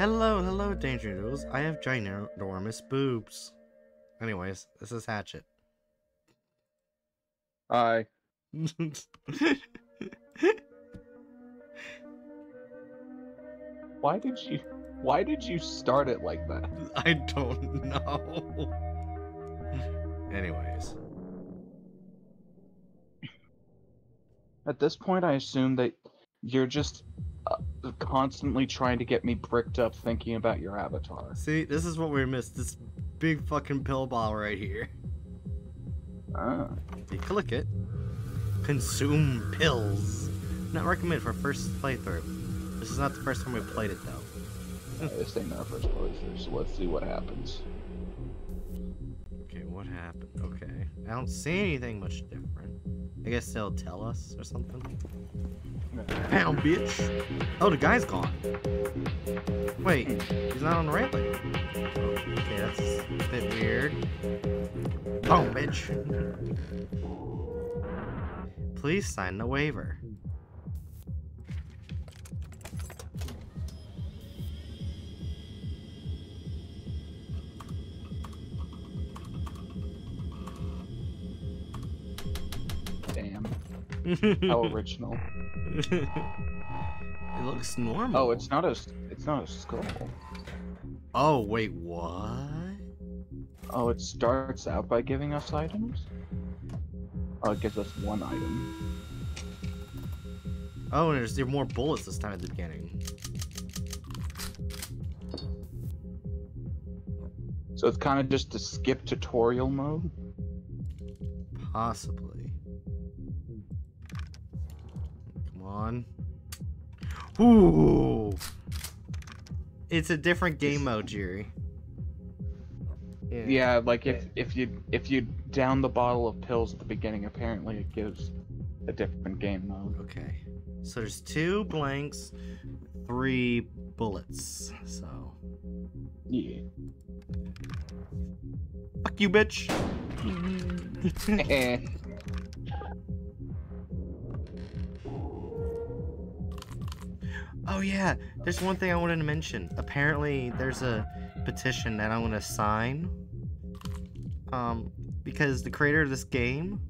Hello, hello, Danger Noodles. I have ginormous boobs. Anyways, this is Hatchet. Hi. Why did you why did you start it like that? I don't know. Anyways. At this point I assume that you're just constantly trying to get me bricked up thinking about your avatar. See, this is what we missed. This big fucking pill ball right here. Ah. You click it. Consume pills. Not recommended for first playthrough. This is not the first time we played it though. Uh, this ain't our first playthrough, so let's see what happens. Okay, what happened? Okay. I don't see anything much different. I guess they'll tell us or something. Pound, bitch! Oh, the guy's gone. Wait, hmm. he's not on the railing. Okay, that's a bit weird. Boom, bitch! Please sign the waiver. Damn. How original. it looks normal. Oh, it's not a it's not a skull. Oh, wait, what? Oh, it starts out by giving us items? Oh, it gives us one item. Oh, and there's there are more bullets this time at the beginning. So it's kind of just a skip tutorial mode? Possibly. On. Ooh! It's a different game mode, Jerry. Yeah, like if if you if you down the bottle of pills at the beginning, apparently it gives a different game mode. Okay. So there's two blanks, three bullets. So. Yeah. Fuck you, bitch! Oh yeah, there's one thing I wanted to mention. Apparently, there's a petition that I'm gonna sign. Um, because the creator of this game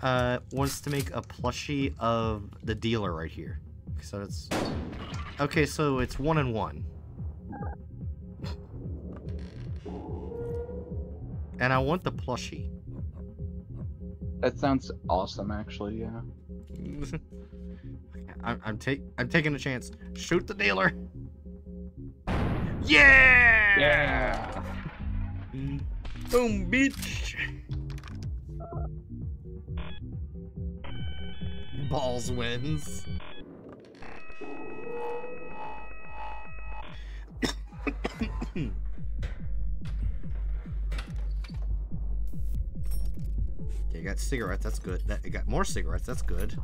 uh wants to make a plushie of the dealer right here. So it's okay. So it's one and one. And I want the plushie. that sounds awesome, actually. Yeah. I'm I'm take I'm taking a chance. Shoot the dealer. Yeah! Yeah. Boom, bitch. Balls wins. Okay, got cigarettes. That's good. That got more cigarettes. That's good.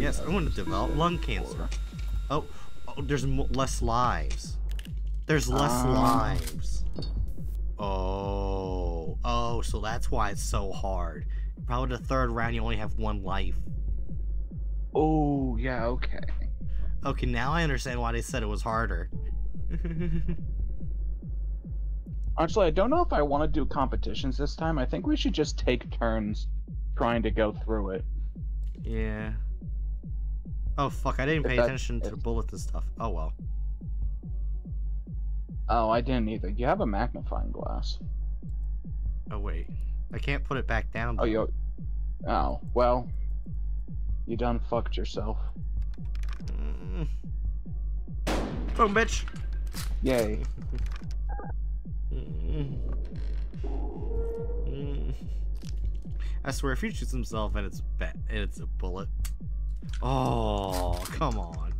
Yes, I want to develop lung cancer. Oh, oh there's less lives. There's less Ah. lives. Oh, oh, so that's why it's so hard. Probably the third round, you only have one life. Oh, yeah. Okay. Okay, now I understand why they said it was harder. Actually, I don't know if I want to do competitions this time. I think we should just take turns trying to go through it. yeah. Oh fuck! I didn't pay that- attention to the bullets and stuff. Oh well. Oh, I didn't either. You have a magnifying glass. Oh wait, I can't put it back down. Oh, though. you. Oh, well. You done fucked yourself. Mm. Boom, bitch. Yay. Mm. Mm. I swear, if he shoots himself and it's ba- and it's a bullet. Oh, come on.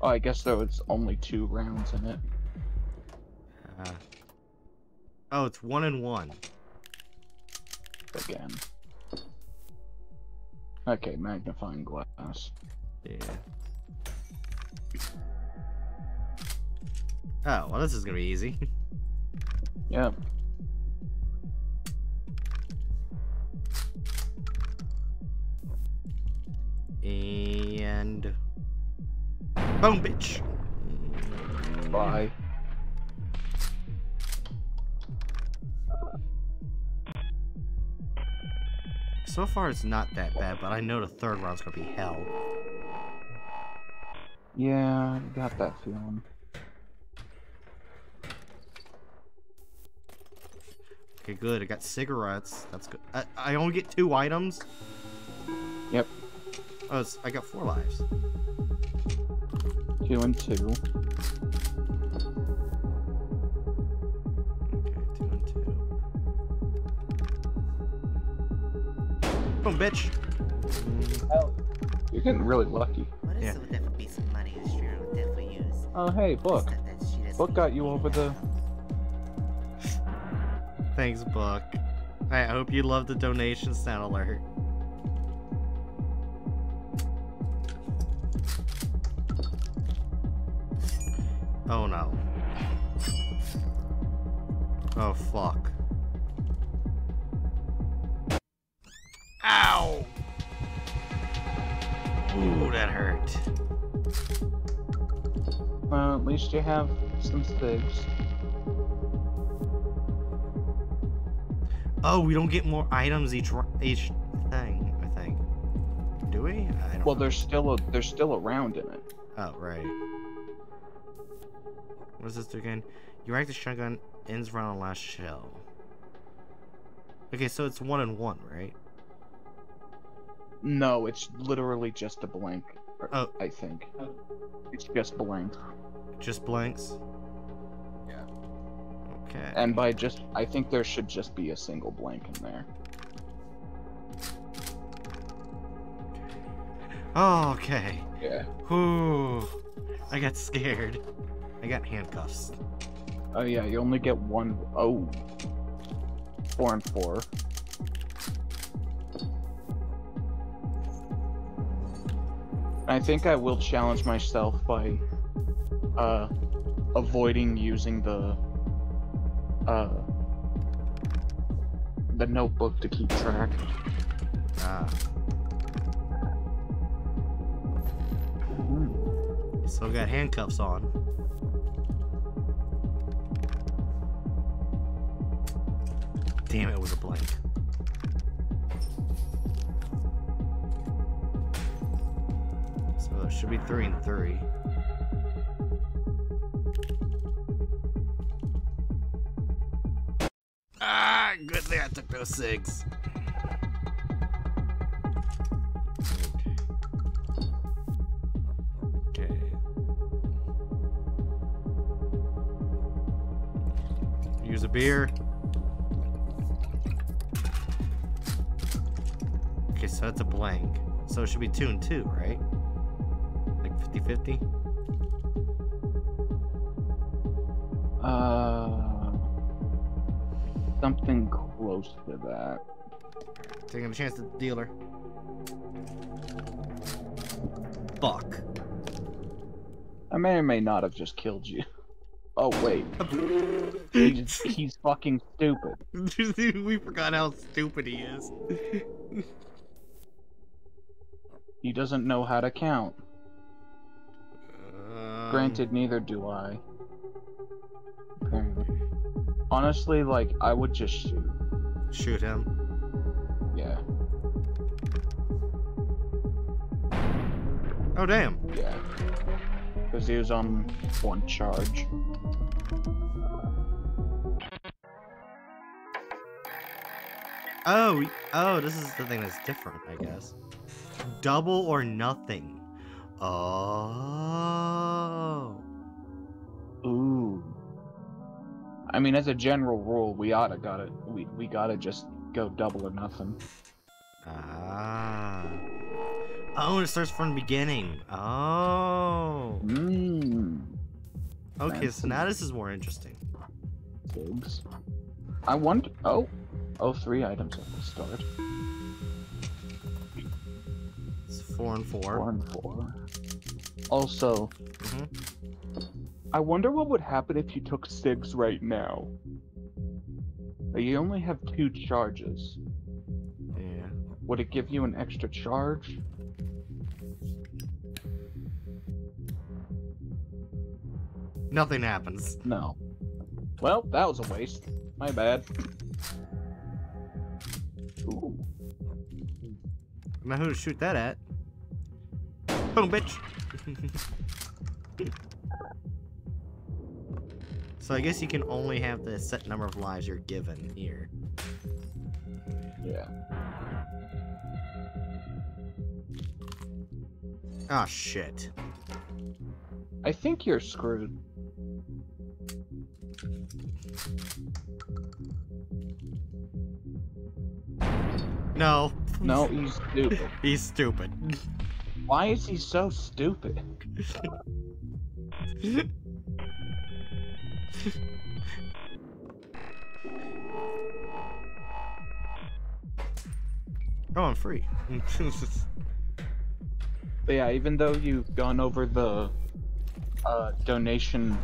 Oh, I guess there was only two rounds in it. Uh, oh, it's one and one. Again. Okay, magnifying glass. Yeah. Oh, well, this is gonna be easy. Yep. Boom, bitch. Bye. So far, it's not that bad, but I know the third round's gonna be hell. Yeah, I got that feeling. Okay, good. I got cigarettes. That's good. I, I only get two items. Yep. Oh, it's, I got four lives. Two and two. Okay, two and two. Boom, bitch. You're getting really lucky. What is Yeah. with that piece of money that Shiro would definitely use? Oh, hey, book. That, that she doesn't Book got you over the- Thanks, Book. I hope you love the donation sound alert. Oh no. Oh fuck. Ow! Ooh, that hurt. Well, at least you have some stigs. Oh, we don't get more items each each thing. I think. Do we? I don't. Well, know. there's still a there's still a round in it. Oh, right. What does this do again? You rank the shotgun, ends round on last shell. Okay, so it's one and one, right? No, it's literally just a blank. Oh. I think. It's just blank. Just blanks? Yeah. Okay. And by just, I think there should just be a single blank in there. Oh, okay. Yeah. Whew. I got scared. I got handcuffs. Oh yeah, you only get one oh. Four and four. I think I will challenge myself by uh avoiding using the uh the notebook to keep track. Ah. Still got handcuffs on. Damn it was a blank. So it should be three and three. Ah, good thing I took those six. Beer. So it should be two and two, right? Like 50 50? Uh something close to that. Taking a chance at the dealer. Fuck. I may or may not have just killed you. Oh wait, he's, he's fucking stupid. we forgot how stupid he is. He doesn't know how to count. Um, Granted, neither do I. Apparently. Honestly, like, I would just shoot. Shoot him. Yeah, Oh, damn. yeah. Because he was on one charge. Oh, oh, this is the thing that's different, I guess. Double or nothing. Oh. Ooh. I mean, as a general rule, we oughta gotta, we, we gotta just go double or nothing. Ah. Oh, it starts from the beginning. Oh. Mmm. Okay, so now this is more interesting. Pigs. I wonder, oh. Oh, three items at the start. Four and four. Four and four. Also, Mhm. I wonder what would happen if you took Stigs right now. You only have two charges. Yeah. Would it give you an extra charge? Nothing happens. No. Well, that was a waste. My bad. Ooh. I know who to shoot that at. Boom, bitch. so I guess you can only have the set number of lives you're given here. Yeah. Ah, shit. I think you're screwed. No. No, he's stupid. He's stupid. Why is he so stupid? oh, I'm free. But yeah, even though you've gone over the uh, donation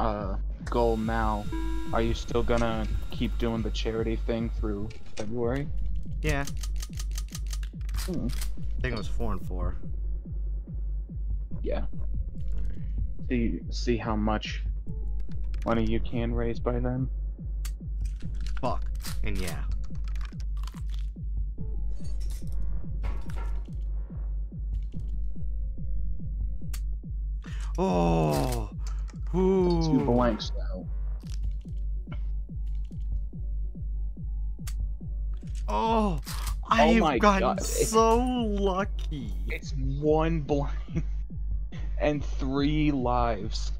uh, goal now, are you still gonna keep doing the charity thing through February? yeah, Hmm. I think it was four and four. Yeah. See, see how much money you can raise by then. Fuck. And yeah. Oh. Ooh. Two blanks now. Oh. I've my gotten God, it's- so lucky. It's one blind and three lives.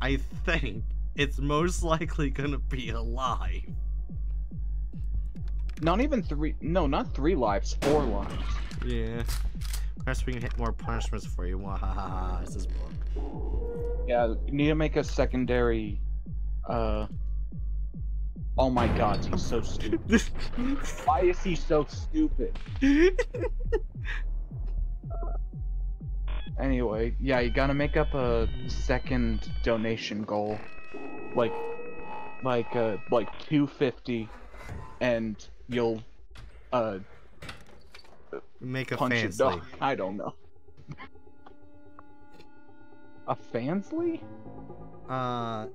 I think it's most likely gonna be alive. Not even three. No, not three lives. Four lives. Yeah. Perhaps we can hit more punishments for you. Wahahaha. It's this book. Yeah, you need to make a secondary. Uh. Oh my God, he's so stupid. Why is he so stupid? Anyway, yeah, you gotta make up a second donation goal, like, like, uh, like two fifty, and you'll, uh, Make a punch fancy. a dog. I don't know. A Fansly? Uh.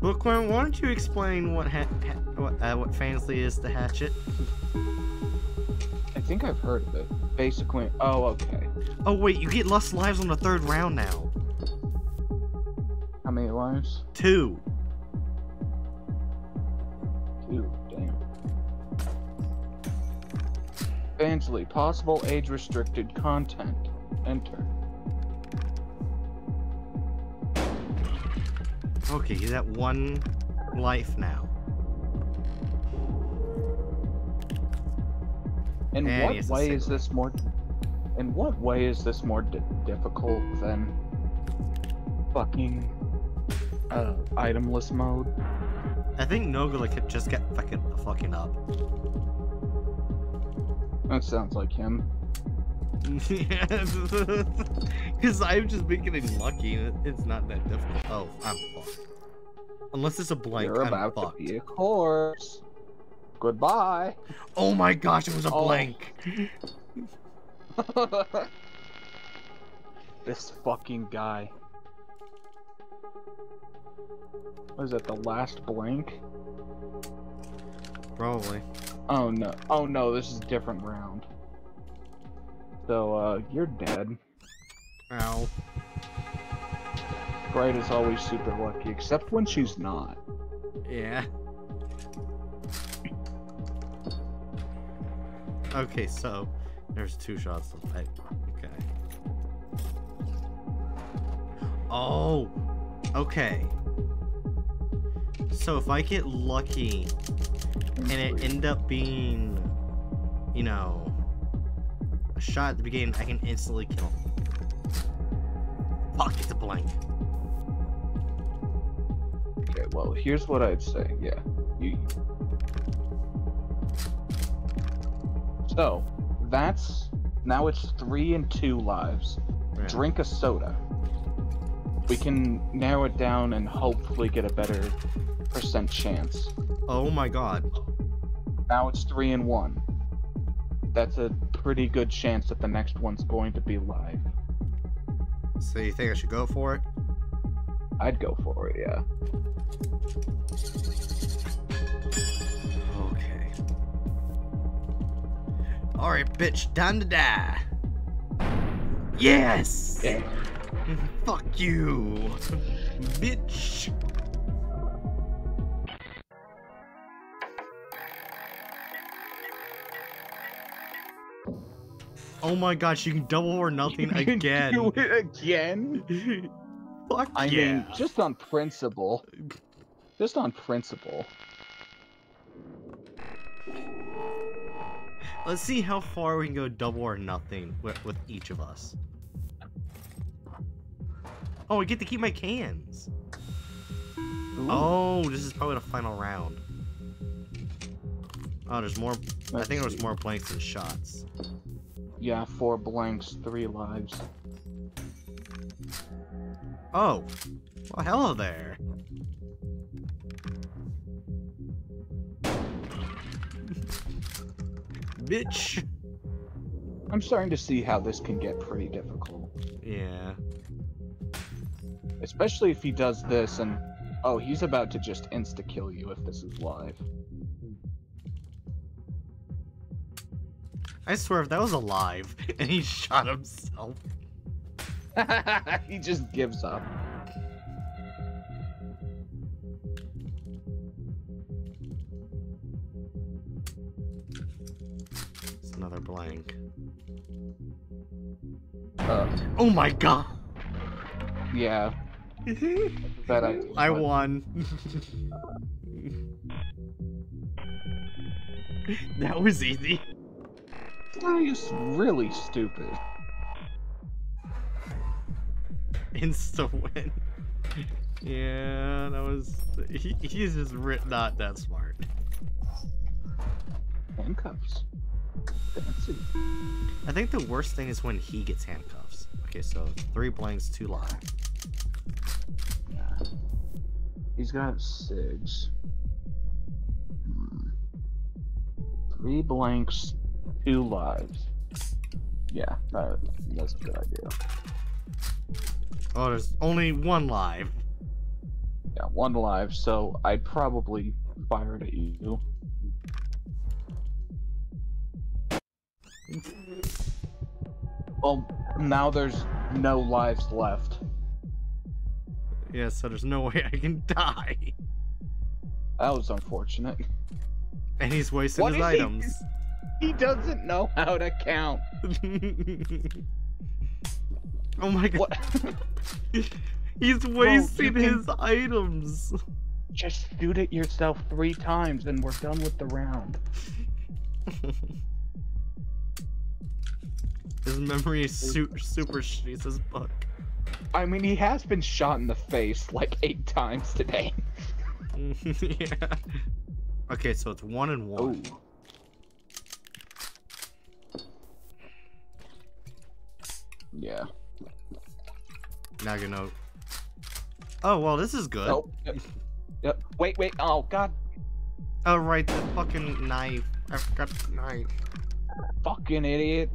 Bookworm, why don't you explain what ha- ha- what, uh, what Fansly is to Hatchet? I think I've heard of it. Basically, oh, okay. Oh wait, you get less lives on the third round now. How many lives? Two. Two. Damn. Fansly, possible age-restricted content. Enter. Okay, he's at one life now. In And what way is this more? In what way is this more di- difficult than fucking uh, itemless mode? I think Nogla could just get fucking fucking up. That sounds like him. Because I've just been getting lucky and it's not that difficult. Oh, I'm fucked. Unless it's a blank, You're I'm about fucked. to be a corpse. Goodbye. Oh my gosh, it was a Oh. blank. this fucking guy. Was that, the last blank? Probably. Oh no. Oh no, this is a different round. So, uh, you're dead. Ow. Bright is always super lucky, except when she's not. Yeah. Okay, so there's two shots of light. Okay. Oh, okay. So if I get lucky and it end up being, you know, a shot at the beginning, I can instantly kill him. Fuck, it's a blank. Okay, well, here's what I'd say. Yeah. You... So, that's. Now it's three and two lives. Yeah. Drink a soda. We can narrow it down and hopefully get a better percent chance. Oh my god. Now it's three and one. That's a pretty good chance that the next one's going to be live. So you think I should go for it? I'd go for it, yeah. Okay. Alright, bitch, time to die. Yes! Yeah. Fuck you, bitch. Oh my gosh, you can double or nothing You can again. Do it again? Fuck I yeah. mean, just on principle. Just on principle. Let's see how far we can go double or nothing with, with each of us. Oh, I get to keep my cans. Ooh, Oh, this is probably the final round. Oh, there's more. I let's think there was more blanks than shots. Yeah, four blanks, three lives. Oh, well, hello there. Bitch. I'm starting to see how this can get pretty difficult. Yeah. Especially if he does this and oh, he's about to just insta kill you if this is live. I swear, if that was alive and he shot himself. he just gives up. It's another blank. Uh, Oh my god! yeah, that I. I won. that was easy. That is really stupid. Insta win. Yeah, that was. He, he's just not that smart. Handcuffs. Fancy. I think the worst thing is when he gets handcuffs. Okay, so three blanks, two live. Yeah. He's got six. Hmm. Three blanks, two lives. Yeah, that, that's a good idea. Oh, there's only one live. Yeah, one live, so I'd probably fire it at you. Well, now there's no lives left. Yeah, so there's no way I can die. That was unfortunate. And he's wasting What his is he- items. He doesn't know how to count. oh my god. He's wasting his items. Just shoot it yourself three times and we're done with the round. his memory is su- super shitty. Book. I mean, he has been shot in the face like eight times today. yeah. Okay, so it's one and one. Oh. Yeah. Now you know. Oh well, this is good. Oh. Yep. yep. Wait, wait. Oh God. Oh right, the fucking knife. I forgot the knife. Fucking idiot.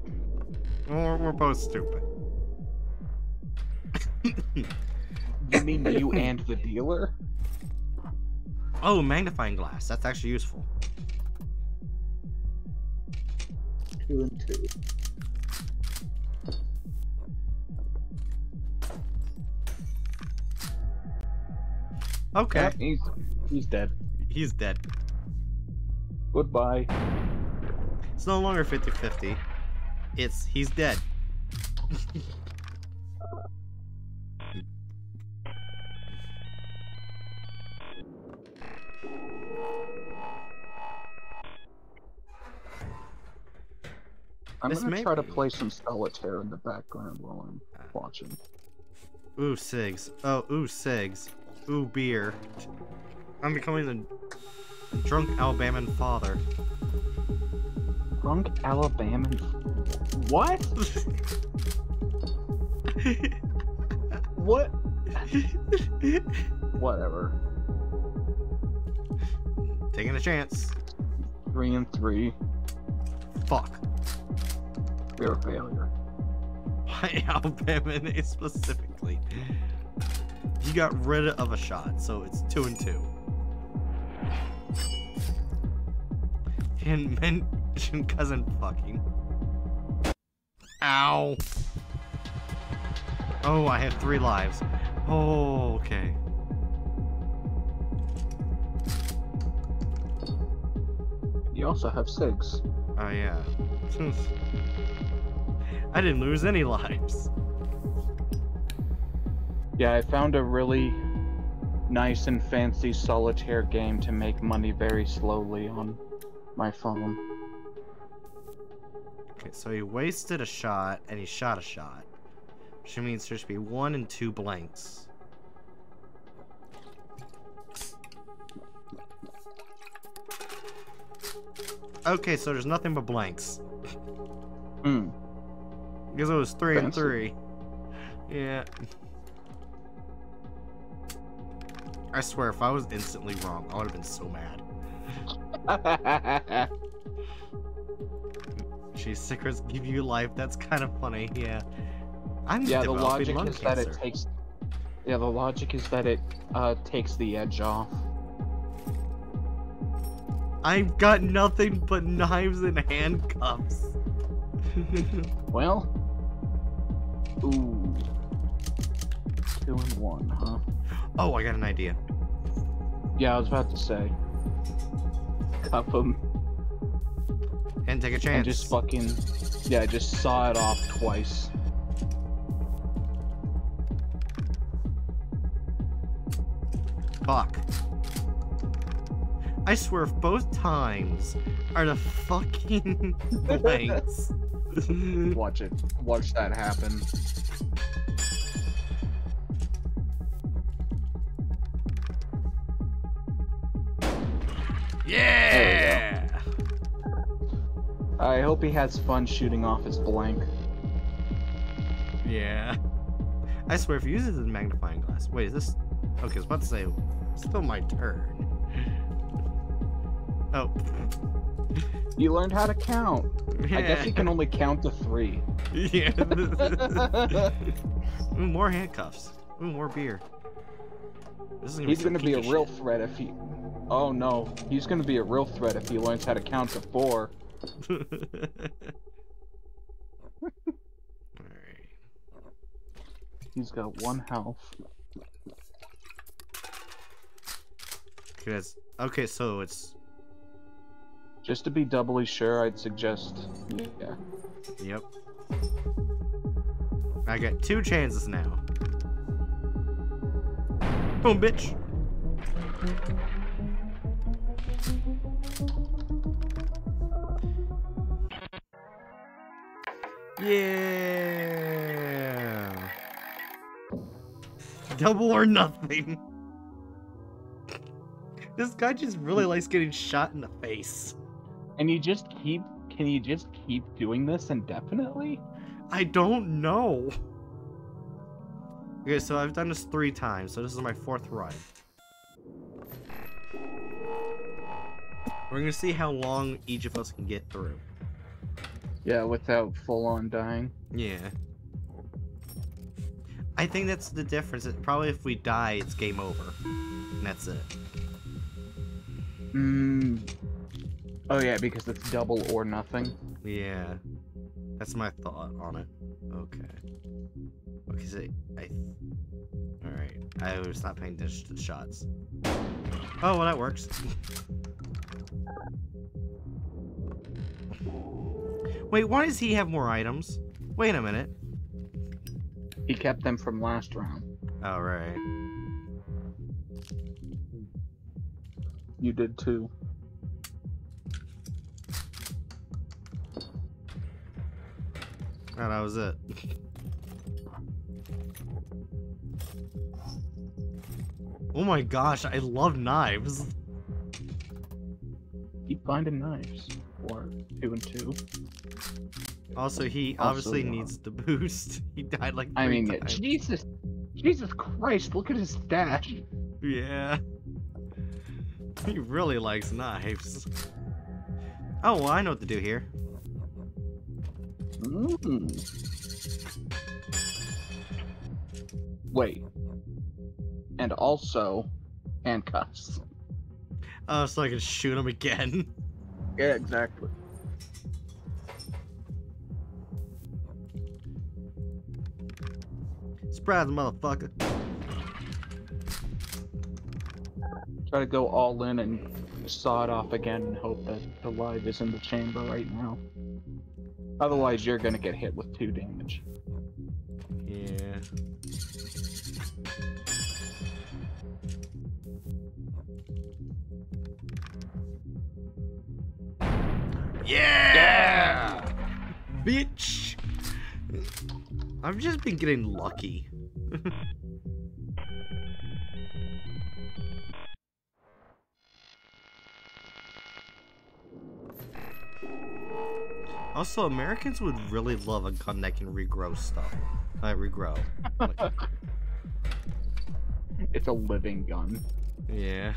We're, we're both stupid. You mean you and the dealer? Oh, magnifying glass. That's actually useful. Two and two. Okay, Yeah, he's he's dead. he's dead. Goodbye. It's no longer 50-50. It's he's dead. I'm This gonna try to play some solitaire in the background while I'm uh, watching. Ooh, Sigs. Oh, ooh, cigs. Ooh, beer. I'm becoming the drunk Alabama father. Drunk Alabaman. What? What? Whatever. Taking a chance. Three and three. Fuck. You're a failure. What? by Alabama specifically. He got rid of a shot, so it's two and two. And mention cousin fucking. Ow. Oh, I have three lives. Oh, okay. You also have six. Oh, yeah. I didn't lose any lives. Yeah, I found a really nice and fancy solitaire game to make money very slowly on my phone. Okay, so he wasted a shot and he shot a shot. Which means there should be one and two blanks. Okay, so there's nothing but blanks. Hmm. Because it was three and three. Yeah. I swear, if I was instantly wrong, I would have been so mad. She's secrets give you life. That's kind of funny. Yeah. I'm yeah, the logic is that it cancer. takes. Yeah, the logic is that it uh takes the edge off. I've got nothing but knives and handcuffs. Well. Ooh. Two and one, huh? oh, I got an idea. Yeah, I was about to say. Cup them And take a chance. and just fucking. Yeah, I just saw it off twice. Fuck. I swear, if both times are the fucking blanks. Watch it. Watch that happen. Yeah! I hope he has fun shooting off his blank. Yeah. I swear, if he uses the magnifying glass. Wait, is this. Okay, I was about to say, still my turn. Oh. You learned how to count. Yeah. I guess he can only count to three. Yeah. Ooh, more handcuffs. Ooh, more beer. This is gonna He's be gonna be a kinky real threat if he. Oh no, he's gonna be a real threat if he learns how to count to four. Alright. He's got one health. Okay, so it's Just to be doubly sure, I'd suggest. Yeah. yep. I got two chances now. Boom, bitch. Yeah. Double or nothing. This guy just really likes getting shot in the face. And you just keep. Can you just keep doing this indefinitely? I don't know. Okay, so I've done this three times, so this is my fourth run. We're gonna see how long each of us can get through. Yeah, without full on dying. Yeah. I think that's the difference. It, probably if we die, it's game over. And that's it. Hmm. Oh yeah, because it's double or nothing. Yeah. That's my thought on it. Okay. Okay, so I. Alright. I was not paying attention to the shots. Oh, well, that works. Wait, why does he have more items? Wait a minute. He kept them from last round. Oh, alright. You did too. That was it. oh my gosh, I love knives. Keep finding knives. Or two and two. Also, he Also obviously not. needs the boost. He died like I mean, times. Jesus, Jesus Christ! Look at his stash. Yeah. He really likes knives. Oh, well, I know what to do here. Mm. Wait. And also handcuffs. Oh, so I can shoot him again. Yeah, exactly. Surprise, motherfucker. Try to go all in and saw it off again and hope that the live is in the chamber right now. Otherwise, you're gonna get hit with two damage. Yeah. Yeah! Bitch! I've just been getting lucky. also, Americans would really love a gun that can regrow stuff. Uh, regrow. Like, It's a living gun. yeah.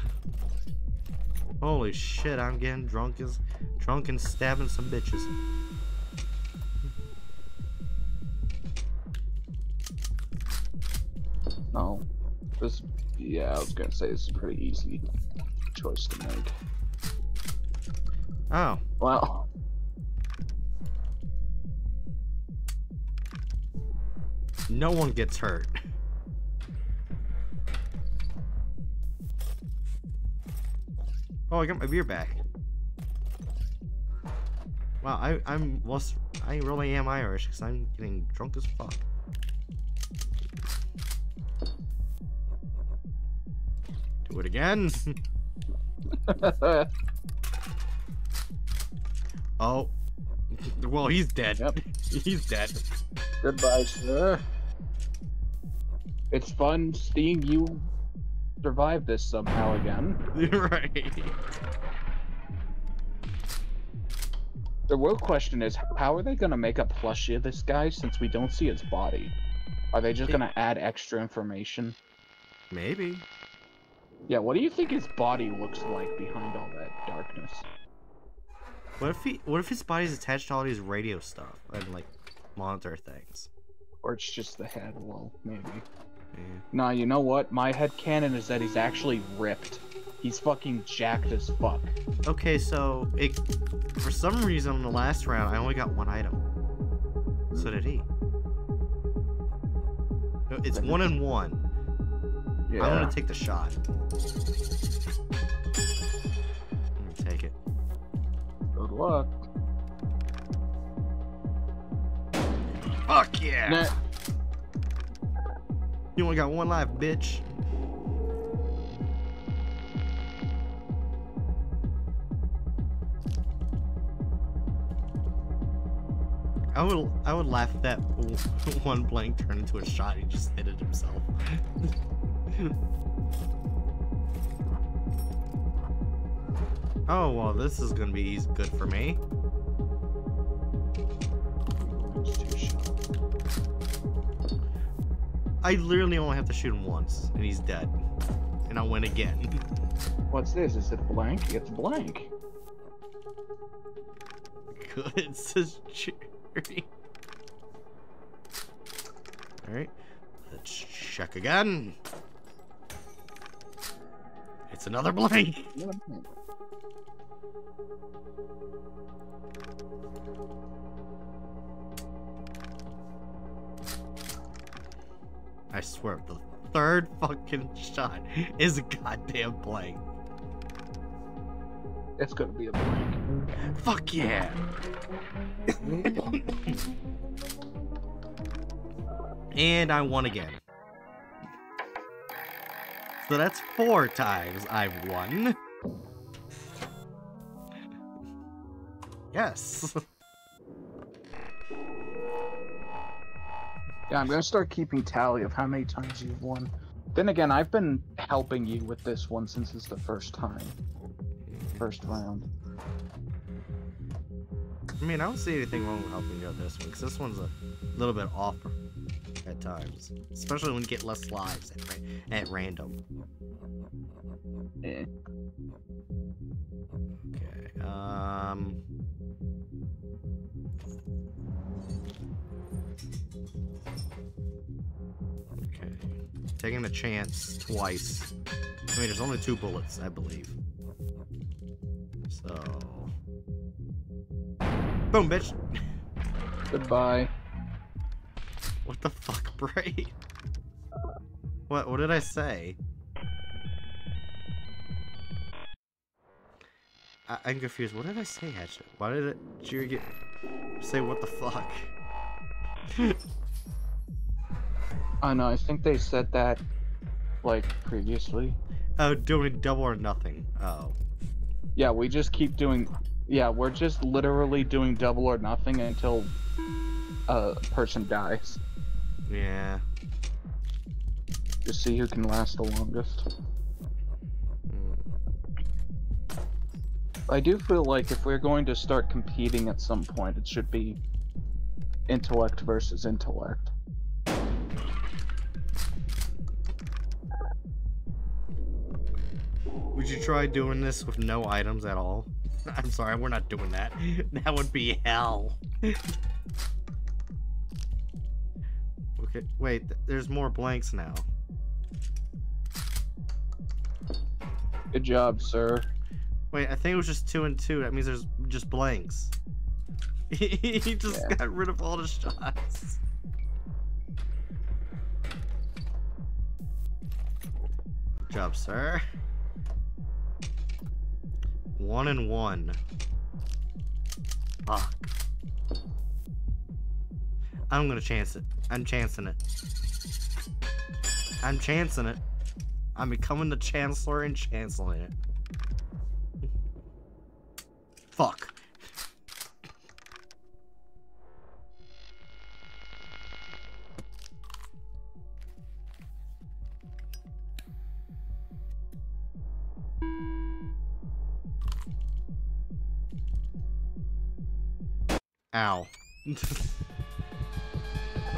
Holy shit, I'm getting drunk as drunk and stabbing some bitches. No. This, yeah, I was gonna say this is a pretty easy choice to make. Oh, Well, no one gets hurt. Oh, I got my beer back. Wow, I, I'm lost. I really am Irish because I'm getting drunk as fuck. Do it again. oh. Well, he's dead. Yep. He's dead. goodbye, sir. It's fun seeing you survive this somehow again. right. The real question is, how are they gonna make a plushie of this guy since we don't see his body? Are they just gonna add extra information? Maybe. Yeah, what do you think his body looks like behind all that darkness? What if he? What if his body's attached to all these radio stuff and like monitor things? Or it's just the head? Well, maybe. Nah, you know what? My head canon is that he's actually ripped. He's fucking jacked as fuck. Okay, so it for some reason in the last round I only got one item. So did he. It's one and one. Yeah. I'm gonna take the shot. Let me take it. Good luck. Fuck yeah! You only got one life, bitch. I would I would laugh if that one blank turned into a shot. He just hit it himself. oh well, this is gonna be good for me. It's too short. I literally only have to shoot him once, and he's dead. And I win again. What's this? Is it blank? It's blank. Good, it says cherry. Alright, let's check again. It's another blank. I swear, the third fucking shot is a goddamn blank. It's gonna be a blank. Fuck yeah! and I won again. So that's four times I've won. Yes. Yeah, I'm gonna start keeping tally of how many times you've won. Then again, I've been helping you with this one since it's the first time, first round. I mean, I don't see anything wrong with helping you out this one, because this one's a little bit off at times. Especially when you get less lives at, ra- at random. Eh. Okay, um... taking a chance twice. I mean, there's only two bullets, I believe. So. Boom, bitch! Goodbye. What the fuck, Bray? What, what did I say? I, I'm confused. What did I say, Hatchet? Why did it, Jerry get, say what the fuck? I know, I think they said that, like, previously. oh, doing double or nothing. Oh. Yeah, we just keep doing. Yeah, we're just literally doing double or nothing until a person dies. Yeah. To see who can last the longest. Mm. I do feel like if we're going to start competing at some point, it should be intellect versus intellect. Would you try doing this with no items at all? I'm sorry, we're not doing that. That would be hell. okay, wait, there's more blanks now. Good job, sir. Wait, I think it was just two and two. That means there's just blanks. he just Yeah. got rid of all the shots. Good job, sir. One and one. Fuck. I'm gonna chance it. I'm chancing it. I'm chancing it. I'm becoming the chancellor and chanceling it. Fuck. Ow.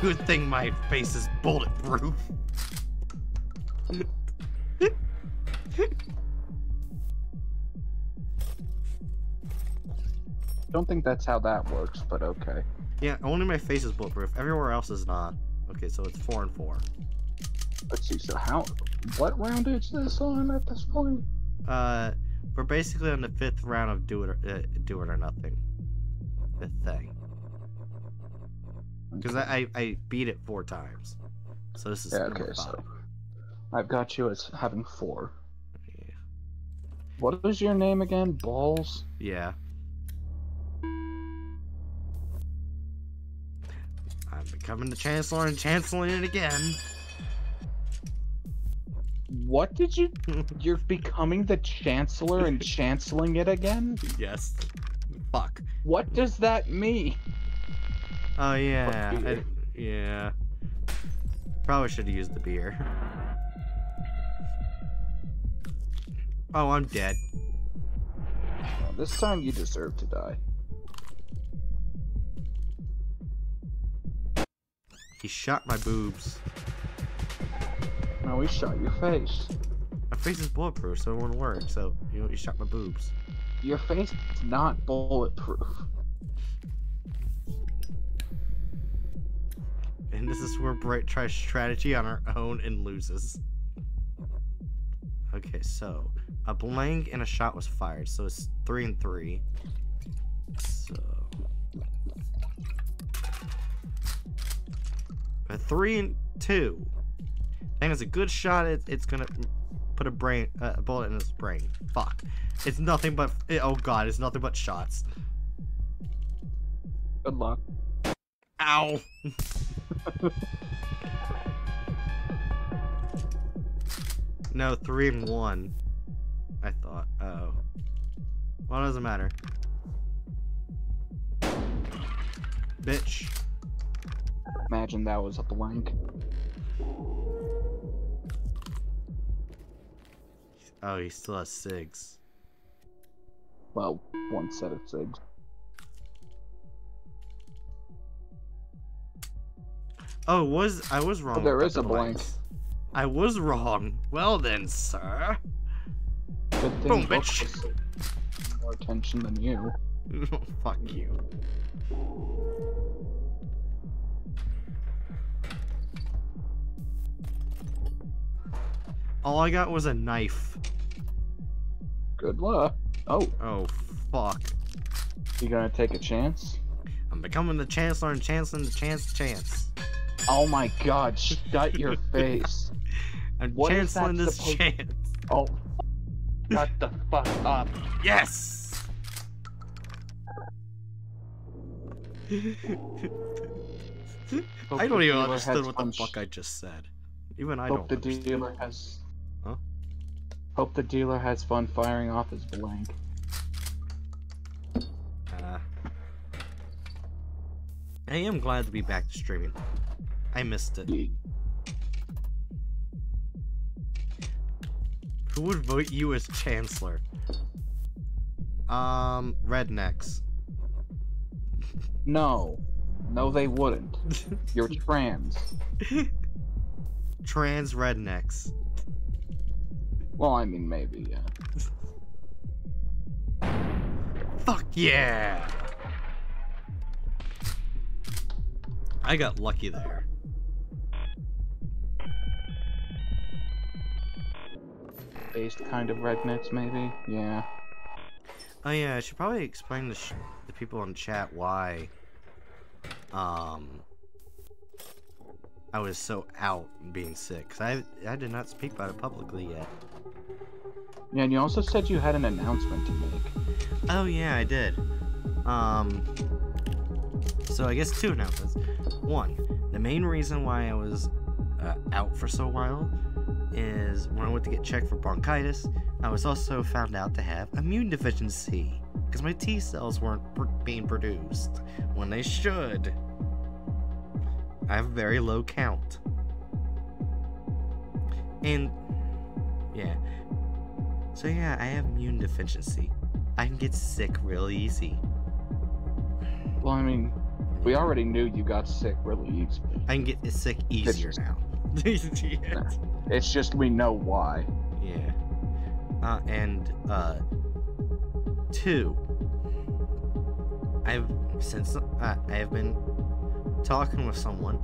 Good thing my face is bulletproof. Don't think that's how that works, but okay. Yeah, only my face is bulletproof. Everywhere else is not. Okay, so it's four and four. Let's see. So how? What round is this on at this point? Uh, we're basically on the fifth round of do it or, uh, do it or nothing. Fifth thing. Because I, I I beat it four times, so this is Yeah. Okay. five. So I've got you as having four. Yeah. What was your name again? Balls. yeah. I'm becoming the chancellor and chancelling it again. What did you? You're becoming the chancellor and chancelling it again? yes. Fuck. What does that mean? Oh yeah. I, yeah. Probably should have used the beer. Oh, I'm dead. Well, this time you deserve to die. He shot my boobs. No, he shot your face. My face is bulletproof, so it won't work. So you know, he shot my boobs. Your face is not bulletproof. And this is where Bright tries strategy on her own and loses. Okay, so a blank and a shot was fired, so it's three and three. So a three and two. I think it's a good shot. It, it's gonna put a brain, uh, a bullet in his brain. Fuck. It's nothing but. Eh, oh god, it's nothing but shots. Good luck. Ow. no, three and one. I thought. Oh. Well, it doesn't matter. Bitch. Imagine that was a blank. Oh, he still has SIGs. Well, one set of SIGs. Oh, was I was wrong. there about is the a blank. blanks. I was wrong. Well then, sir. Good thing Boom, bitch. more attention than you. Fuck you. All I got was a knife. Good luck. Oh, Oh, fuck. you gonna take a chance? I'm becoming the Chancellor and chancing the chance chance. Oh my god, shut your face. I'm What that this supposed- chance. Oh, shut the fuck up. Yes! I don't even understand what the fuck I just said. Even I Hope don't the understand. dealer has. Hope the dealer has fun firing off his blank. Uh, I am glad to be back to streaming. I missed it. Ye- Who would vote you as Chancellor? Um, rednecks. No, no, they wouldn't. You're trans. Trans rednecks. Well, I mean, maybe, yeah. Fuck yeah! I got lucky there. Based kind of rednecks, maybe. Yeah. Oh yeah, I should probably explain to the people in chat why um I was so out being sick. Cause I I did not speak about it publicly yet. Yeah, and you also said you had an announcement to make. Oh yeah, I did. Um so I guess two announcements. One, the main reason why I was uh, out for so while is when I went to get checked for bronchitis, I was also found out to have immune deficiency because my T cells weren't pr- being produced when they should. I have a very low count. And yeah. So yeah, I have immune deficiency. I can get sick real easy. Well, I mean, we already knew you got sick really easy. I can get sick easier now. yeah. It's just we know why. Yeah. Uh, and uh, two. I've since uh, I have been talking with someone,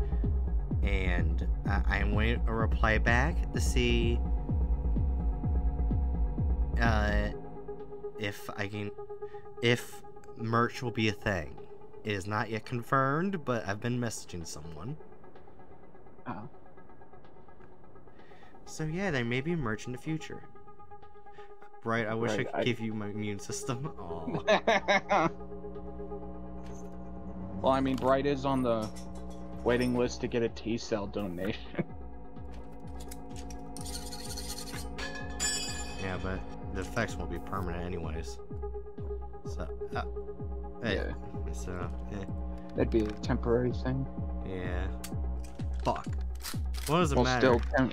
and uh, I am waiting a reply back to see uh, if I can, if merch will be a thing. It is not yet confirmed, but I've been messaging someone. Oh. So yeah, there may be merch in the future. Right, I wish I could I- give you my immune system. Well, I mean, Bright is on the waiting list to get a T cell donation. yeah, but the effects won't be permanent anyways. So, uh, hey, Yeah. so, eh, That'd be a temporary thing. yeah. Fuck. What does it well, matter? still, tem-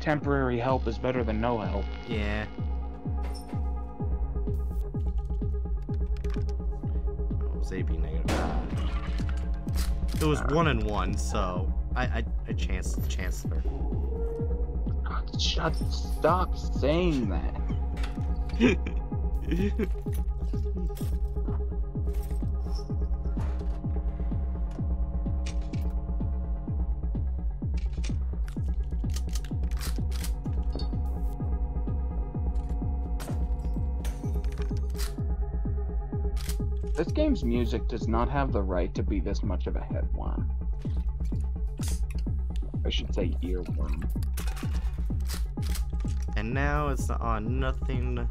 temporary help is better than no help. Yeah. Oh, was AB negative? It was one and one, so I I, I chanced the chancellor. God, shut! Stop saying that. This game's music does not have the right to be this much of a headline. I should say earworm. and now it's on nothing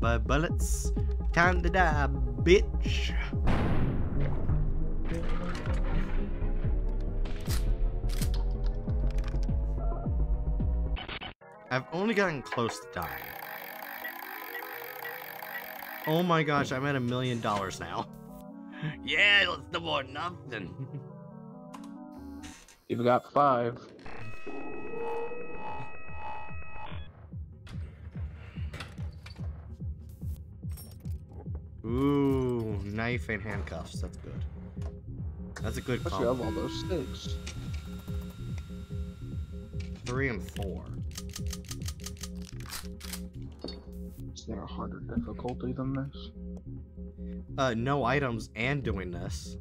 but bullets. Time to die, bitch. I've only gotten close to dying. Oh my gosh, I'm at a million dollars now. Yeah, let's do more nothing. You've got five. Ooh, knife and handcuffs. That's good. That's a good you have all those sticks. Three and four. Is there a harder difficulty than this? Uh, no items and doing this.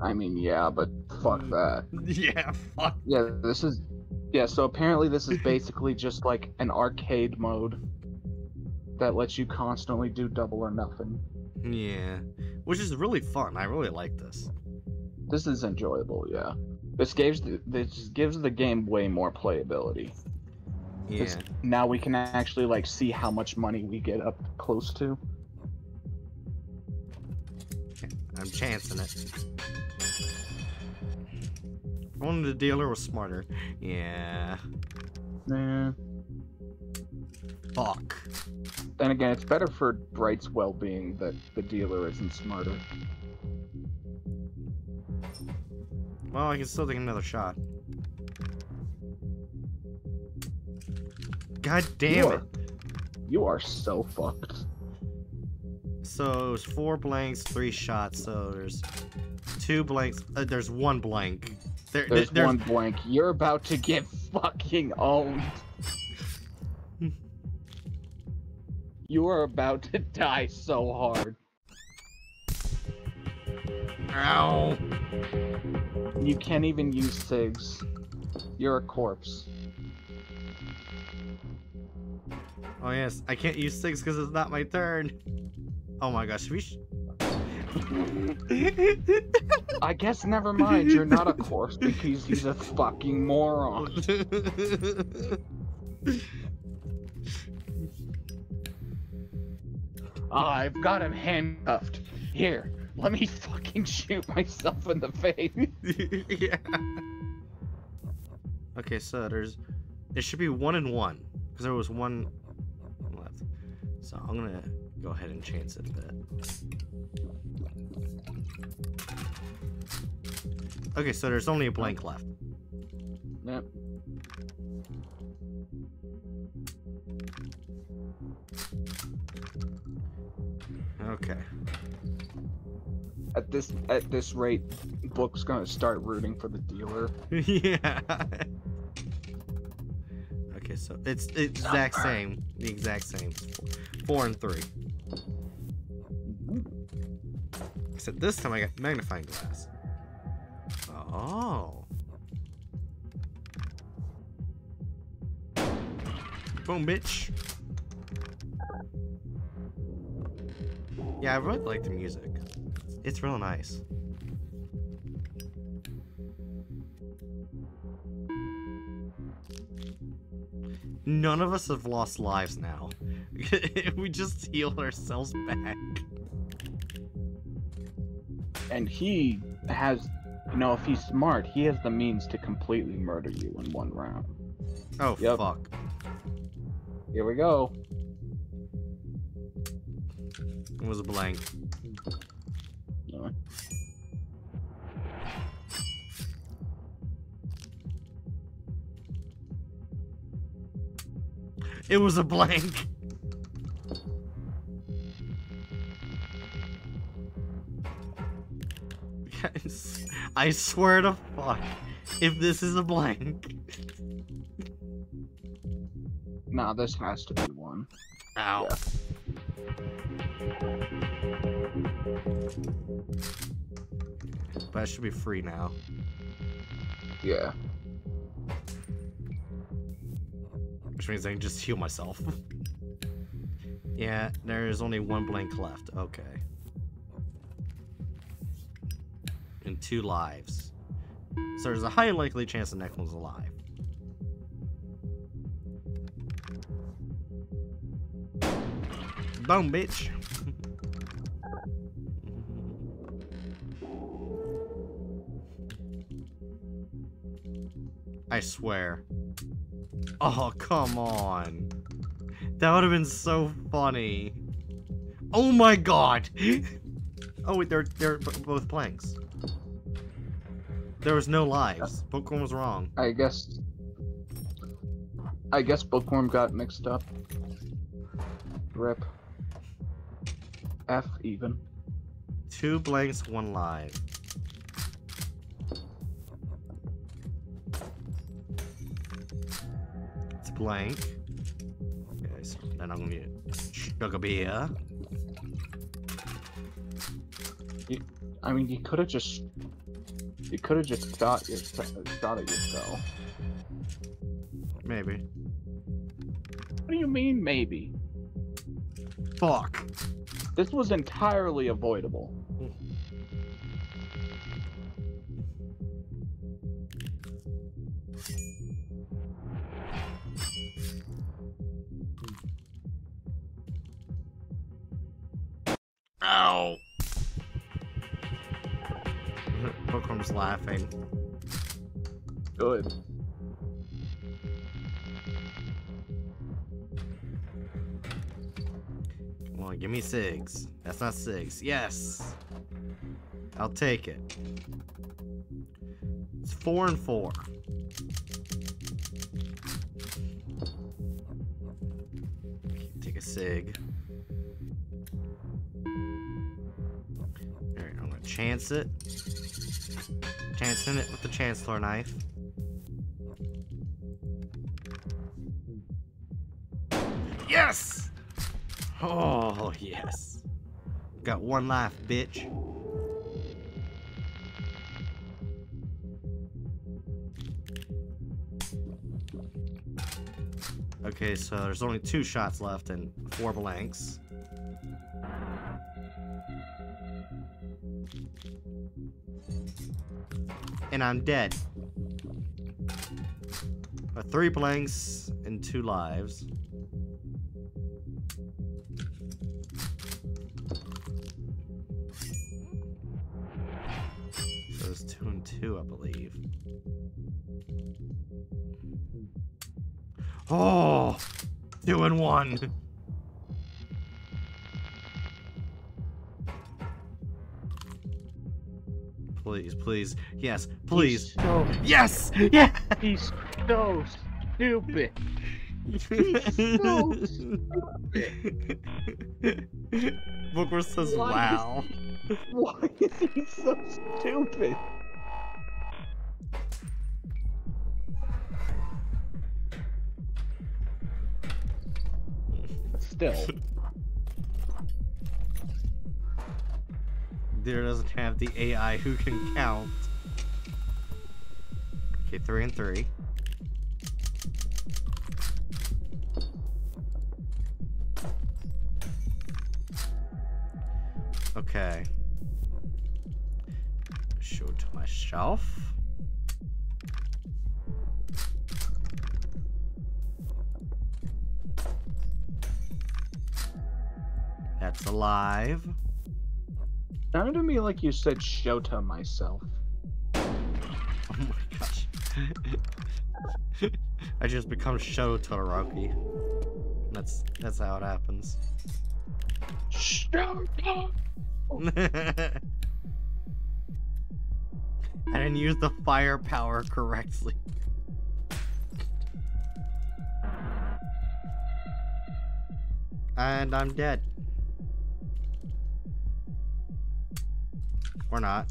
I mean, yeah, but fuck that. yeah, fuck. Yeah, this is Yeah, so apparently this is basically just like an arcade mode that lets you constantly do double or nothing. Yeah, which is really fun. I really like this. This is enjoyable, yeah. This gives the, this gives the game way more playability. Yeah. 'Cause Now we can actually like see how much money we get up close to. I'm chancing it. If only the dealer was smarter. Yeah. Yeah. Fuck. Then again, it's better for Bright's well-being that the dealer isn't smarter. Well, I can still take another shot. God damn you it. Are, you are so fucked. So it's four blanks, three shots. So there's two blanks. Uh, there's one blank. There, There's there- one blank. You're about to get fucking owned. You are about to die so hard. Ow. You can't even use SIGs. You're a corpse. Oh yes, I can't use six because it's not my turn. Oh my gosh, we. Sh- I guess never mind. You're not a corpse because he's a fucking moron. I've got him handcuffed. Here, let me fucking shoot myself in the face. yeah. Okay, so there's it should be one and one because there was one left. So I'm gonna go ahead and chance it a bit. Okay, so there's only a blank left. Yep. Okay. At this at this rate, Book's gonna start rooting for the dealer. yeah. Okay, so it's it's exact same, the exact same. Four, four and three. Except this time I got magnifying glass. Oh. Boom, bitch. Yeah, I really like the music. It's real nice. None of us have lost lives now. we just healed ourselves back. And he has, you know, if he's smart, he has the means to completely murder you in one round. Oh, Yep. fuck. Here we go. It was a blank. No. It was a blank. Guys, I swear to fuck, if this is a blank. Nah, this has to be one. Ow. Yeah. But I should be free now. Yeah. Which means I can just heal myself. yeah, there is only one blank left. Okay. And two lives. So there's a high likely chance the next one's alive. Boom, bitch. I swear. Oh, come on. That would have been so funny. Oh my god! Oh wait, they're they're both planks. There was no lives. Bookworm was wrong. I guess. I guess Bookworm got mixed up. Rip. F even. Two blanks, one live. It's blank. Okay, so then I'm gonna need sugar beer. I mean, you could have just. You could have just shot your shot at yourself. Maybe. What do you mean, maybe? Fuck. This was entirely avoidable. Ow! Bookworm's laughing. Good. On, give me six. That's not six. Yes! I'll take it. It's four and four. Take a sig. Alright, I'm gonna chance it. Chancing it with the Chancellor knife. Yes! Oh, yes. Got one life, bitch. Okay, so there's only two shots left and four blanks. And I'm dead. Uh, three blanks and two lives. It's two I believe. Oh, two and one. Please, please, yes, please, He's so, yes, yeah. he's so stupid. so Booker says, Why "Wow." Why is he so stupid? Still, There doesn't have the AI who can count. Okay, three and three. Okay. Show to myself. That's alive. sounded to me like you said Shota myself. Oh my gosh. I just become Shoto Todoroki. That's that's how it happens. Shota. I didn't use the firepower correctly. And I'm dead. Or not.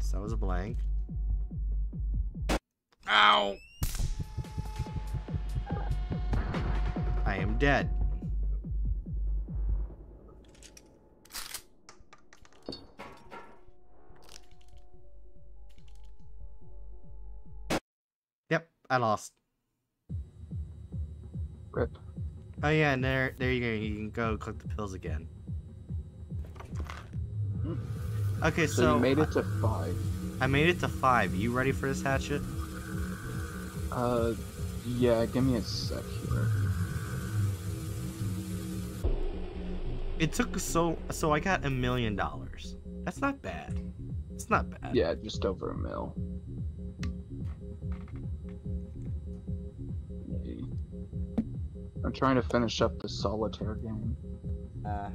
So that was a blank. Ow! I am dead. Yep, I lost. Rip. Oh yeah, and there, there you go. You can go collect the pills again. Okay, So, so, you made it to five. I, I made it to five. You ready for this hatchet? Uh, yeah. Give me a sec here. It took so so I got a million dollars. That's not bad. It's not bad. Yeah, just over a mil. I'm trying to finish up the solitaire game. Uh,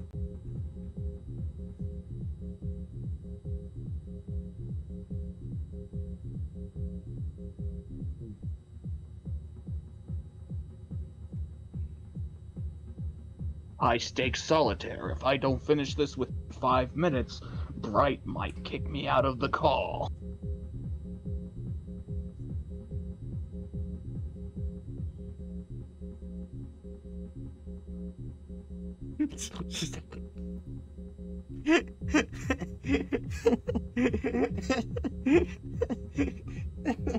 High stakes solitaire. If I don't finish this with five minutes, Bright might kick me out of the call.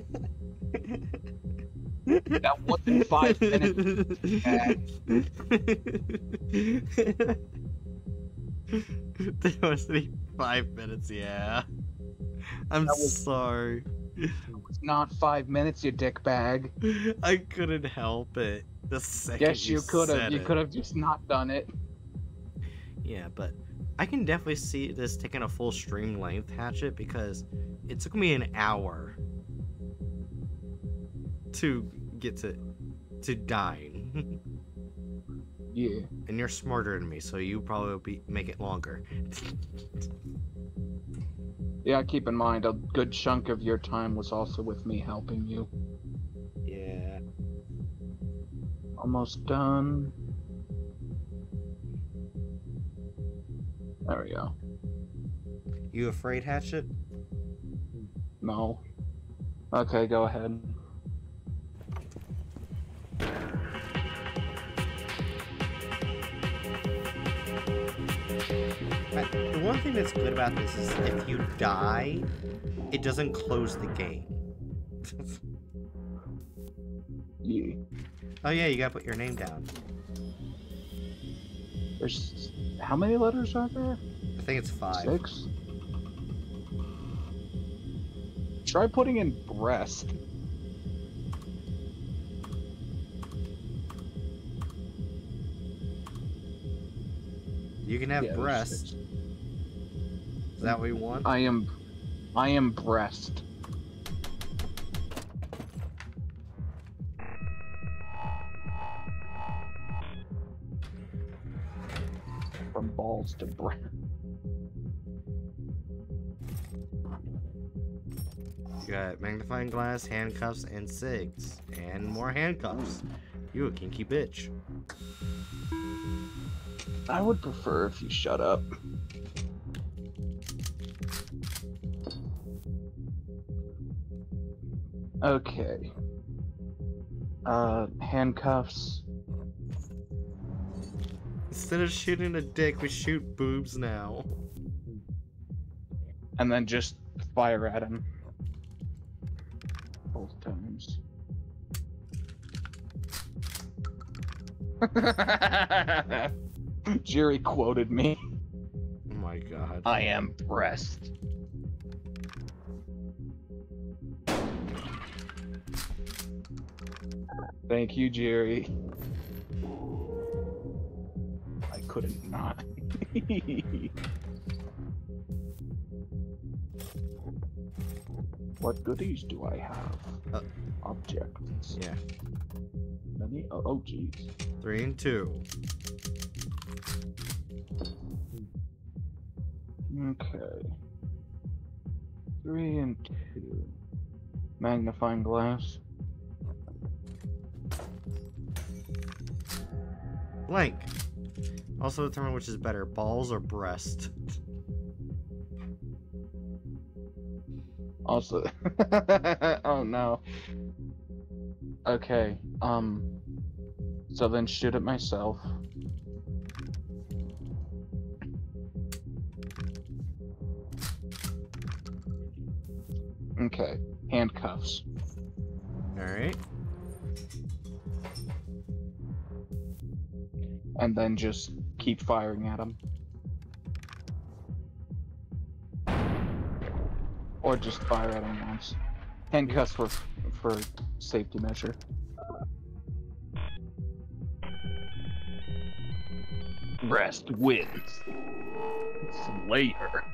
Now five minutes. there was five minutes, yeah. I'm That was- sorry. It's not five minutes, you dick bag. I couldn't help it. The second Yes, you could have. You could have just not done it. Yeah, but I can definitely see this taking a full stream length hatchet because it took me an hour to get to to dying. Yeah. and you're smarter than me, so you probably will be make it longer. Yeah, keep in mind, a good chunk of your time was also with me helping you. Yeah. Almost done. There we go. You afraid, Hatchet? No. Okay, go ahead. But the one thing that's good about this is if you die, it doesn't close the game. Yeah. oh yeah, you gotta put your name down. There's how many letters are there? I think it's five. Six. Try putting in breast. You can have Yeah, breast. Is that what you want? I am, I am breast. From balls to breast. You got magnifying glass, handcuffs, and cigs. And more handcuffs. You a kinky bitch. I would prefer if you shut up. Okay. Uh, handcuffs. Instead of shooting a dick, we shoot boobs now. and then just fire at him both times. Jerry quoted me. Oh my god. I am breast. Thank you, Jerry. I couldn't not. what goodies do I have? Uh, Objects. Yeah. Many? Oh, oh, jeez. Three and two. Okay. Three and two. Magnifying glass. Blank. Also determine which is better, balls or breast. Also, oh no. Okay, um, so then shoot it myself. Okay, handcuffs. Alright. And then just keep firing at him. Or just fire at him once. Handcuffs for for safety measure. Rest wins. Slayer.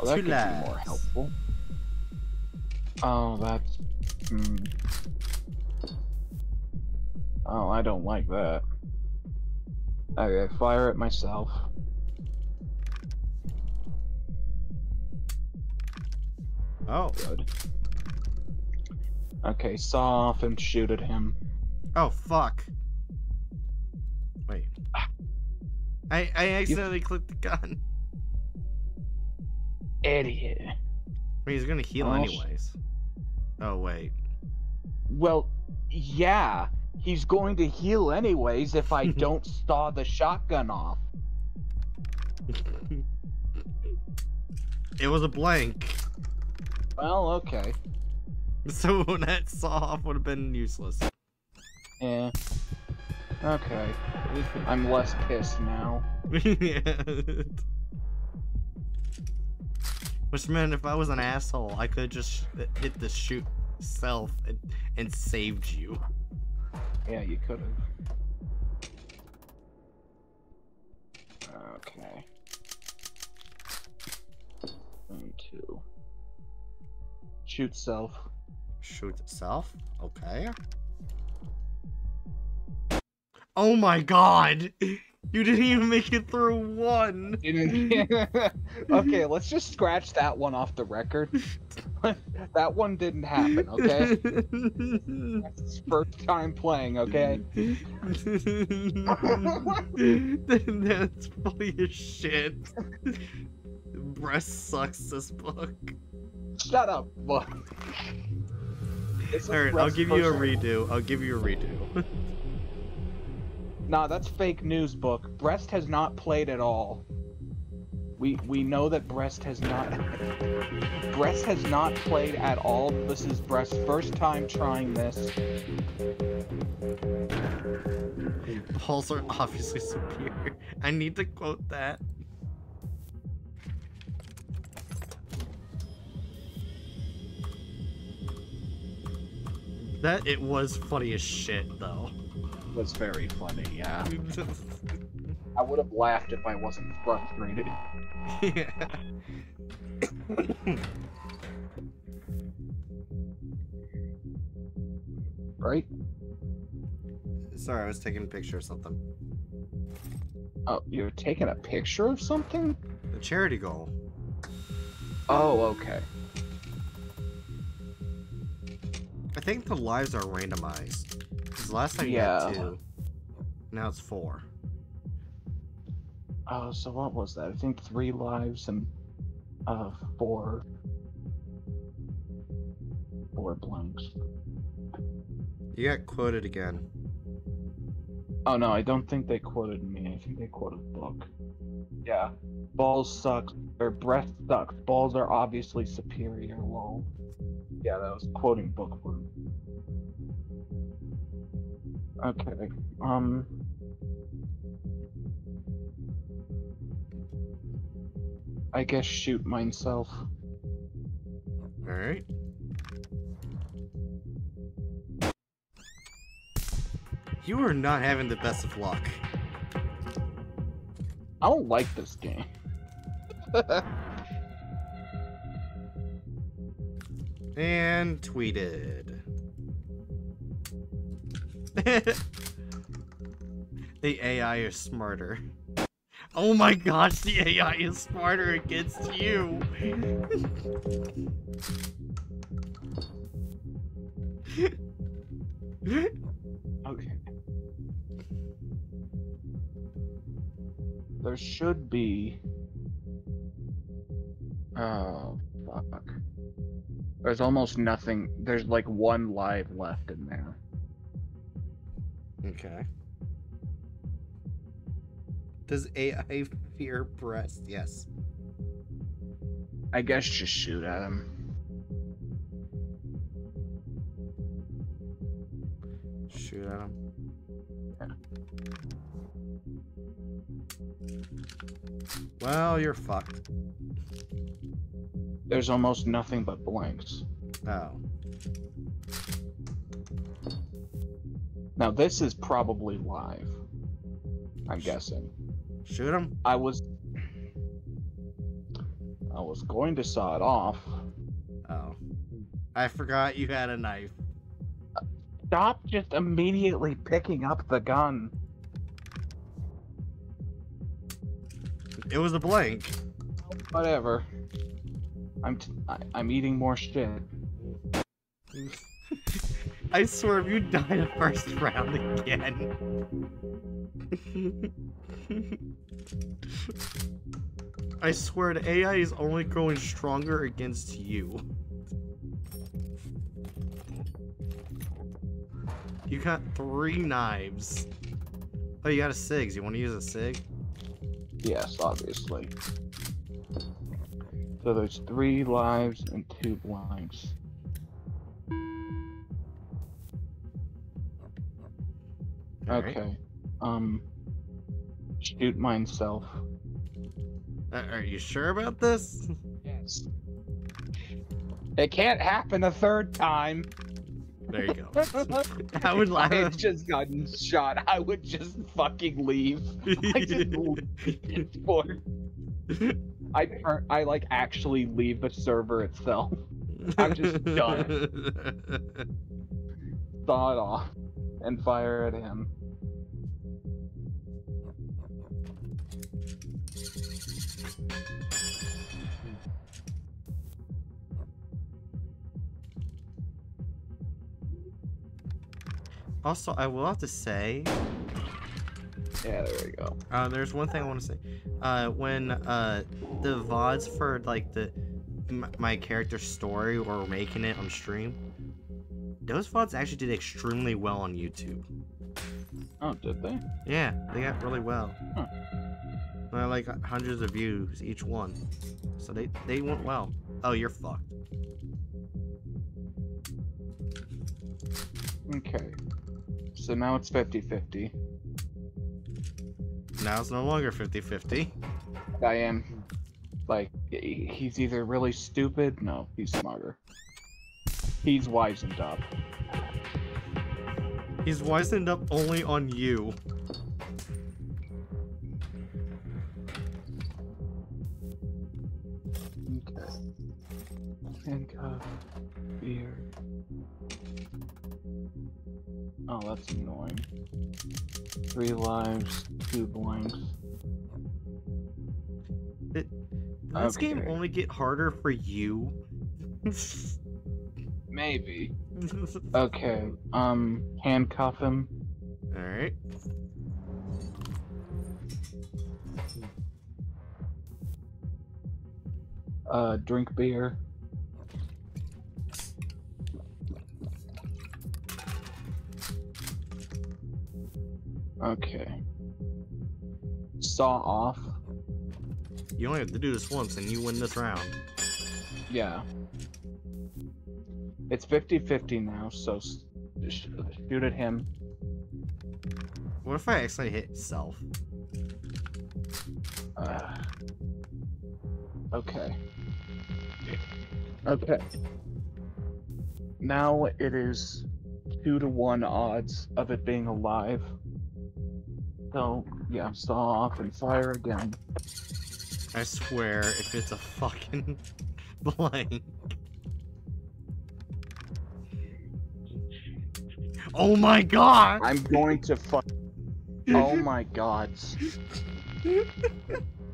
Oh, that two could be more helpful. Oh, that's. Hmm. Oh, I don't like that. Okay, fire it myself. Oh. Good. Okay, saw off and shoot at him. Oh fuck. Wait. I I accidentally clicked the gun. Idiot. I mean, he's gonna heal Oh, anyways. Oh wait. Well, yeah, He's going to heal anyways if I don't saw the shotgun off. it was a blank. Well, okay. So that saw off would have been useless. Yeah. Okay. I'm less pissed now. yeah. Which meant if I was an asshole, I could just hit the shoot self and, and saved you. Yeah, you could have. Okay. One, two. Shoot self. Shoot itself? Okay. Oh my god! You didn't even make it through one! okay, let's just scratch that one off the record. that one didn't happen, okay? That's his first time playing, okay? That's funny as shit. Breast sucks this book. Shut up, book. Alright, I'll give you a redo. I'll give you a redo. Nah, that's fake news, book. Breast has not played at all. We we know that Breast has not Breast has not played at all. This is Breast's first time trying this. Balls are obviously superior. I need to quote that. That it was funny as shit though. Was very funny, yeah. I would have laughed if I wasn't frustrated. yeah. Right? Sorry, I was taking a picture of something. Oh, you're taking a picture of something? The charity goal. Oh, okay. I think the lives are randomized. Because last time you had two. Now it's four. Oh, so what was that? I think three lives and uh four four blanks. You got quoted again. Oh no, I don't think they quoted me. I think they quoted book. Yeah. Balls suck. Their breath sucks. Balls are obviously superior, lol. Yeah, that was quoting book word. Okay. Um I guess shoot myself. Alright. You are not having the best of luck. I don't like this game. And tweeted. the AI is smarter. Oh my gosh, the AI is smarter against you. Okay. There should be. Oh, fuck. There's almost nothing. There's like one live left in there. Okay. Does AI fear breast? Yes. I guess just shoot at him. Shoot at him. Yeah. Well, you're fucked. There's almost nothing but blanks. Oh. Now, this is probably live. I'm guessing. Shoot him? I was. I was going to saw it off. Oh. I forgot you had a knife. Stop just immediately picking up the gun. It was a blank. Whatever. I'm t- I, I'm eating more shit. I swear, if you die the first round again. I swear, the AI is only growing stronger against you. You got three knives. Oh, you got a cig. You want to use a cig? Yes, obviously. So there's three lives and two blanks. Alright. Okay. Um. Shoot myself. Uh, are you sure about this? Yes. It can't happen a third time. There you go. I would If laugh. I had just gotten shot. I would just fucking leave. I just leave for. I turn. I like actually leave the server itself. I'm just done. Saw it off and fire at him. Also, I will have to say, Yeah, there we go. uh, there's one thing I want to say. Uh, when uh, the VODs for like the my character story or making it on stream, those VODs actually did extremely well on YouTube. Oh, did they? Yeah, they got really well. Huh. Uh, like hundreds of views each one, so they they went well. Oh, you're fucked. Okay. So now it's 50-50. Now it's no longer 50-50. I am like he's either really stupid. No, he's smarter. He's wisened up. He's wisened up only on you. Okay. Handcuff. Beer. Oh, that's annoying. Three lives, two blanks. Does this game Okay. only get harder for you? Maybe. Okay. Um, handcuff him. Alright. Uh, drink beer. Okay. Saw off. You only have to do this once and you win this round. Yeah. It's 50-50 now, so shoot at him. What if I actually hit self? Uh, okay. Okay. Now it is two to one odds of it being alive. So yeah, saw off and fire again. I swear, if it's a fucking blank. Oh my god! I'm going to fuck. Oh my god.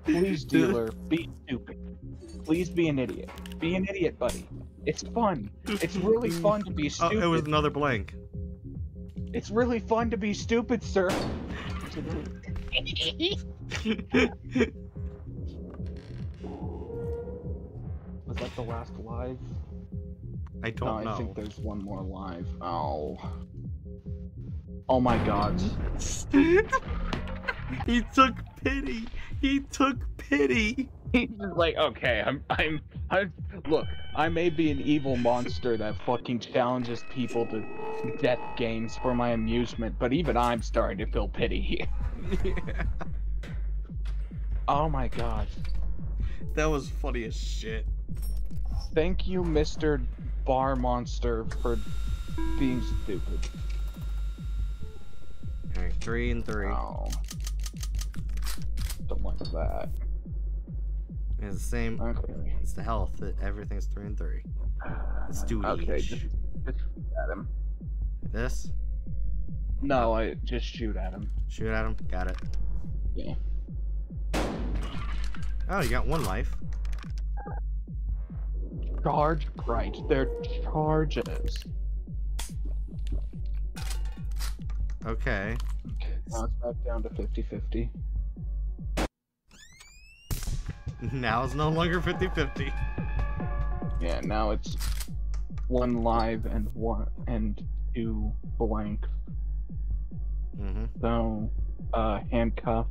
Please, dealer, be stupid. Please be an idiot. Be an idiot, buddy. It's fun. It's really fun to be Oh, stupid. it was another blank. It's really fun to be stupid, sir. Was that the last live? I don't I know. think there's one more live. Oh. Oh my god. he took pity. He took pity. He's like, okay, I'm, I'm, I'm. Look, I may be an evil monster that fucking challenges people to death games for my amusement, but even I'm starting to feel pity here. Oh my god. That was funny as shit. Thank you, Mr. Bar Monster, for being stupid. Alright, three and three. Oh. Don't like that. It's the same. Okay. It's the health. Everything's three and three. Let's do Okay, each. just, just shoot at him. This. No, I just shoot at him. Shoot at him. Got it. Yeah. Oh, you got one life. Charge right. They're charges. Okay. Okay, now it's back down to 50-50. Now it's no longer 50-50. Yeah, now it's one live and one and two blank. Mm-hmm. So, uh, handcuff.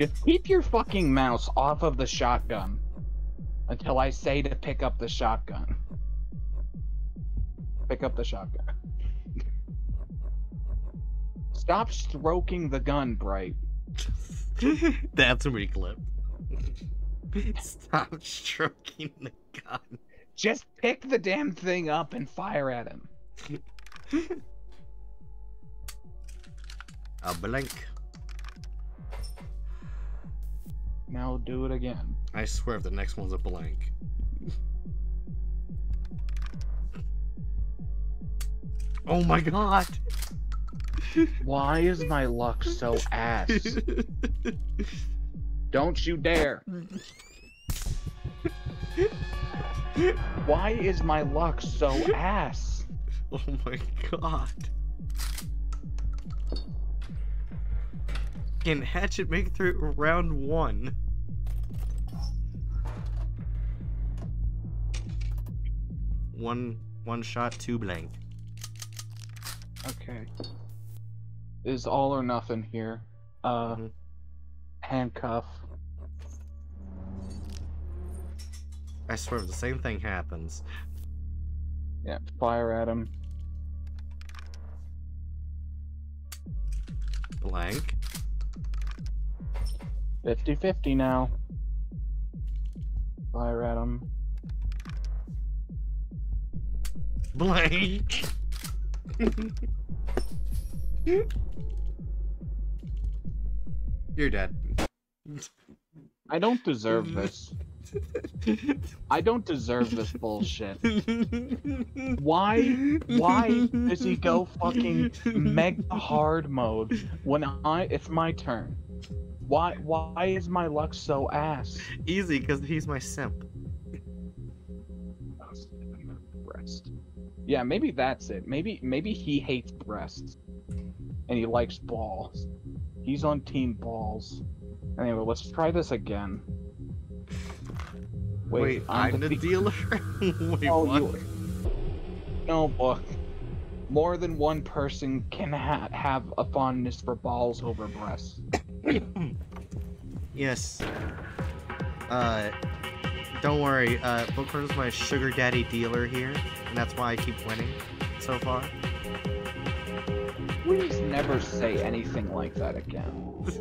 Just keep your fucking mouse off of the shotgun until I say to pick up the shotgun. Pick up the shotgun. Stop stroking the gun, Bright. That's a clip. Stop stroking the gun. Just pick the damn thing up and fire at him. A blank. Now do it again. I swear if the next one's a blank. Oh my god! Why is my luck so ass? Don't you dare. Why is my luck so ass? oh my god. Can Hatchet make it through round one? One one shot, two blank. Okay. Is all or nothing here. Uh Mhm. handcuff. I swear the same thing happens. Yeah, fire at him. Blank. 50-50 now. Fire at him. Blank. You're dead. I don't deserve this. I don't deserve this bullshit. Why why does he go fucking mega hard mode when I it's my turn? Why why is my luck so ass? Easy, because he's my simp. Breast. Yeah, maybe that's it. Maybe maybe he hates breasts. And he likes balls. He's on team balls. Anyway, let's try this again. Wait, I'm, the, dealer? Wait, Oh, what? you- No, book. More than one person can ha- have a fondness for balls over breasts. yes. Uh, don't worry. Uh, Booker's my sugar daddy dealer here, and that's why I keep winning so far. Please never say anything like that again.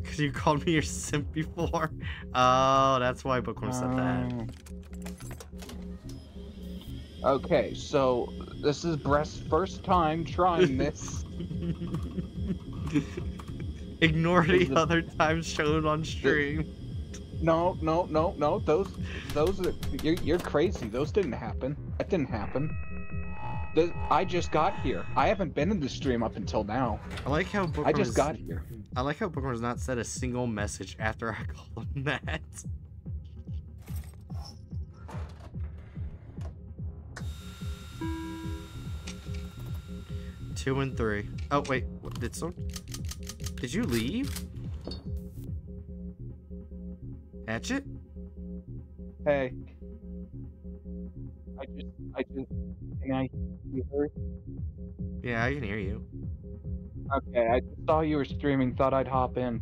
Because you called me your simp before. Oh, that's why Bookworm said that. Oh. Okay, so this is Breast's first time trying this. Ignore Is the other times shown on stream. no, no, no, no. Those, those are you're, you're crazy. Those didn't happen. That didn't happen. Th- I just got here. I haven't been in the stream up until now. I like how Bookworm I just got here. I like how Bookworm's not said a single message after I called him that. Two and three. Oh wait, what, did some? Did you leave? Hatchet? Hey. I just, I just, can I you heard? Yeah, I can hear you. Okay, I saw you were streaming, thought I'd hop in.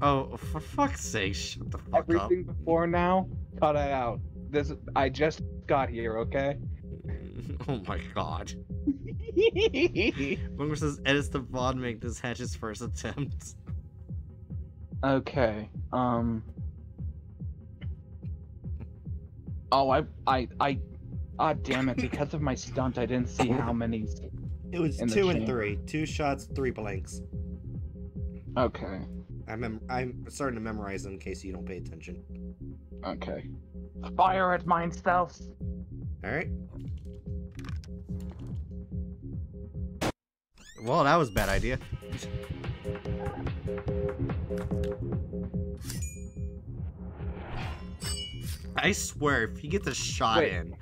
Oh, for fuck's sake, shut the fuck Everything before now, cut it out. This, I just got here, okay? oh my god. Boomer says edits the VOD make this Hatchet's first attempt. okay, um. Oh, I, I, I, ah, damn it! Because of my stunt, I didn't see how many. It was two and chamber. three. Two shots, three blanks. Okay, I mem- I'm starting to memorize them in case you don't pay attention. okay. Fire at mine myself. Alright. Well, that was a bad idea. I swear, if he gets a shot Wait. in.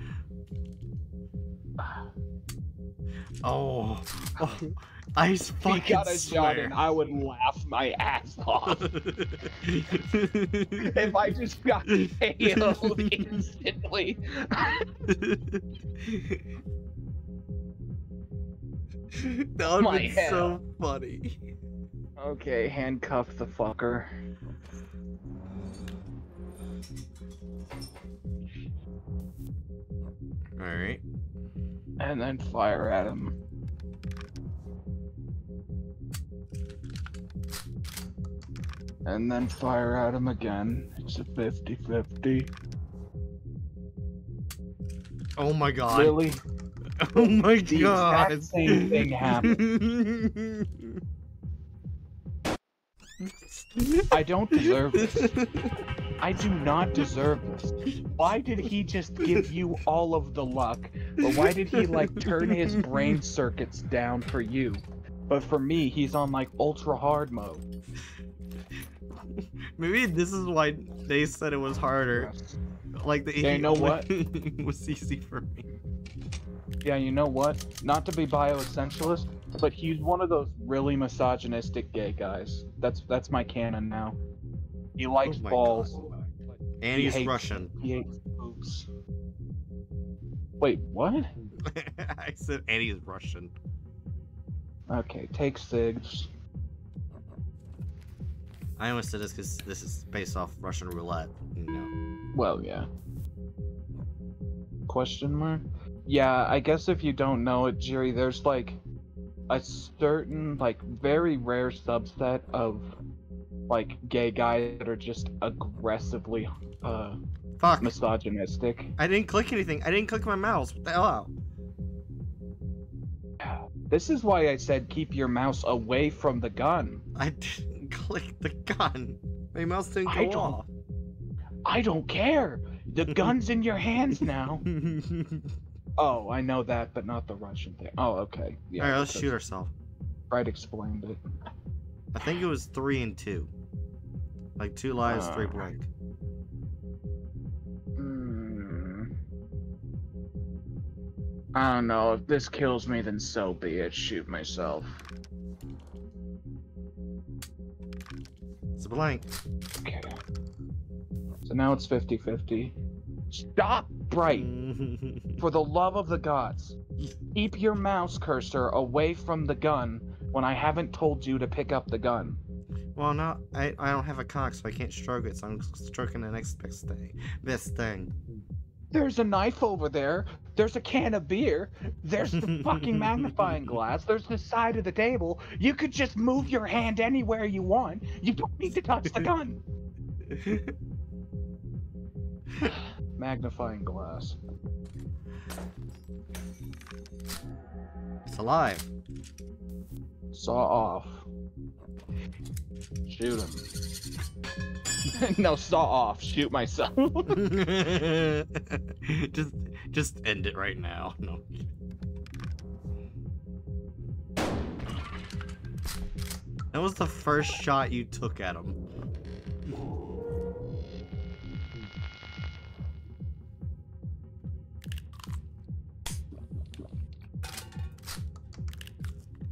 Oh, oh, I fucking got a shot and I would laugh my ass off. if I just got KO'd instantly. that would My be hell. so funny. Okay, handcuff the fucker. Alright. And then fire at him. And then fire at him again. It's a 50 50. Oh my god. Really? Oh my The god. exact same thing happened. I don't deserve this. I do not deserve this. Why did he just give you all of the luck? But why did he like turn his brain circuits down for you? But for me, he's on like ultra hard mode. Maybe this is why they said it was harder. Like the Yeah, you know what? was easy for me. Yeah, you know what? Not to be bioessentialist, but he's one of those really misogynistic gay guys. That's that's my canon now. He likes Oh balls. And He he's hates- Russian. He hates boobs. Wait, what? I said and he's Russian. Okay, take cigs. I almost said this because this is based off Russian roulette. You know. Well, yeah. Question mark? Yeah, I guess if you don't know it, Jerry, there's like a certain, like, very rare subset of like gay guys that are just aggressively uh Fuck. misogynistic. I didn't click anything. I didn't click my mouse. What the hell? out? This is why I said keep your mouse away from the gun. I didn't click the gun. My mouse didn't I go don't- off. I don't care. The gun's in your hands now. Oh, I know that, but not the Russian thing. Oh, okay. Yeah, Alright, let's shoot ourselves. Right explained it. I think it was three and two. Like two lives, three Uh. blank. I don't know. If this kills me, then so be it. Shoot myself. It's a blank. Okay. So now it's 50 50. Stop, Bright! For the love of the gods, keep your mouse cursor away from the gun when I haven't told you to pick up the gun. well, no, I, I don't have a cock, so I can't stroke it. So I'm stroking the next best thing. Best thing. There's a knife over there. There's a can of beer. There's the fucking magnifying glass. There's the side of the table. You could just move your hand anywhere you want. You don't need to touch the gun. Magnifying glass. it's alive. Saw off. Shoot him. no, saw off. Shoot myself. just, just end it right now. No. That was the first shot you took at him.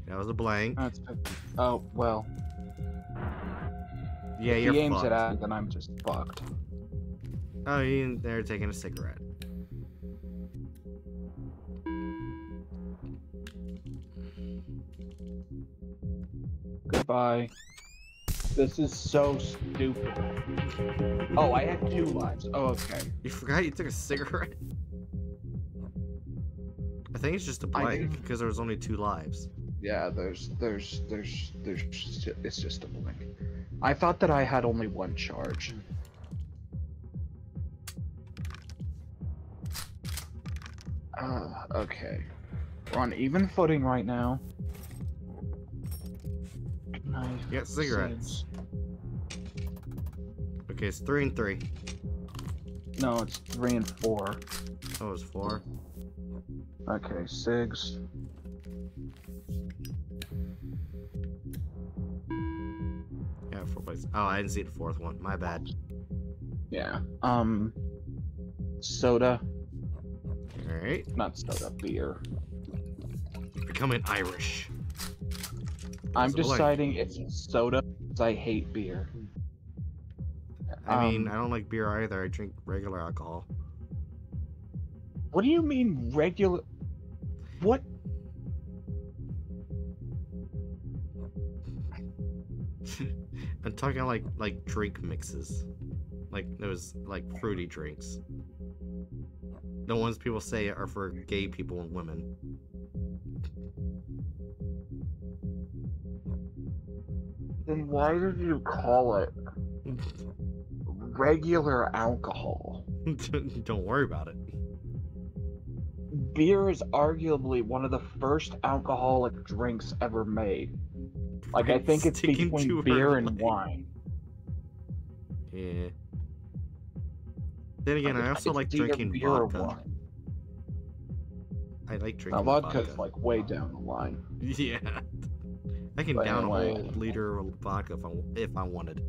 That was a blank. That's oh well. Yeah, if you're he aims fucked. it at me, then I'm just fucked. Oh, you in there taking a cigarette. Goodbye. This is so stupid. Oh, I had two lives. Oh, okay. You forgot you took a cigarette? I think it's just a blank because there was only two lives. Yeah, there's, there's, there's, there's, it's just a blink. I thought that I had only one charge. Uh, okay. We're on even footing right now. Knife, got cigarettes. Okay, it's three and three. No, it's three and four. Oh, it was four. Okay, cigs. place. Oh, I didn't see the fourth one. My bad. Yeah. Um. Soda. All right. Not soda. Beer. Becoming Irish. I'm deciding like... it's soda because I hate beer. I um, mean, I don't like beer either. I drink regular alcohol. What do you mean regular? What? I'm talking like like drink mixes, like those like fruity drinks. The ones people say are for gay people and women. Then why did you call it regular alcohol? Don't worry about it. Beer is arguably one of the first alcoholic drinks ever made. Like I think it's between beer and leg. wine. Yeah. Then again, I also it's like drinking beer or vodka. wine. I like drinking Now vodka's vodka. like way down the line. Yeah. I can But down anyway. a whole liter of vodka if I, if I wanted.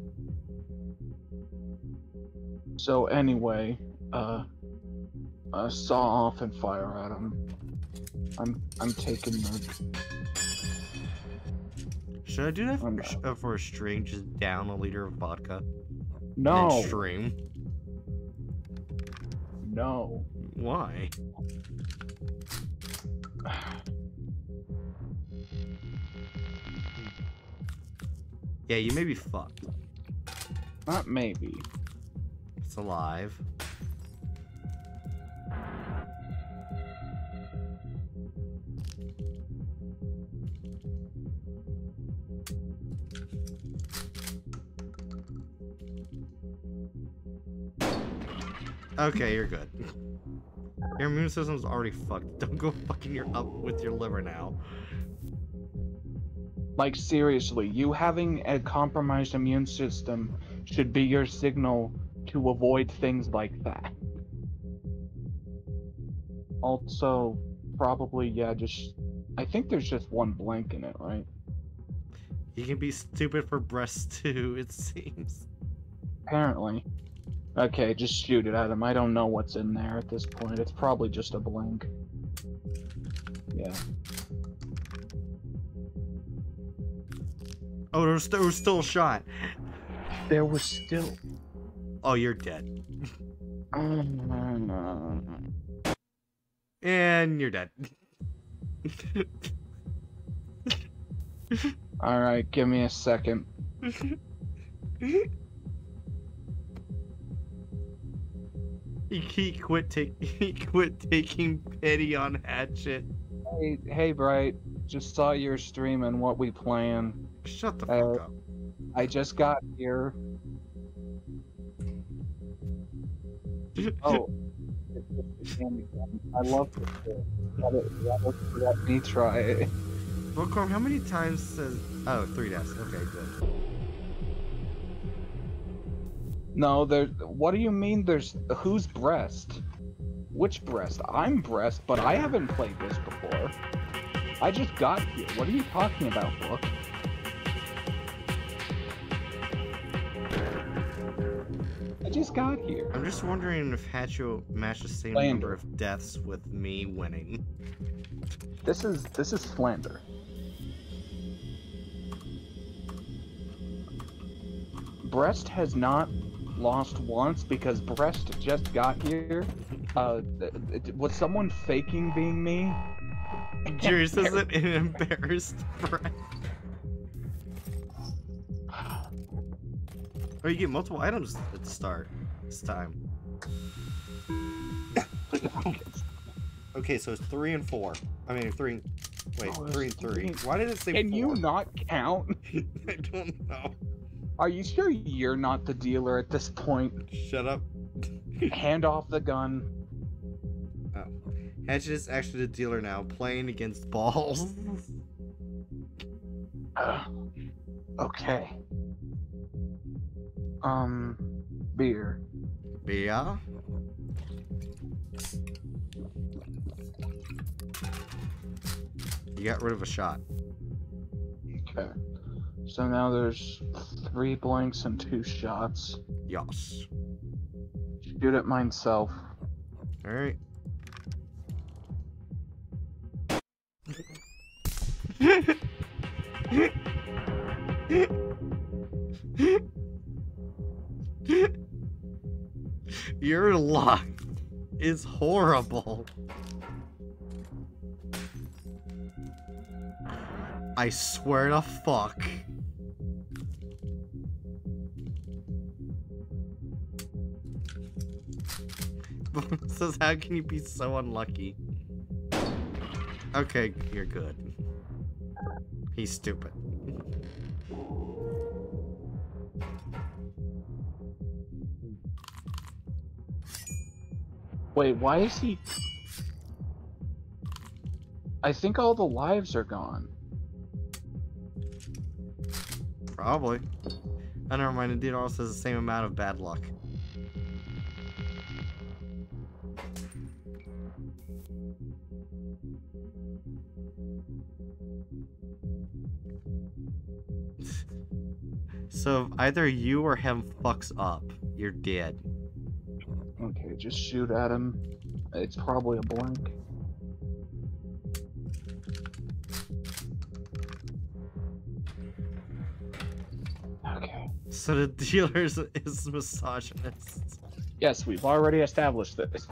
So anyway, uh, uh, saw off and fire at him. I'm I'm taking the Should I do that for, uh, for a stream? Just down a liter of vodka? no stream? no. Why? Yeah, you may be fucked. Not maybe. It's alive. Okay, you're good. Your immune system's already fucked. Don't go fucking your up with your liver now. Like seriously, you having a compromised immune system should be your signal to avoid things like that. Also, probably yeah, just I think there's just one blank in it, right? You can be stupid for breasts too, it seems. Apparently. Okay, just shoot it at him. I don't know what's in there at this point. It's probably just a blank. Yeah. Oh, there was, there was still a shot. There was still. Oh, you're dead. Um, And you're dead. All right, give me a second. he, he quit take he quit taking pity on Hatchet. Hey, hey, Bright. Just saw your stream and what we playing. Shut the Uh, fuck up. I just got here. Oh. I love this. Let it- let Let me try it. Bookworm, how many times says Oh, three deaths. Okay, good. No, there. What do you mean? There's who's breast? Which breast? I'm breast, but I haven't played this before. I just got here. What are you talking about, book? I just got here. I'm just wondering if Hatcho matched the same Slander. number of deaths with me winning. This is this is slander. Breast has not lost once because Breast just got here. Uh, th- th- was someone faking being me? Jurius is an embarrassed friend. Oh, you get multiple items at the start this time. okay, so it's three and four. I mean, three. Wait, Oh, three and three. three. Why did it say Can four? you not count? I don't know. Are you sure you're not the dealer at this point? Shut up. Hand off the gun. Oh. Hatchet is actually the dealer now, playing against balls. Ugh. okay. Um, beer. Beer? You got rid of a shot. Okay. So now there's three blanks and two shots. Yes. Shoot at myself. Alright. Your luck is horrible. I swear to fuck. says, how can you be so unlucky? Okay, you're good. He's stupid. Wait, why is he? I think all the lives are gone. Probably. I never mind, it also has the same amount of bad luck. So either you or him fucks up, you're dead. Okay, just shoot at him. It's probably a blank. Okay. So the dealer is, is misogynist. Yes, we've already established this.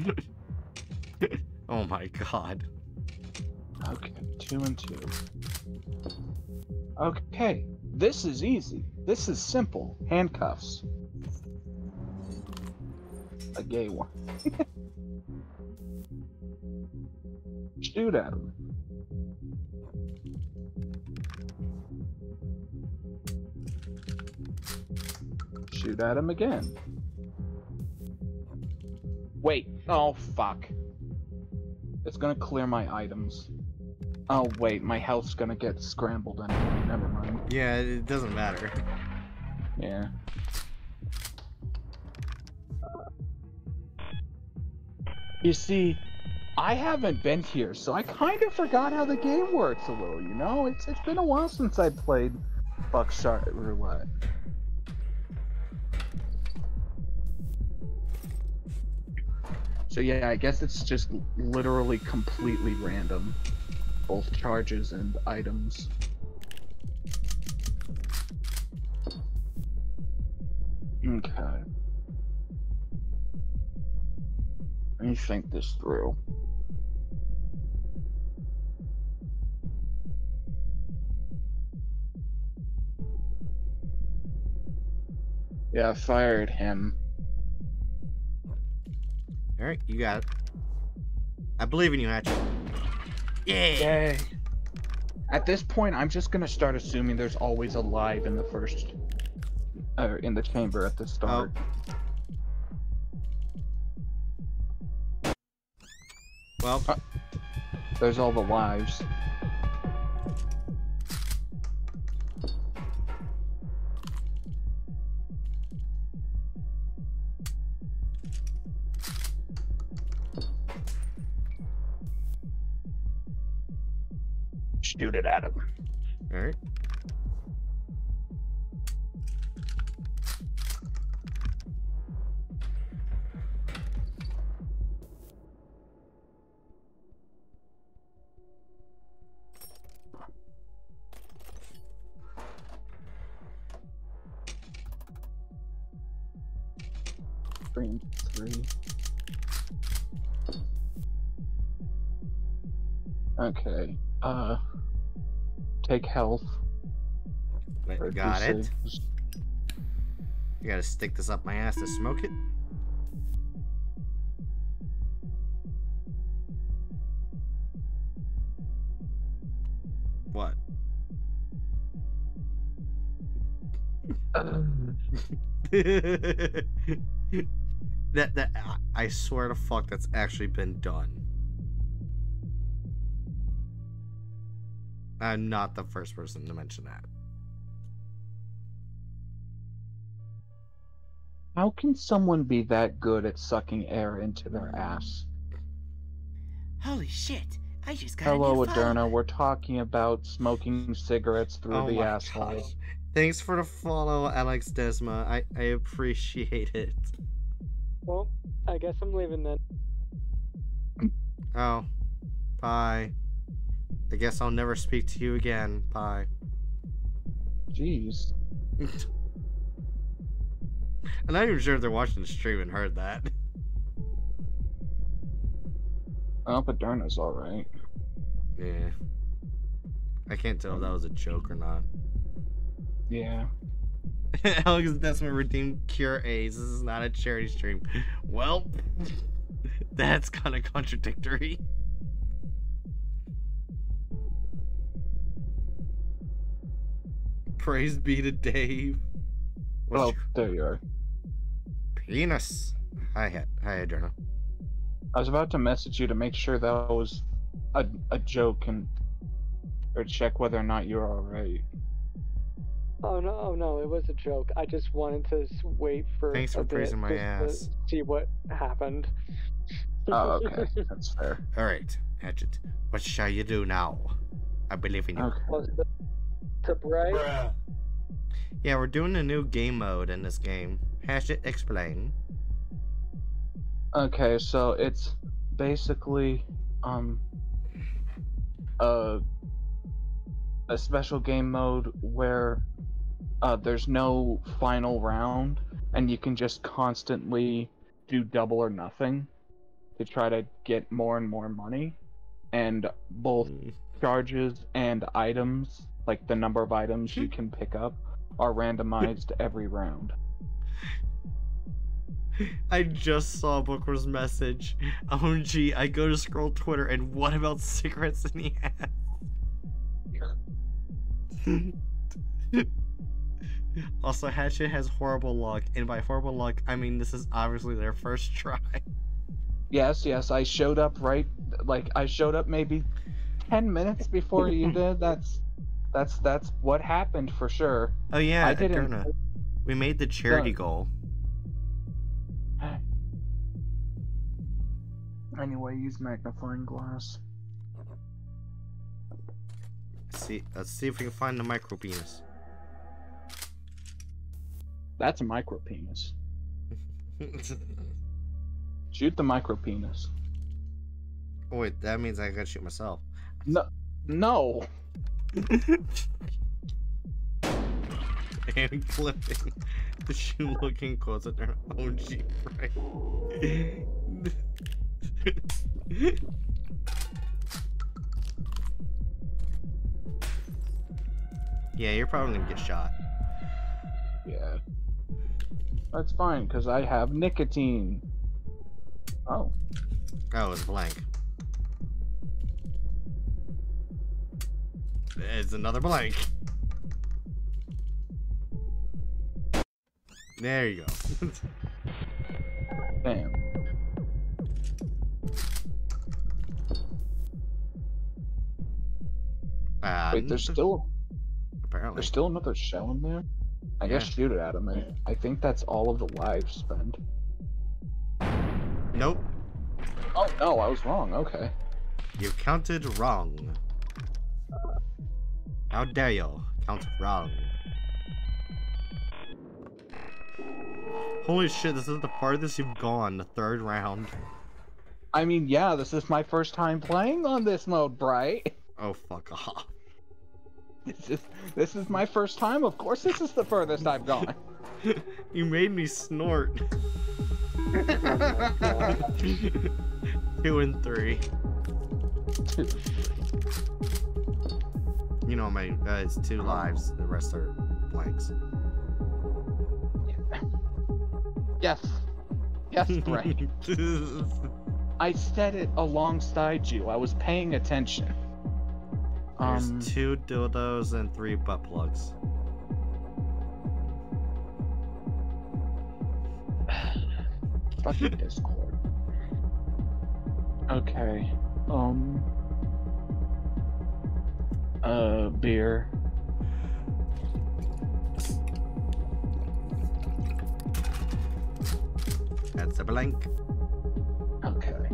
oh my god. Okay, two and two. Okay, this is easy. This is simple. Handcuffs. A gay one. Shoot at him. Shoot at him again. Wait. Oh, fuck. It's gonna clear my items. Oh, wait. My health's gonna get scrambled anyway. Never mind. Yeah, it doesn't matter. Yeah. You see, I haven't been here, so I kind of forgot how the game works a little, you know? It's it's been a while since I played Buckshot Roulette. So yeah, I guess it's just literally completely random. Both charges and items. Okay. Let me think this through. Yeah, I fired him. Alright, you got it. I believe in you, Hatchet. Yeah! Yay. At this point, I'm just gonna start assuming there's always a live in the first, uh, in the chamber at the start. Well, There's all the lives. Shoot it at him. alright. Three three. Okay. Uh, take health. Wait, got it. Saves. You gotta stick this up my ass to smoke it? What? that that I- I swear to fuck that's actually been done. I'm not the first person to mention that. How can someone be that good at sucking air into their ass? Holy shit! I just got Hello, a new phone. Adurna. We're talking about smoking cigarettes through Oh the my asshole. gosh. Thanks for the follow, Alex Desma. I, I appreciate it. Well, I guess I'm leaving then. Oh, bye. I guess I'll never speak to you again. Bye. Jeez. I'm not even sure if they're watching the stream and heard that. I hope Adurna's alright. Yeah. I can't tell if that was a joke or not. Yeah. Alex Desmond redeemed Cure A's. This is not a charity stream. Well, that's kind of contradictory. Praise be to Dave. What's Oh, your there you are. penis? Hi, Hat. Hi, Adurna. I was about to message you to make sure that was a, a joke and or check whether or not you're alright. Oh no, oh no, it was a joke. I just wanted to wait for. Thanks a for bit praising my to ass. See what happened. Oh, okay. That's fair. All right, Hatchet. What shall you do now? I believe in you. Okay. Was the- to Bray? Yeah, we're doing a new game mode in this game. Hatchet, explain. Okay, so it's basically um a a special game mode where uh, there's no final round and you can just constantly do double or nothing to try to get more and more money and both Mm. charges and items like the number of items you hmm. can pick up are randomized every round I just saw Booker's message. OMG, I go to scroll Twitter and what about cigarettes in the ass? also, Hatchet has horrible luck, and by horrible luck, I mean this is obviously their first try. Yes, yes, I showed up right like I showed up maybe 10 minutes before you did. That's that's that's what happened for sure. Oh yeah, I didn't. We made the charity goal. Anyway, use magnifying glass. Let's see, let's see if we can find the micro penis. That's a micro penis. Shoot the micro penis. oh, wait, that means I gotta shoot myself. No. No. and clipping the shoe looking quotes at their own G right. yeah, you're probably gonna get shot. Yeah. That's fine cuz I have nicotine. Oh. Oh, it's blank. It's another blank. There you go. Damn. uh, Wait, there's still apparently. there's still another shell in there? I guess shoot it at him. I- I think that's all of the lives spent. Nope, Oh no, I was wrong. Okay. you counted wrong. How dare you count wrong? Holy shit, this is the farthest you've gone, the third round. I mean, yeah, this is my first time playing on this mode, Bright. Oh, fuck off. This is this is my first time. Of course, this is the furthest I've gone. you made me snort. Two and three. You know, my uh, it's two lives. The rest are blanks. Yes. Yes, Bright. I said it alongside you. I was paying attention. There's Um, two dildos and three butt plugs. fucking Discord. Okay. Um. Uh, beer. That's a blank. Okay.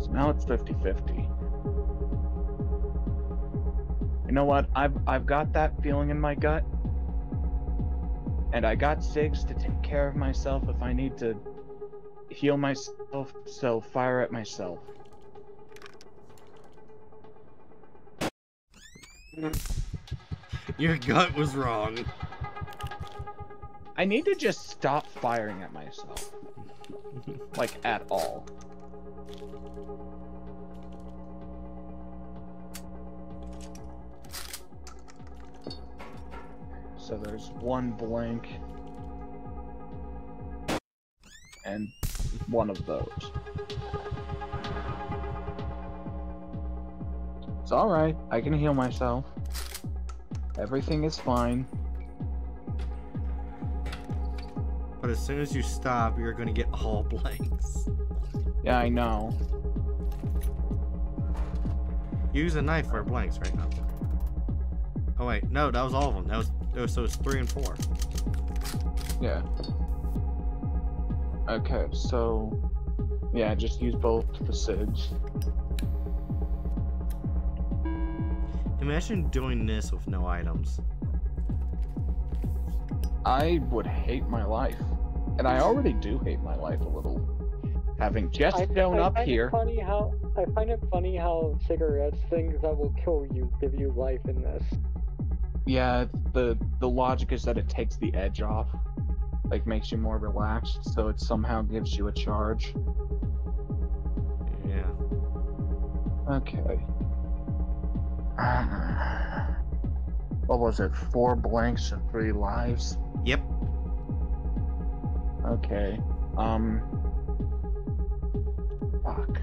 So now it's 50-50. You know what? I've I've got that feeling in my gut. And I got cigs to take care of myself if I need to heal myself, so fire at myself. Your gut was wrong. I need to just stop firing at myself. Like at all. So there's one blank. And one of those. It's alright. I can heal myself. Everything is fine. But as soon as you stop, you're gonna get all blanks. Yeah, I know. Use a knife for blanks right now. Oh wait, no, that was all of them. That was, that was so it's three and four. Yeah. Okay, so yeah, just use both the SIDS. Imagine doing this with no items. I would hate my life. And I already do hate my life a little. Having just I, shown I up here. Funny how I find it funny how cigarettes, things that will kill you, give you life in this. Yeah, the the logic is that it takes the edge off. Like makes you more relaxed, so it somehow gives you a charge. Yeah. Okay. What was it? Four blanks and three lives? Yep. Okay. Um. Fuck.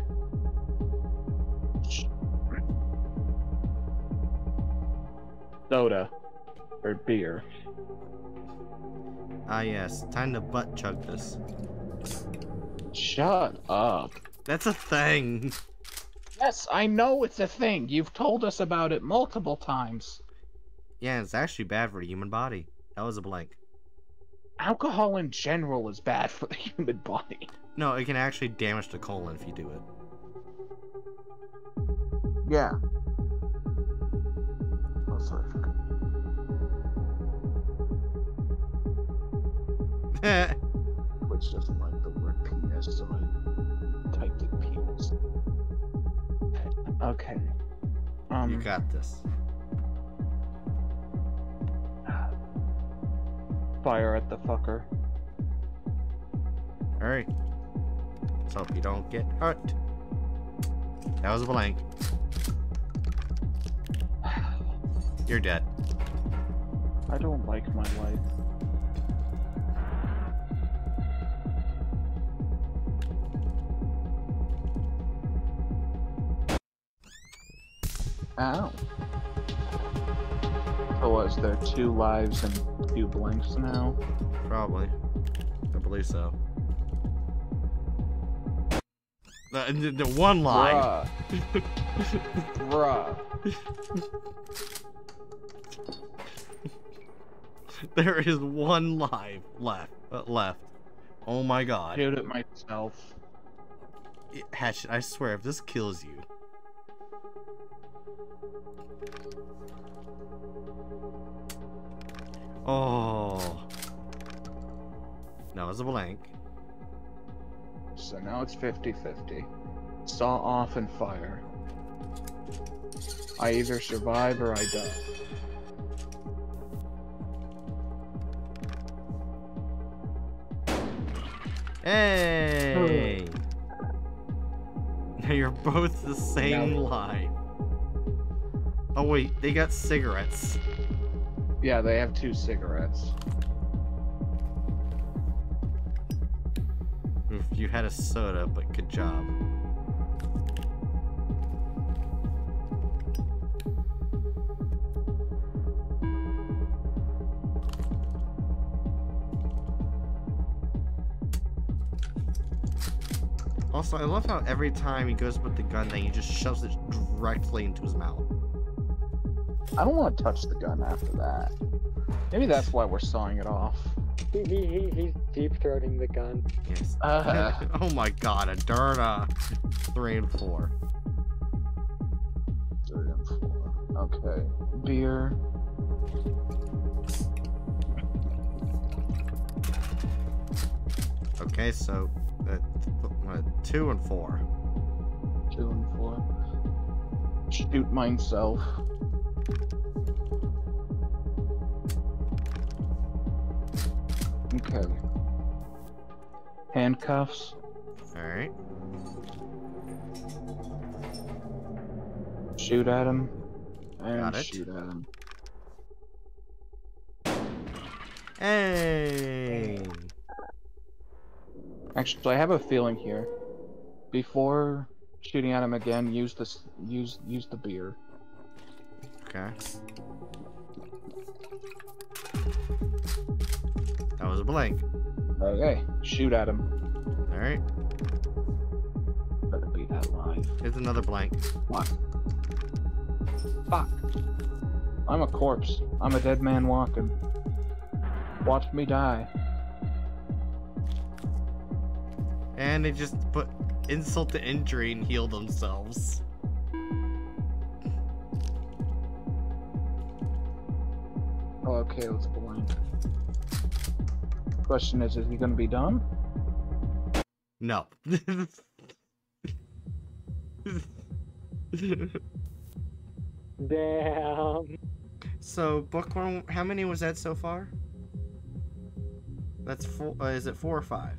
Soda. Or beer. Ah yes, time to butt chug this. Shut up. That's a thing. Yes, I know it's a thing. You've told us about it multiple times. Yeah, it's actually bad for the human body. That was a blank. Alcohol in general is bad for the human body. No, it can actually damage the colon if you do it. Yeah. Oh, sorry. it. Which doesn't like the word penis, so I Okay. Um, you got this. fire at the fucker. Alright. Let's hope you don't get hurt. That was a blank. You're dead. I don't like my life. Ow. So was there two lives and two blanks now? Probably. I believe so. The, the, the one line. Bruh. Bruh. There is one live left. Uh, left. Oh my god. Shoot it myself. Hatchet, I swear, if this kills you. Oh. Now was a blank. So now it's 50-50. Saw off and fire. I either survive or I die. Hey! Now you're both the same Now- line. Oh wait, they got cigarettes. Yeah, they have two cigarettes. You had a soda, but good job. Also, I love how every time he goes with the gun thing, he just shoves it directly into his mouth. I don't want to touch the gun after that. Maybe that's why we're sawing it off. He, he, he he's deep throating the gun. Yes. Uh, oh my god, Adurna. Three and four. three and four. Okay. Beer. Okay, so uh, th- uh, two and four. Two and four. Shoot myself. Okay. Handcuffs. Alright. Shoot at him. And Got it. shoot at him. Hey. Actually, I have a feeling here. Before shooting at him again, use this. Use use the beer. Okay. That was a blank. Okay, shoot at him. All right. Better be that live. Here's another blank. What? Fuck. I'm a corpse. I'm a dead man walking. Watch me die. And they just put insult to injury and heal themselves. Oh, okay, let's blind. Question is, is he gonna be done? No. Damn. so bookworm, how many was that so far? That's four. Uh, is it four or five?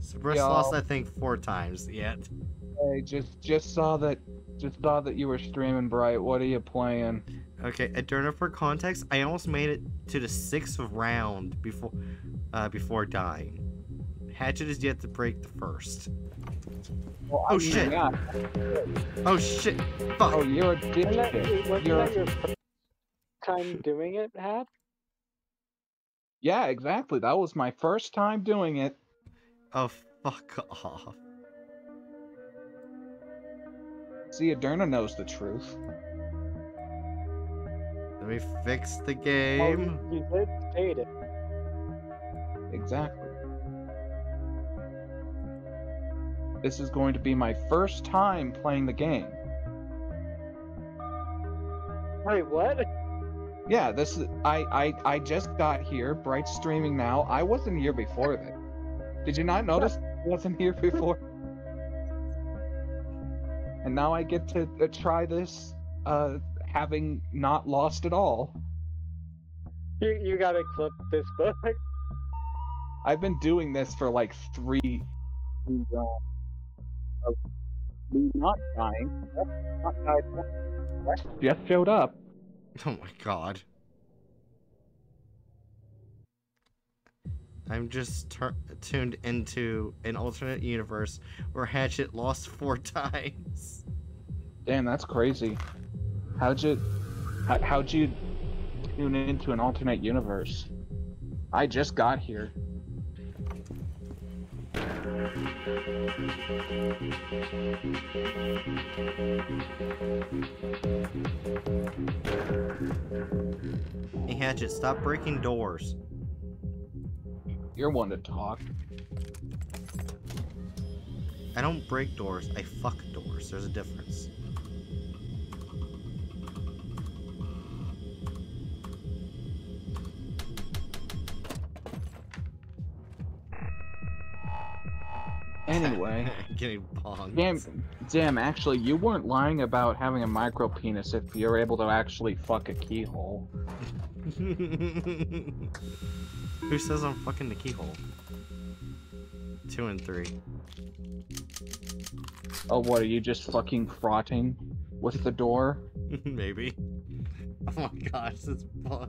So Bruce Yeah, lost, I'll- I think, four times yet. Hey, just just saw that just saw that you were streaming bright. What are you playing? Okay, Adurna, for context, I almost made it to the sixth round before, uh, before dying. Hatchet is yet to break the first. Well, Oh, I- shit. Yeah. Oh shit! Fuck! Oh, you're a Wasn't dipshit. wasn't You're that your first time doing it, Hap? Yeah, exactly. That was my first time doing it. Oh, fuck off! See, Adurna knows the truth. Let me fix the game. you, you did state it. Exactly. This is going to be my first time playing the game. Wait, what? Yeah, this is I I I just got here. Bright streaming now. I wasn't here before this. Did you not notice I wasn't here before? And now I get to uh, try this, uh, having not lost at all. You you gotta clip this book. I've been doing this for like three three rounds of me not dying. Not died. Just showed up. Oh my god. I'm just tur- tuned into an alternate universe where Hatchet lost four times. Damn, that's crazy. How'd you, how, how'd you tune into an alternate universe? I just got here. Hey Hatchet, stop breaking doors. You're one to talk. I don't break doors, I fuck doors. There's a difference. Getting bonked. damn, damn. Actually, you weren't lying about having a micro penis if you're able to actually fuck a keyhole. Who says I'm fucking the keyhole? Two and three. Oh, what are you just fucking frotting with the door? Maybe. Oh my gosh, this fuck.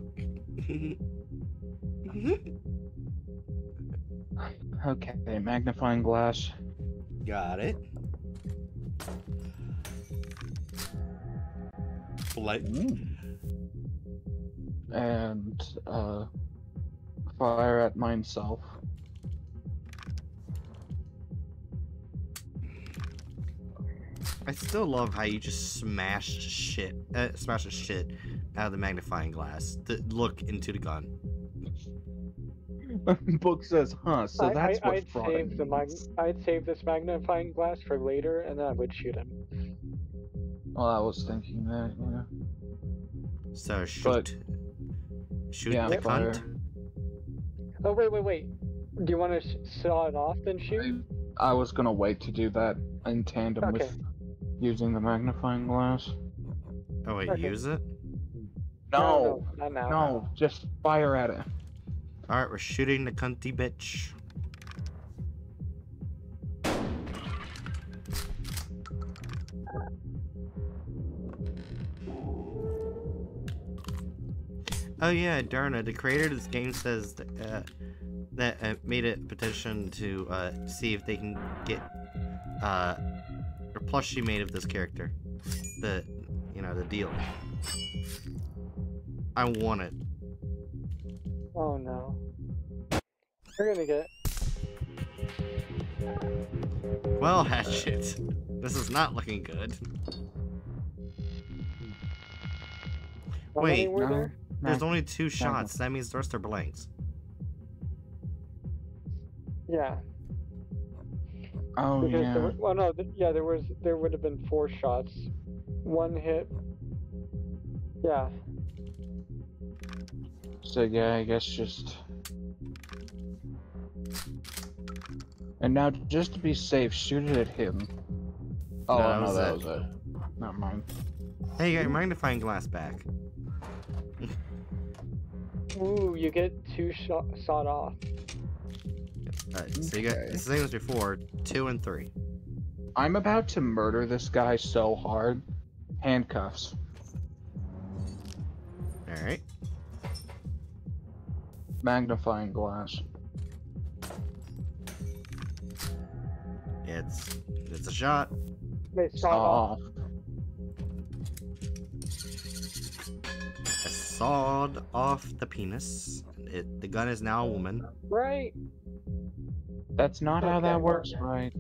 Okay, magnifying glass. Got it. Light. and uh, fire at myself. I still love how you just smash shit, uh, smash the shit out of the magnifying glass to look into the gun. Book says, "Huh." So I, that's I, what I'd fraud save the mag- I'd save this magnifying glass for later, and then I would shoot him. Well, I was thinking that. Yeah. So shoot. But- shoot Yeah, the fire. cunt. Oh wait, wait, wait. Do you want to sh- saw it off then shoot? I was gonna wait to do that in tandem Okay. with using the magnifying glass. Oh wait, Okay. use it. No, not now. no, just fire at it. All right, we're shooting the cunty bitch. Oh yeah, Darna, the creator of this game says that, uh, that uh, made a petition to uh, see if they can get uh, a plushie made of this character. The, you know, the deal. I want it. Oh no. We're gonna get. Well, Hatchet, this is not looking good. How Wait, no. there? There's only two shots. That means the rest are blanks. Yeah. Oh Because yeah. there were, well, no, th- yeah, there was there would have been four shots, one hit. Yeah. So yeah, I guess just. And now, just to be safe, shoot it at him. Oh No, no, that was that it. was it. Not mine. Hey, you got your magnifying glass back. Ooh, you get two shot sawed off. Alright, so you got Okay. the same as before, two and three. I'm about to murder this guy so hard. Handcuffs. Alright. Magnifying glass. It's it's a shot. They sawed off. Off. I sawed off the penis. It, the gun is now a woman. Right. That's not how that works, right?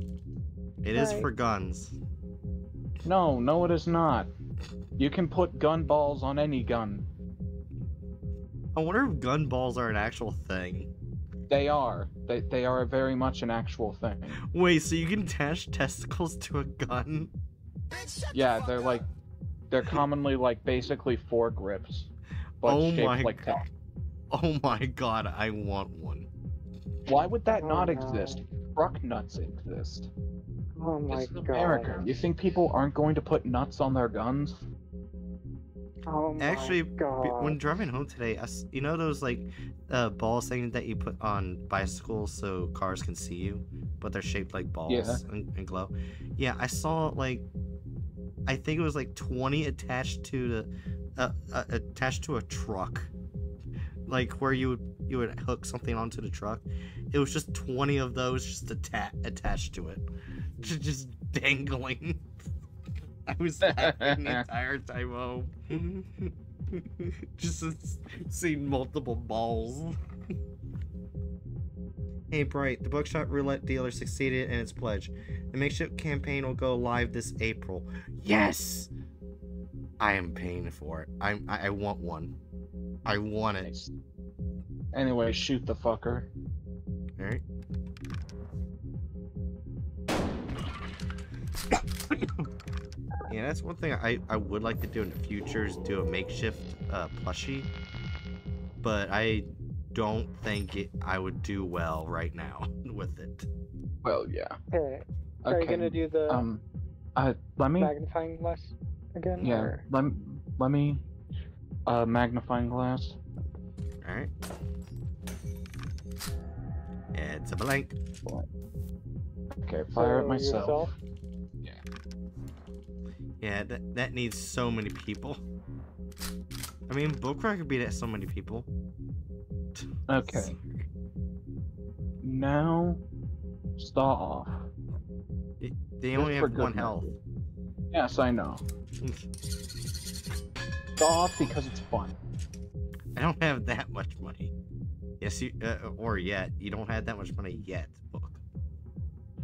It is Right. for guns. No, no, it is not. You can put gun balls on any gun. I wonder if gun balls are an actual thing. They are. They, they are very much an actual thing. Wait, so you can attach testicles to a gun? Yeah, they're like, they're commonly like basically foregrips, but Oh shaped my like that. Oh my god, I want one. Why would that Oh, not no. exist? Truck nuts exist. Oh my This is god. America. You think people aren't going to put nuts on their guns? Oh Actually, god. when driving home today, I s you know those like uh, balls things that you put on bicycles so cars can see you, but they're shaped like balls Yeah. and, and glow. Yeah, I saw like, I think it was like twenty attached to the, uh, uh, attached to a truck, like where you would you would hook something onto the truck. It was just twenty of those just atta- attached to it, just, just dangling. I was laughing the entire time home. Oh. Just s- seeing multiple balls. hey, Bright, the Buckshot Roulette dealer succeeded in its pledge. The Makeship campaign will go live this April. Yes! I am paying for it. I'm, I, I want one. I want it. Anyway, shoot the fucker. Alright. yeah, that's one thing I, I would like to do in the future is do a Makeship uh, plushie. But I don't think it, I would do well right now with it. Well, yeah. Okay. Are you gonna do the Um, uh, let me. magnifying glass again? Yeah, or- let let me. Uh, magnifying glass. Alright. It's a blank. Okay, fire So at myself. yourself? Yeah, that, that needs so many people. I mean, Bullcrag could beat it so many people. Okay. Now, saw off. They only Just for have one health. Yes, I know. Saw off because it's fun. I don't have that much money. Yes, you uh, or yet you don't have that much money yet. Book.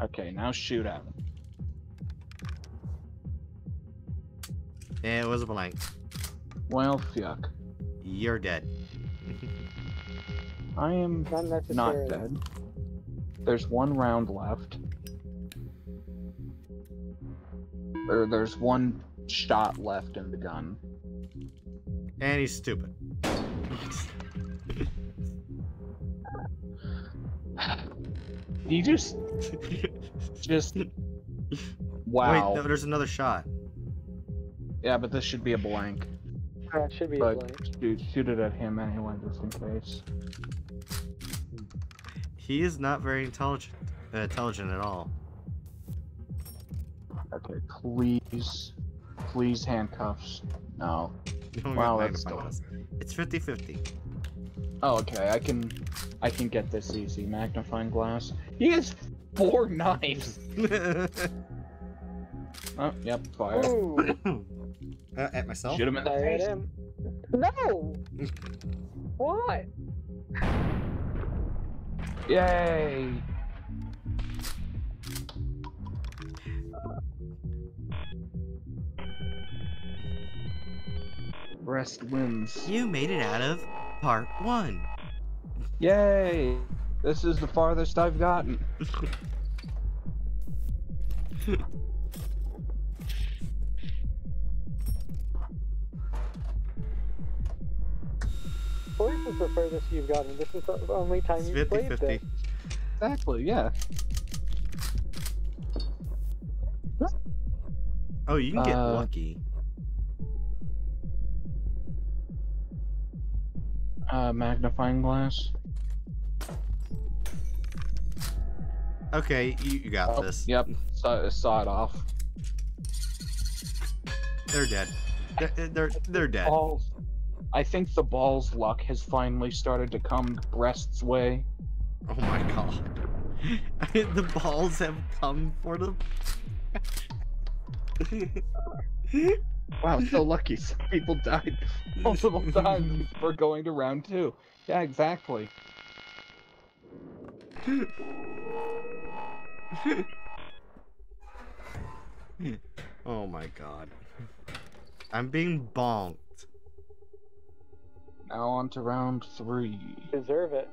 Okay, now shoot at him. It was a blank. Well, fuck. You're dead. I am Not not dead. There's one round left. Or there's one shot left in the gun. and he's stupid. You just, just, wow. Wait, no, there's another shot. Yeah, but this should be a blank. Uh, it should be a But blank. shoot, shoot it at him anyway, just in case. He is not very intelligent. Uh, intelligent at all. Okay, please, please handcuffs. No. Wow, that's magnifying. It's 50-50. Oh, okay. I can, I can get this easy. Magnifying glass. He has four knives. Oh, yep. Fire. Ooh, uh, at myself? Shoot him in the face. him. No! What? Yay! Breast wins. You made it out of part one. Yay! This is the farthest I've gotten. Well, this is the furthest you've gotten. This is the only time It's you've played 50-50. this. Exactly, yeah. Oh, you can get Uh, lucky. Uh, magnifying glass. Okay, you, you got Oh, this. Yep, saw, saw it off. They're dead. They're, they're, they're dead. Balls. I think the ball's luck has finally started to come breast's way. Oh my god. the balls have come for them. Wow, so lucky. Some people died multiple times for going to round two. Yeah, exactly. oh my god. I'm being bonked. Now on to round three. Deserve it.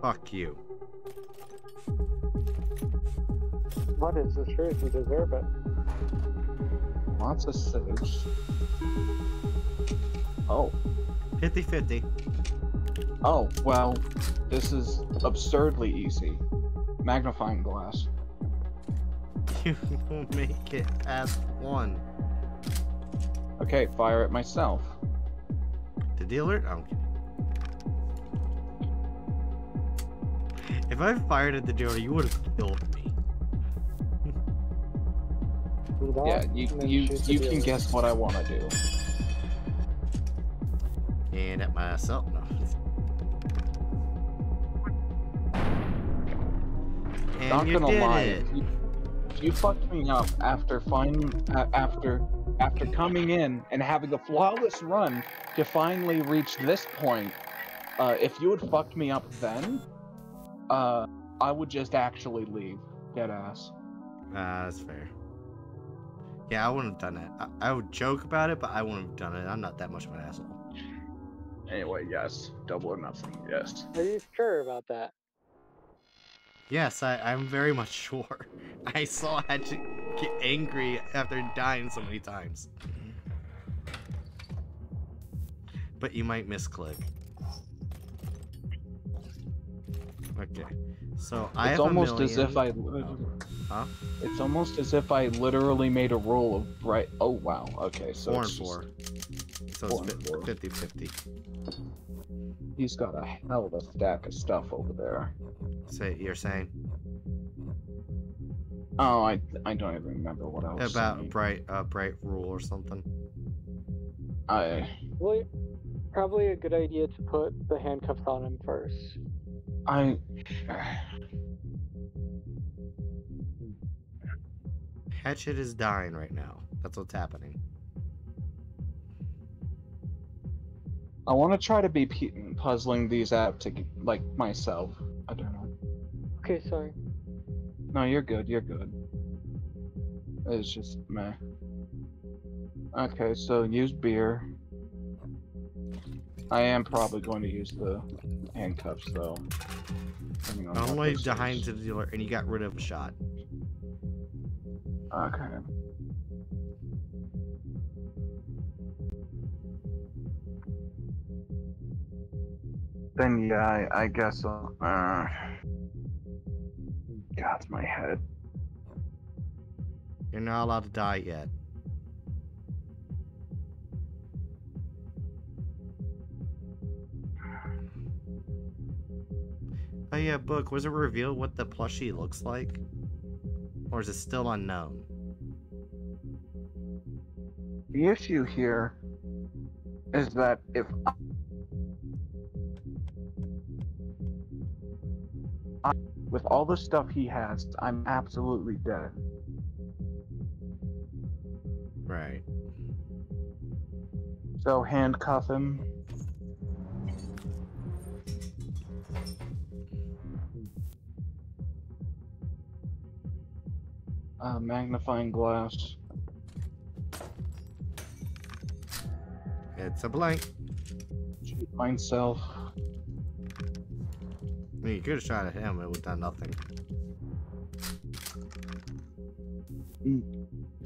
Fuck you. What is the truth? You deserve it. Lots of saves. Oh. 50 50. Oh, well, this is absurdly easy. Magnifying glass. You will make it past one. Okay, fire it myself. The dealer? I'm kidding. If I fired at the dealer, you would have killed me. Yeah, you you you can guess what I want to do. And at myself, no. And Not you gonna did lie, it. you, you fucked me up after finding uh, after after coming in and having a flawless run to finally reach this point. Uh, if you had fucked me up then, uh, I would just actually leave. Dead ass. Ah, that's fair. Yeah, I wouldn't have done it. I, I would joke about it, but I wouldn't have done it. I'm not that much of an asshole. Anyway, yes, double or nothing. Yes. Are you sure about that? Yes, I, I'm very much sure. I saw Hatchet get angry after dying so many times. But you might misclick. Okay, so I it's have almost as if I. Oh. Huh? It's almost as if I literally made a roll of bright. Oh wow. Okay, so Four it's and just- four. So it's 50 50. he's got a hell of a stack of stuff over there. Say you're saying Oh, I I don't even remember what I was about saying. bright uh bright rule or something. I Well, probably a good idea to put the handcuffs on him first. I Hatchet is dying right now. That's what's happening. I want to try to be pe- puzzling these out to like myself. I don't know. Okay, sorry. No, you're good. You're good. It's just meh. Okay, so use beer. I am probably going to use the handcuffs though. depending on what Only this behind to the dealer, and you got rid of a shot. Okay. Then yeah, I, I guess. Uh, uh, God, my head. You're not allowed to die yet. Oh yeah, book. Was it revealed what the plushie looks like, or is it still unknown? The issue here is that if I, with all the stuff he has, I'm absolutely dead. Right. So handcuff him. Uh, magnifying glass. It's a blank. Shoot myself. I mean, you could have shot at him. It would have done nothing.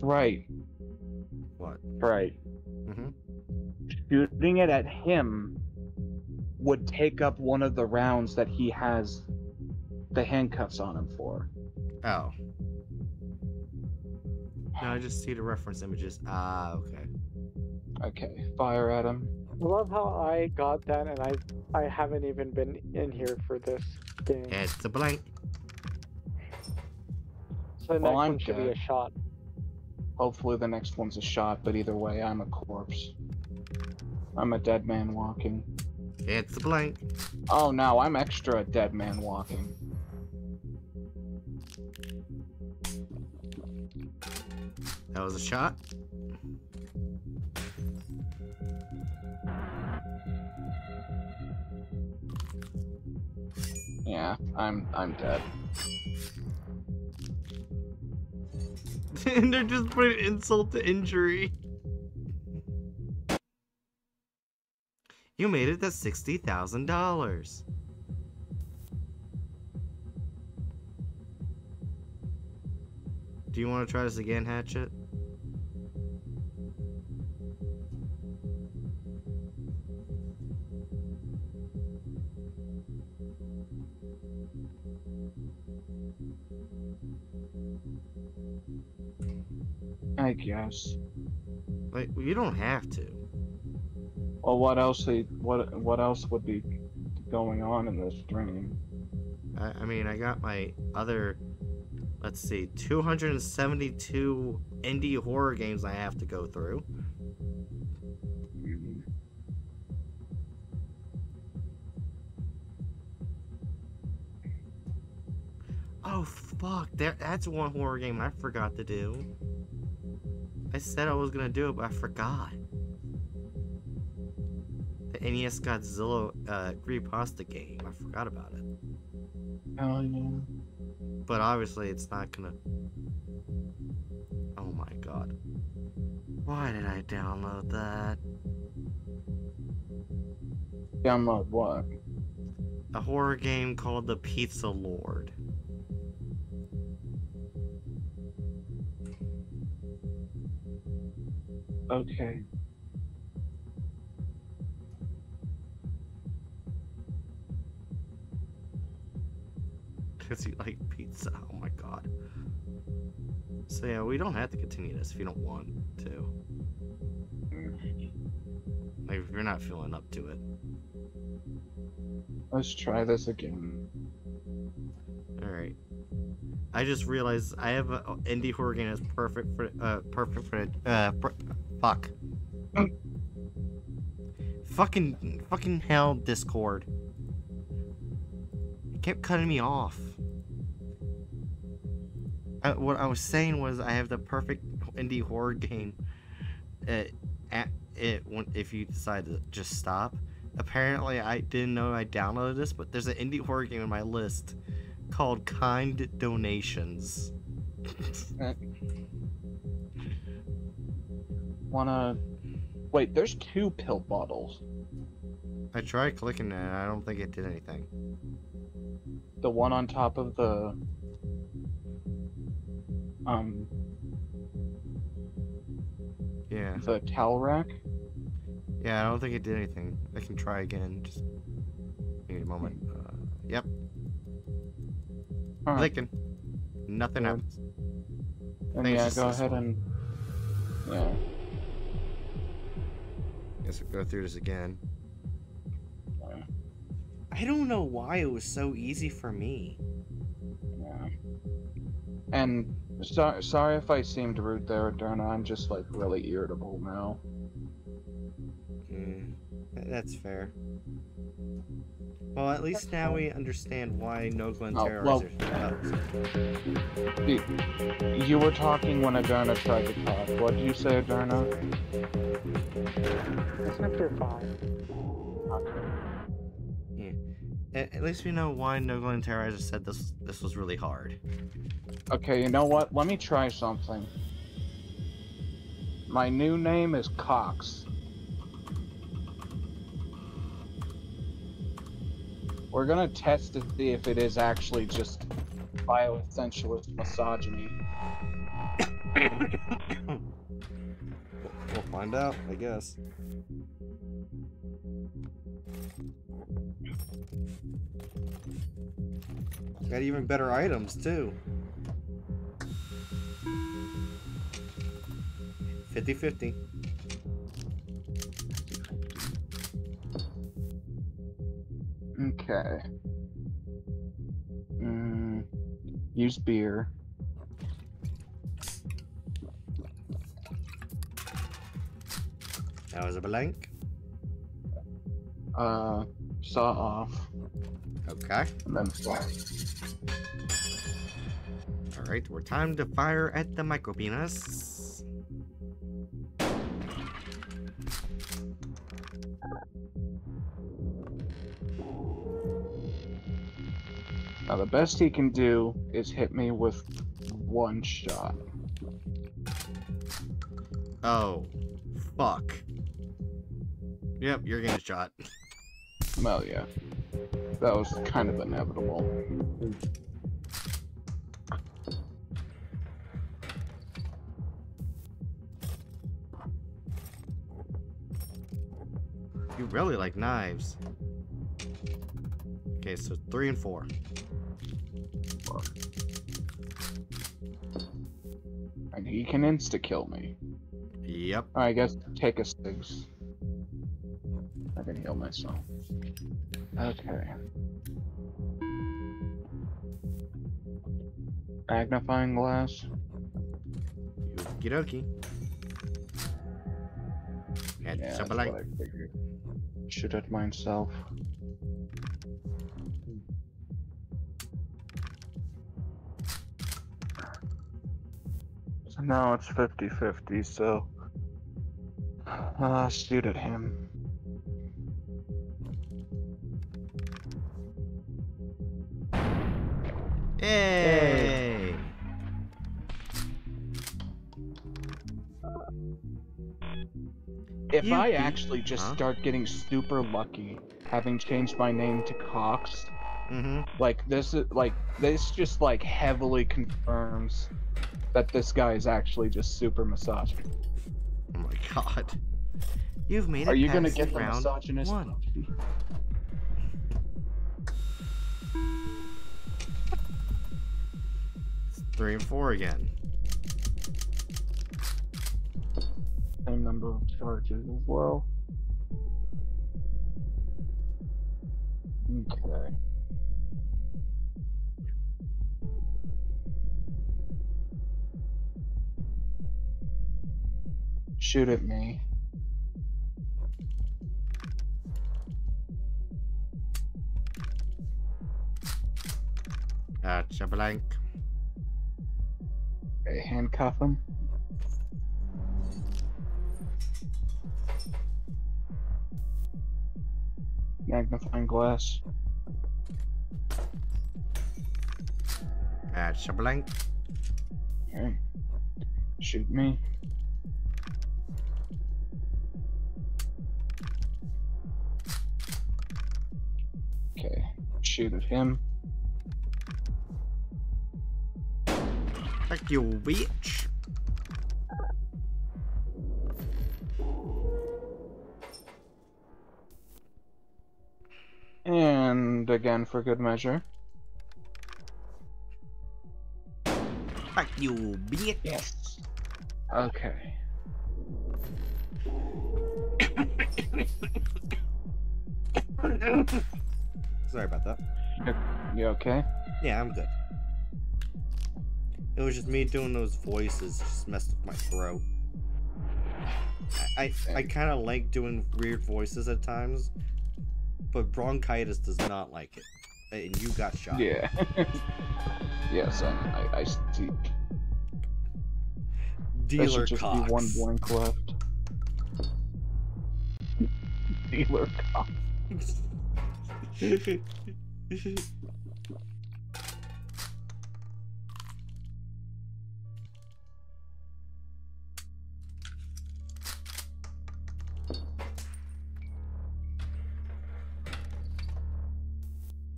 Right, What? right. Mm-hmm. Shooting it at him would take up one of the rounds that he has the handcuffs on him for. Oh. No, I just see the reference images. Ah, okay. Okay, fire at him. I love how I got that and I I haven't even been in here for this game. It's a blank. So the Well, next I'm one should be a shot. Hopefully the next one's a shot, but either way, I'm a corpse. I'm a dead man walking. It's a blank. Oh, no, I'm extra a dead man walking. That was a shot. Yeah, I'm I'm dead. and they're just putting insult to injury. You made it to sixty thousand dollars. Do you want to try this again, Hatchet? I guess. Like, you don't have to. Well, what else? What what else would be going on in this dream? I, I mean, I got my other, let's see, 272 indie horror games I have to go through. Oh, fuck. There, that's one horror game I forgot to do. I said I was gonna do it, but I forgot. The NES Godzilla uh, Creepypasta game. I forgot about it. Hell yeah. But obviously, it's not gonna. Oh my god. Why did I download that? Download what? A horror game called The Pizza Lord. Okay. Because you like pizza. Oh my god. So yeah, we don't have to continue this if you don't want to. Like, if you're not feeling up to it. Let's try this again. Alright. I just realized I have an indie horror game that's perfect for, uh, perfect for, uh, per- fuck. fucking, fucking hell, Discord. It kept cutting me off. Uh, what I was saying was I have the perfect indie horror game. Uh, at it if you decide to just stop. Apparently, I didn't know I downloaded this, but there's an indie horror game in my list called Kind Donations. Wanna. Wait, there's two pill bottles. I tried clicking it, and I don't think it did anything. The one on top of the. Um, Yeah, the towel rack. yeah, I don't think it did anything. I can try again. Just give me a moment. Uh, yep, Alright, clicking. Nothing Good. happens. and think it's yeah, go ahead one. and. Yeah. Guess we'll go through this again. Yeah. I don't know why it was so easy for me. Yeah. And so, sorry if I seemed rude there, Derna. I'm just like really irritable now. Mm. That's fair. Well, at least now we understand why no Glen Oh, Terror well- oh, You were talking when Adurna tried to talk. What did you say, Adurna? It's chapter 5. at, at least we know why no Glen Terrorizer said this this was really hard. Okay, you know what? Let me try something. My new name is Cox. We're gonna test to see if it is actually just bioessentialist misogyny. We'll find out, I guess. Got even better items too. 50-50. Okay. Mm, use beer. That was a blank. Uh, saw off, Okay. and then fly. Alright, we're time to fire at the micro penis. Now the best he can do is hit me with one shot. Oh. Fuck. Yep, you're getting shot. Well, yeah. That was kind of inevitable. You really like knives. Okay, so three and four. And he can insta kill me. Yep. Oh, I guess take a six. I can heal myself. Okay. Magnifying glass. Okie dokie. Yeah, And that's something like what I figured. Shoot at myself. So now it's 50-50, so... Uh, shoot at him. Hey! If You I actually just huh? start getting super lucky, having changed my name to Cox, Mm-hmm. like this is like this just like heavily confirms that this guy is actually just super misogynist. Oh my god. You've made it Are you gonna get the misogynist? one. It's three and four again. Same number of charges as well. Okay. Shoot at me. Gotcha blank. Okay, handcuff him. Magnifying glass. Gotcha blank. Okay. Shoot me. Okay. Shoot at him. Fuck you, bitch. And again for good measure. Fuck you, bitch. Yes. Okay. Sorry about that. You okay? Yeah, I'm good. It was just me doing those voices, just messed with my throat. I I kind of like doing weird voices at times, but bronchitis does not like it, and you got shot. Yeah. yes, I, I, I see. There Dealer should just Cox. be one blank left. Dealer Cox.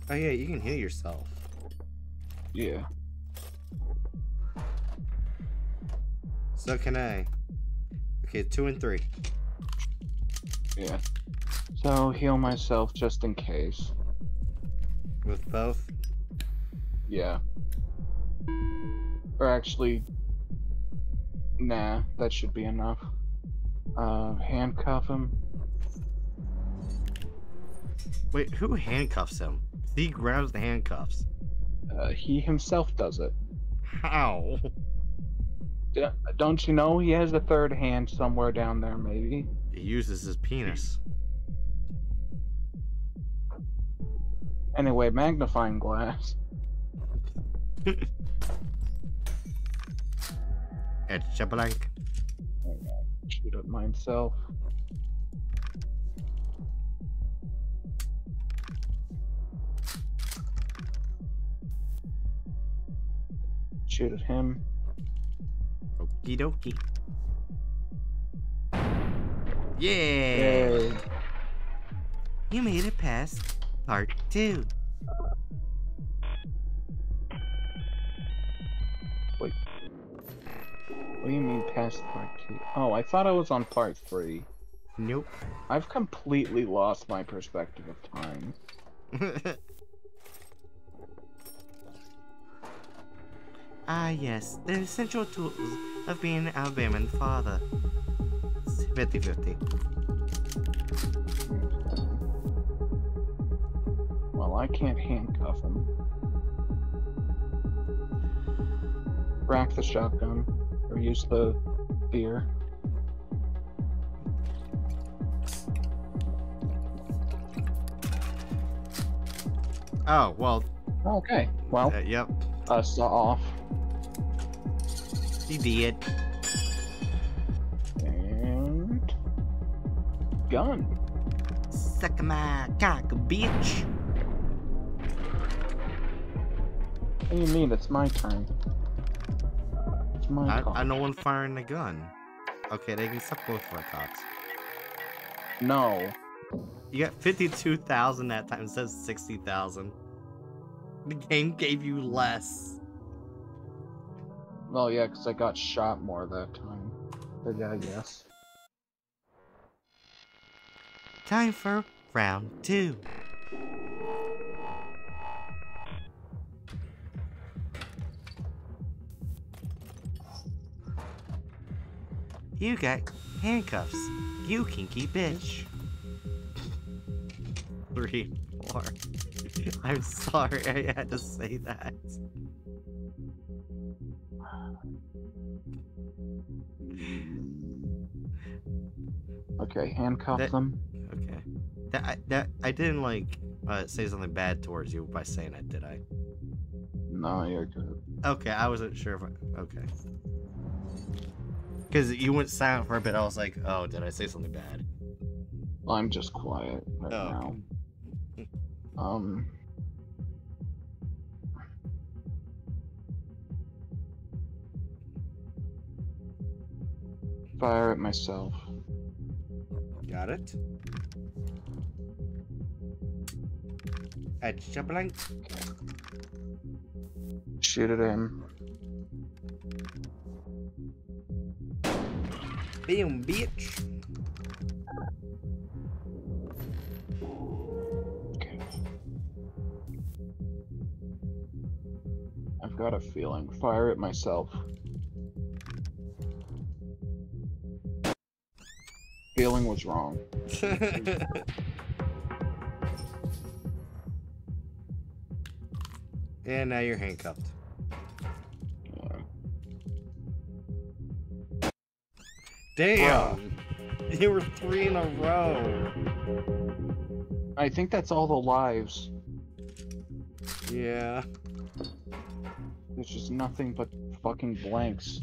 oh yeah, you can heal yourself. Yeah. So can I. Okay, two and three. Yeah. So heal myself just in case. With both. Yeah. Or actually, nah, that should be enough. Uh, handcuff him. Wait, who handcuffs him? He grabs the handcuffs. Uh, he himself does it. How? D- Don't you know he has a third hand somewhere down there, maybe? He uses his penis. Anyway, magnifying glass. It's a blank. Shoot at myself. Shoot at him. Okie dokie. Yeah! Yay. You made it past part two. Wait. What do you mean past part two? Oh, I thought I was on part three. Nope. I've completely lost my perspective of time. ah, yes, the essential tools of being an Alabama father. 50 50. Well, I can't handcuff him. Rack the shotgun, or use the beer. Oh, well, Okay, well, uh, yep. uh, saw off. He did. And. Gun. Suck my cock, bitch. What do you mean? It's my turn. It's my I, call. I know one firing the gun. Okay, they can suck both of our cocks. No. You got 52,000 that time. It says 60,000. The game gave you less. Well, yeah, because I got shot more that time. But yeah, yes. Time for round two. You got handcuffs. You kinky bitch. Three, four. I'm sorry I had to say that. Okay, handcuff That- them. Okay. That I, that I didn't like uh, say something bad towards you by saying it, did I? No, you're good. Okay, I wasn't sure if I. Okay. Because you went silent for a bit, I was like, oh, did I say something bad? I'm just quiet right Oh, now. Um. Fire at myself. Got it. Extra blank. Shoot at him. Boom, bitch. Okay. I've got a feeling. Fire it myself. Feeling was wrong. and now you're handcuffed. Damn. You were three in a row. I think that's all the lives. Yeah. There's just nothing but fucking blanks.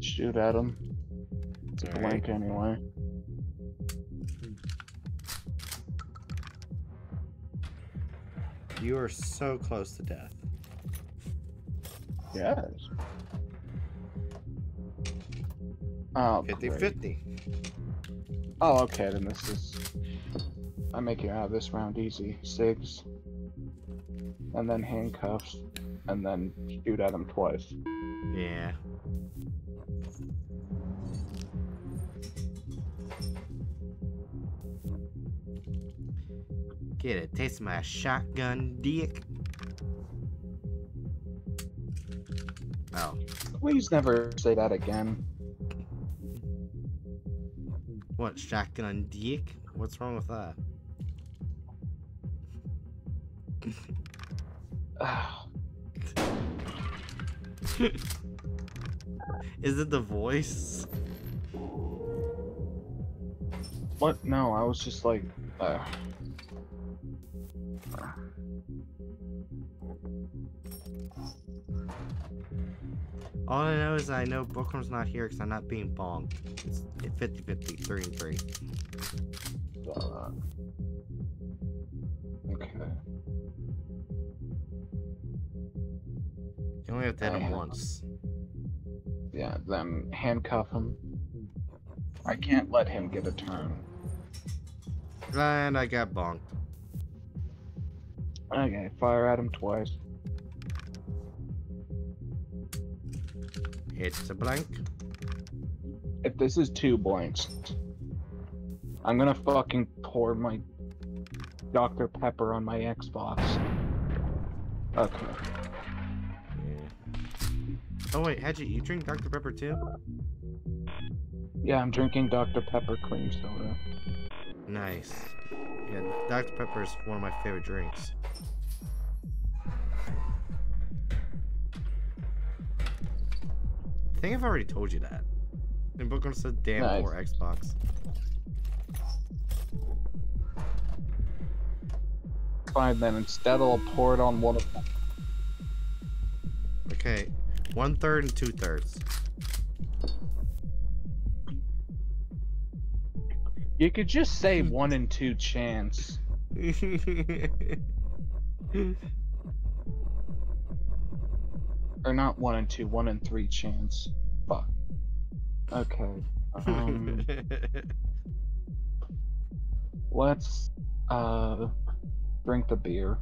Shoot at him. It's a Alright. blank anyway. You are so close to death. Yes. Oh, 50 great. 50. Oh, okay, then this is. I make it out of this round easy. Cigs. And then handcuffs. And then shoot at him twice. Yeah. Get a taste of my shotgun dick. Oh, Please never say that again. what shotgun dick? What's wrong with that? Is it the voice? what? No, I was just like. Uh, All I know is I know Bookworm's not here because I'm not being bombed. It's 50 50, 3 and 3. uh, okay. You only have to hit him I- once. Yeah, then handcuff him. I can't let him get a turn. And I got bonked. Okay, fire at him twice. It's a blank. If this is two blanks, I'm gonna fucking pour my Dr. Pepper on my Xbox. Okay. Yeah. Oh wait, Hatchet, you drink Dr. Pepper too? Yeah, I'm drinking Dr. Pepper cream soda. Nice. Yeah, Dr. Pepper is one of my favorite drinks. I think I've already told you that. And Bookworm said damn Nice. poor Xbox. Fine then, instead I'll pour it on one of them. Okay, one third and two thirds. You could just say one in two chance. Or not one and two, one and three chance. Fuck. Okay. Um, let's uh drink the beer.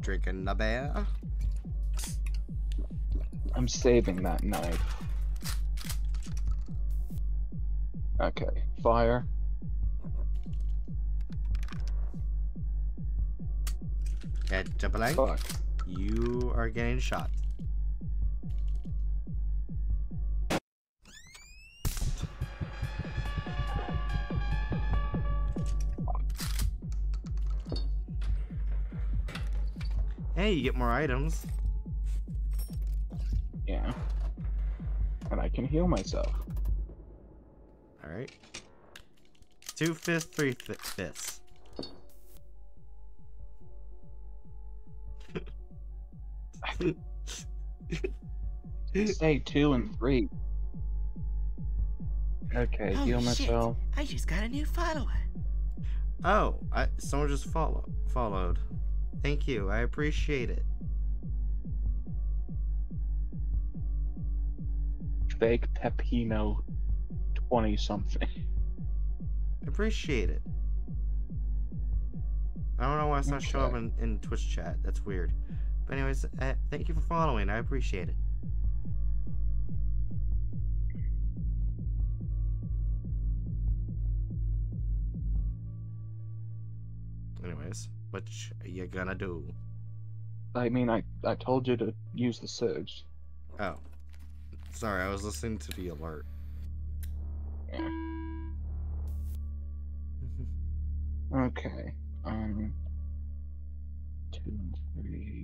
Drinking the beer. I'm saving that knife. Okay, fire. It's a blank. Fuck. You are getting shot. Hey, you get more items. Yeah. And I can heal myself. Alright. Two fists, three fi- fists. Say two and three. Okay, Holy heal shit. myself. I just got a new follower. Oh, I, someone just follow, followed. Thank you, I appreciate it. Fake Pepino 20 something. Appreciate it. I don't know why it's not showing up in, in Twitch chat. That's weird. But anyways, uh, thank you for following. I appreciate it. Anyways, what you gonna do? I mean, I, I told you to use the Surge. Oh, sorry, I was listening to the alert. Yeah. Okay. Um. Two three.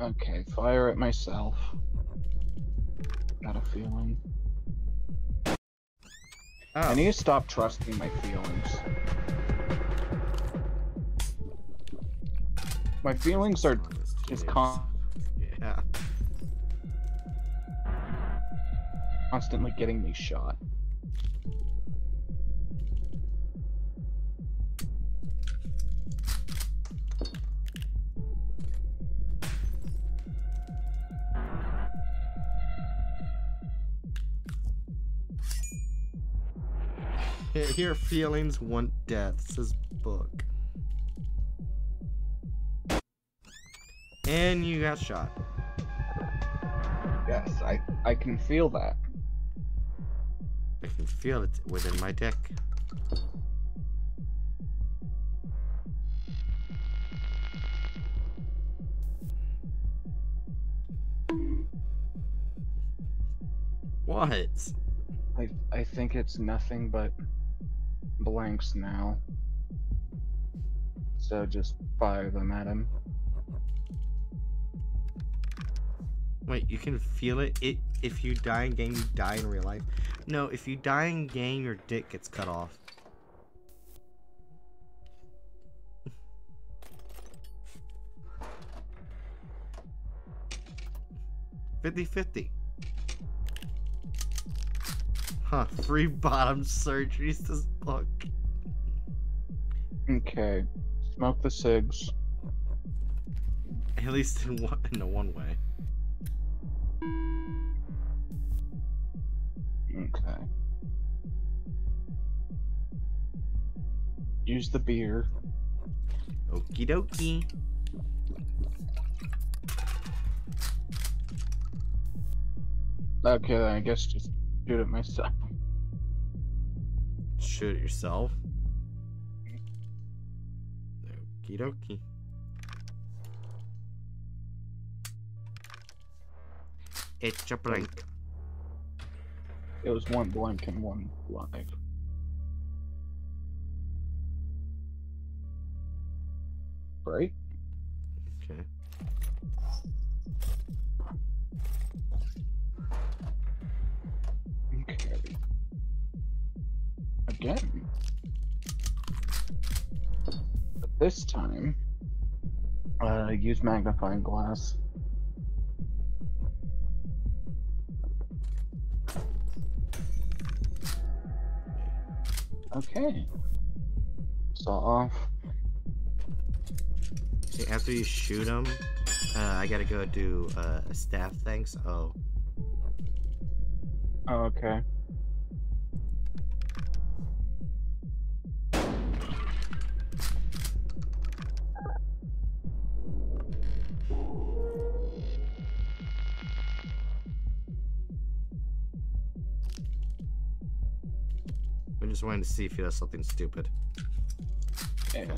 Okay, fire at myself. Got a feeling. Oh, I need to oh. stop trusting my feelings. My feelings are just con- Yeah. constantly getting me shot. Your feelings want death, says book. And you got shot. Yes, I I can feel that. I can feel it within my dick. What? I I think it's nothing but blanks now. So just fire them at him. Wait, you can feel it? It if you die in game, you die in real life. No, if you die in game, your dick gets cut off. Fifty fifty. Huh, free bottom surgeries this book. Okay. Smoke the cigs. At least in one in the one way. Okay. Use the beer. Okie dokie. Okay, then I guess just shoot it myself. Shoot it yourself. Okie dokie. It's a blank. It was one blank and one live. Right? Again. But this time, uh, use magnifying glass. Okay. Saw off. See, after you shoot him, uh, I gotta go do uh, a staff thanks. Oh, Oh, okay. Just wanted to see if he does something stupid. Yeah. Okay.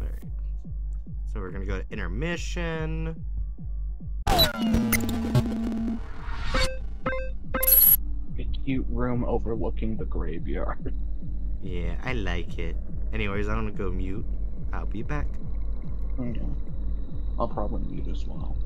Alright. So we're gonna go to intermission. A cute room overlooking the graveyard. Yeah, I like it. Anyways, I'm gonna go mute. I'll be back. Okay. I'll probably mute as well.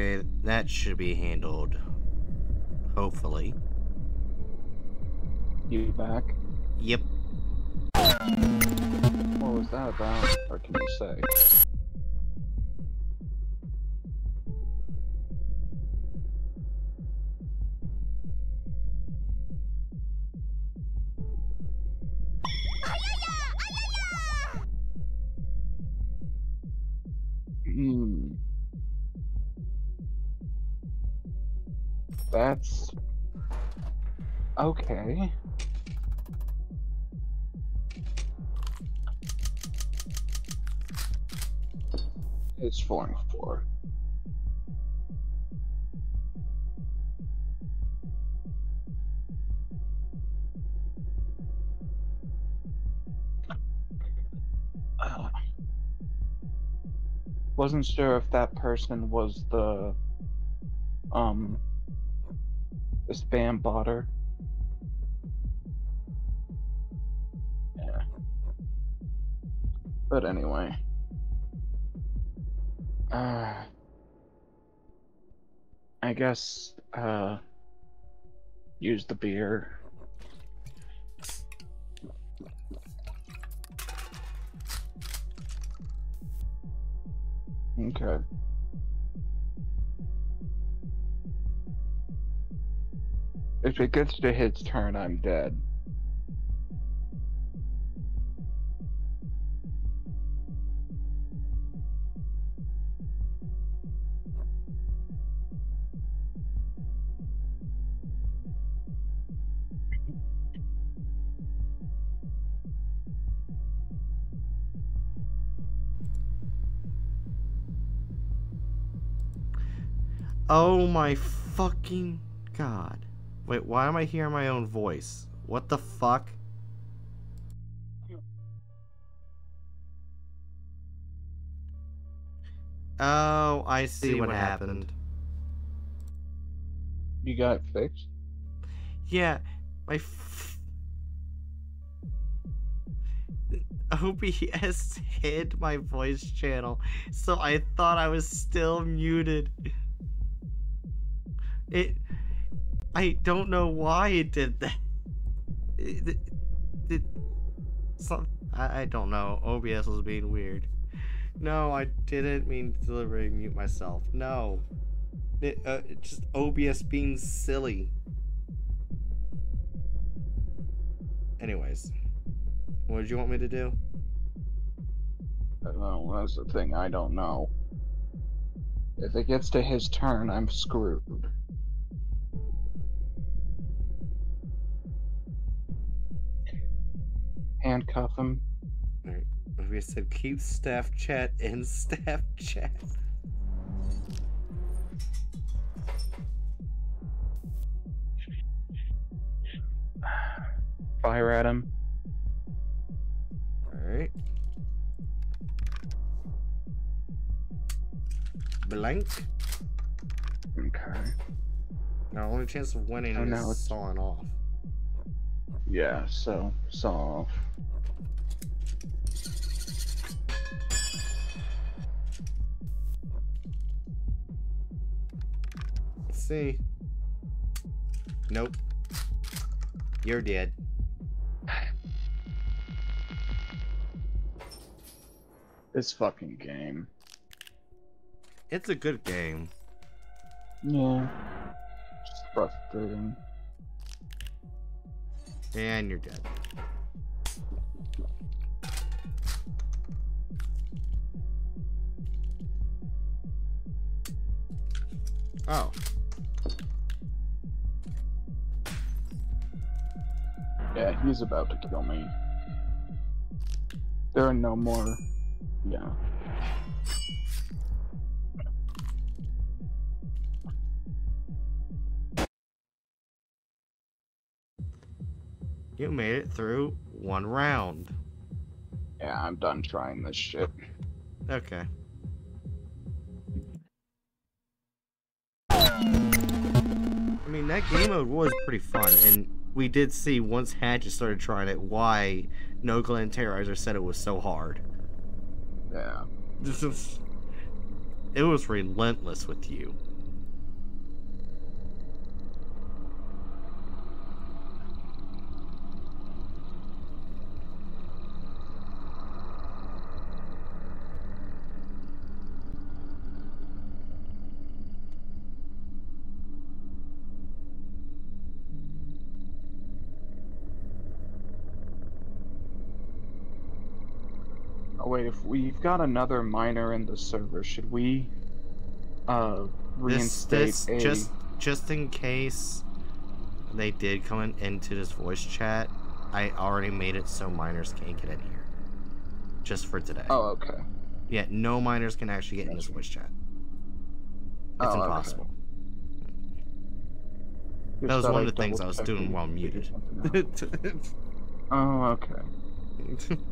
Okay, that should be handled. Hopefully. You back? Yep. What was that about? Or can you say? That's okay. It's four and four. Wasn't sure if that person was the um the spam botter. Yeah. But anyway. Uh I guess uh use the beer. Okay. If it gets to his turn, I'm dead. Oh my fucking god. Wait, why am I hearing my own voice? What the fuck? Oh, I see, what, happened. You got it fixed? Yeah, my f- OBS hid my voice channel, so I thought I was still muted. It. I don't know why it did that. It, it, it- some, I, I don't know. OBS was being weird. No, I didn't mean to deliberately mute myself. No. It, uh, just OBS being silly. Anyways, what did you want me to do? Don't know, that's the thing, I don't know. If it gets to his turn, I'm screwed. Handcuff him. We said keep staff chat in staff chat. Fire at him. Alright. Blank. Okay. Now, only chance of winning Oh, is no, it's- sawing off. Yeah, so, saw off. See. Nope. You're dead. This fucking game. It's a good game. Yeah. Just frustrating. And you're dead. Oh. Yeah, he's about to kill me. There are no more. Yeah. You made it through one round. Yeah, I'm done trying this shit. Okay. I mean, that game mode was pretty fun, and we did see once Hatchet started trying it why No Glen Terrorizer said it was so hard. Yeah. This is. It was relentless with you. If we've got another miner in the server, should we uh This, reinstate this, a just, just in case they did come in, into this voice chat, I already made it so miners can't get in here. Just for today. Oh, okay. Yeah, no miners can actually get in this voice chat. It's Oh, okay. impossible. Just That was one of the things I was doing while muted. oh, okay.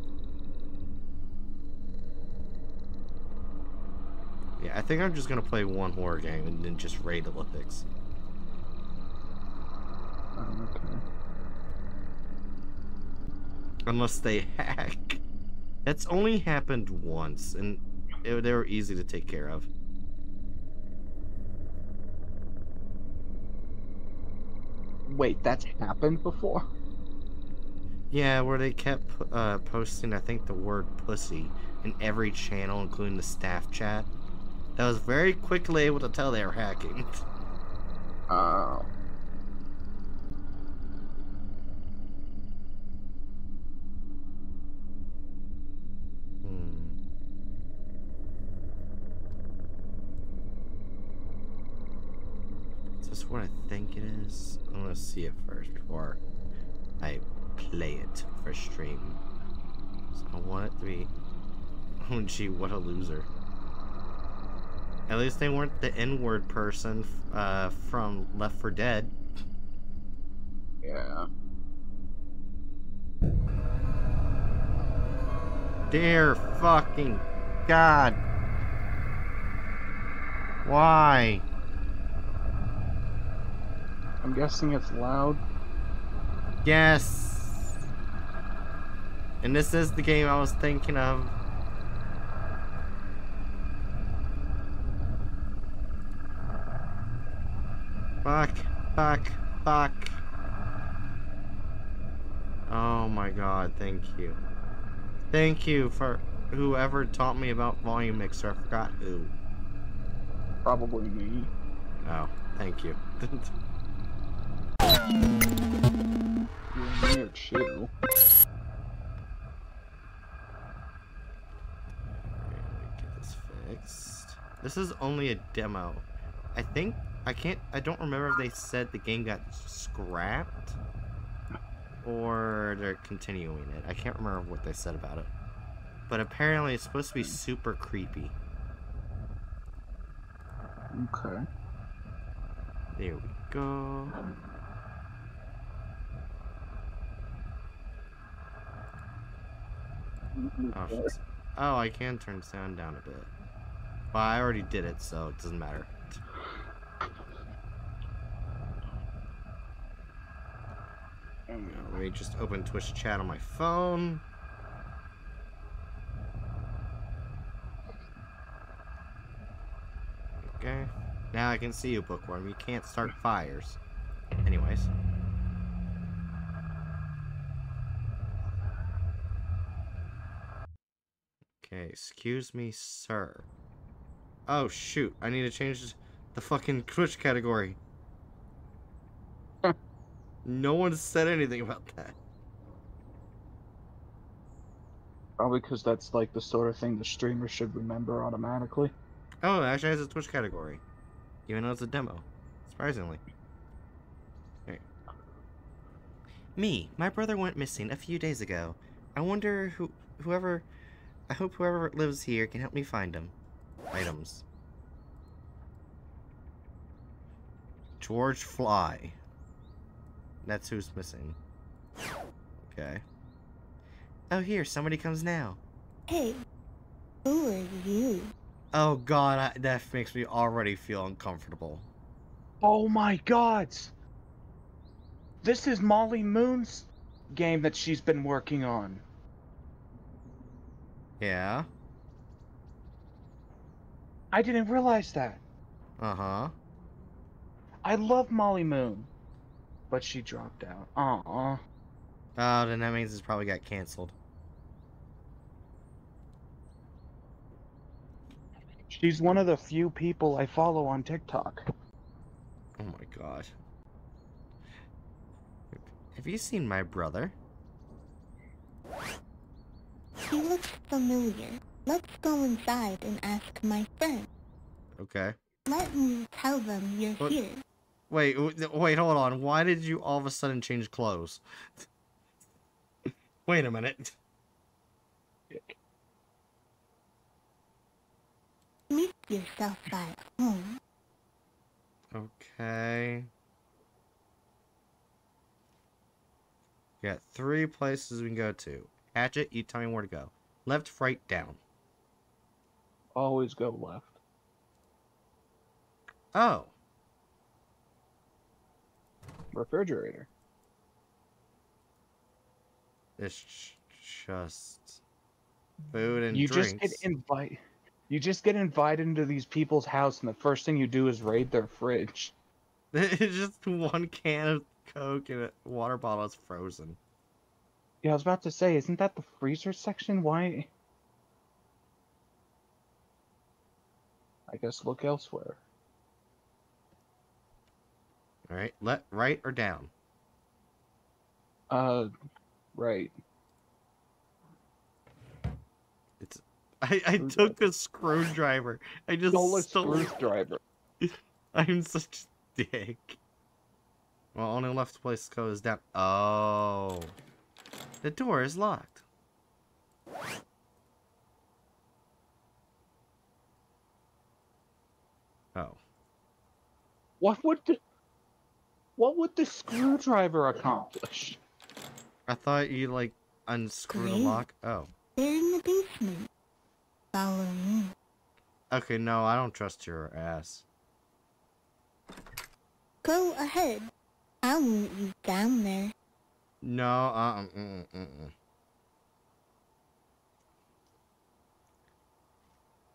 yeah, I think I'm just gonna play one horror game and then just raid Olympics. Oh, okay. Unless they hack. That's only happened once, and it, they were easy to take care of. Wait, that's happened before? Yeah, where they kept uh, posting, I think, the word pussy in every channel, including the staff chat. That was very quickly able to tell they were hacking. Oh. Hmm. Is this what I think it is? I want to see it first before I play it for stream. So I want it to be. Oh, gee, what a loser. At least they weren't the N word person uh, from Left 4 Dead. Yeah. Dear fucking God. Why? I'm guessing it's loud. Yes. And this is the game I was thinking of. Fuck, fuck, fuck. Oh my god, thank you. Thank you for whoever taught me about volume mixer. I forgot who. Probably me. Oh, thank you. You're near Chew. get this fixed. This is only a demo. I think I can't. I don't remember if they said the game got scrapped or they're continuing it. I can't remember what they said about it. But apparently, it's supposed to be super creepy. Okay. There we go. Oh, oh, I can turn sound down a bit. Well, I already did it, so it doesn't matter. Now, let me just open Twitch chat on my phone. Okay. Now I can see you, Bookworm. You can't start fires. Anyways. Okay, excuse me, sir. Oh, shoot. I need to change the fucking Twitch category. No one said anything about that. Probably because that's like the sort of thing the streamer should remember automatically. Oh, it actually has a Twitch category. Even though it's a demo. Surprisingly. Hey. Me. My brother went missing a few days ago. I wonder who whoever I hope whoever lives here can help me find him. Items. George Fly. That's who's missing. Okay. Oh, here, somebody comes now. Hey, who are you? Oh god, I, that makes me already feel uncomfortable. Oh my god! This is Molly Moon's game that she's been working on. Yeah? I didn't realize that. Uh-huh. I love Molly Moon. But she dropped out. Aw. Oh, then that means it's probably got canceled. She's one of the few people I follow on TikTok. Oh my god. Have you seen my brother? He looks familiar. Let's go inside and ask my friend. Okay. Let me tell them you're What? here. Wait, w- wait, hold on. Why did you all of a sudden change clothes? wait a minute. Make yourself at home. Okay. Got three places we can go to. Hatchet, you tell me where to go. Left, right, down. Always go left. Oh. Refrigerator. It's just food and you drinks. just get invite. You just get invited into these people's house, and the first thing you do is raid their fridge. it's just one can of Coke and a water bottle that's frozen. Yeah, I was about to say, isn't that the freezer section? Why? I guess look elsewhere. All right, let right or down. Uh, right. It's I, I took a screwdriver. I just Stole a screwdriver. I'm such a dick. Well, only left place to go is down. Oh, the door is locked. Oh, What would the What would the screwdriver accomplish? I thought you like unscrew the lock. Oh, They're in the basement. Follow me. okay. No, I don't trust your ass. Go ahead. I'll meet you down there. No, uh, mm, mm, mm, mm.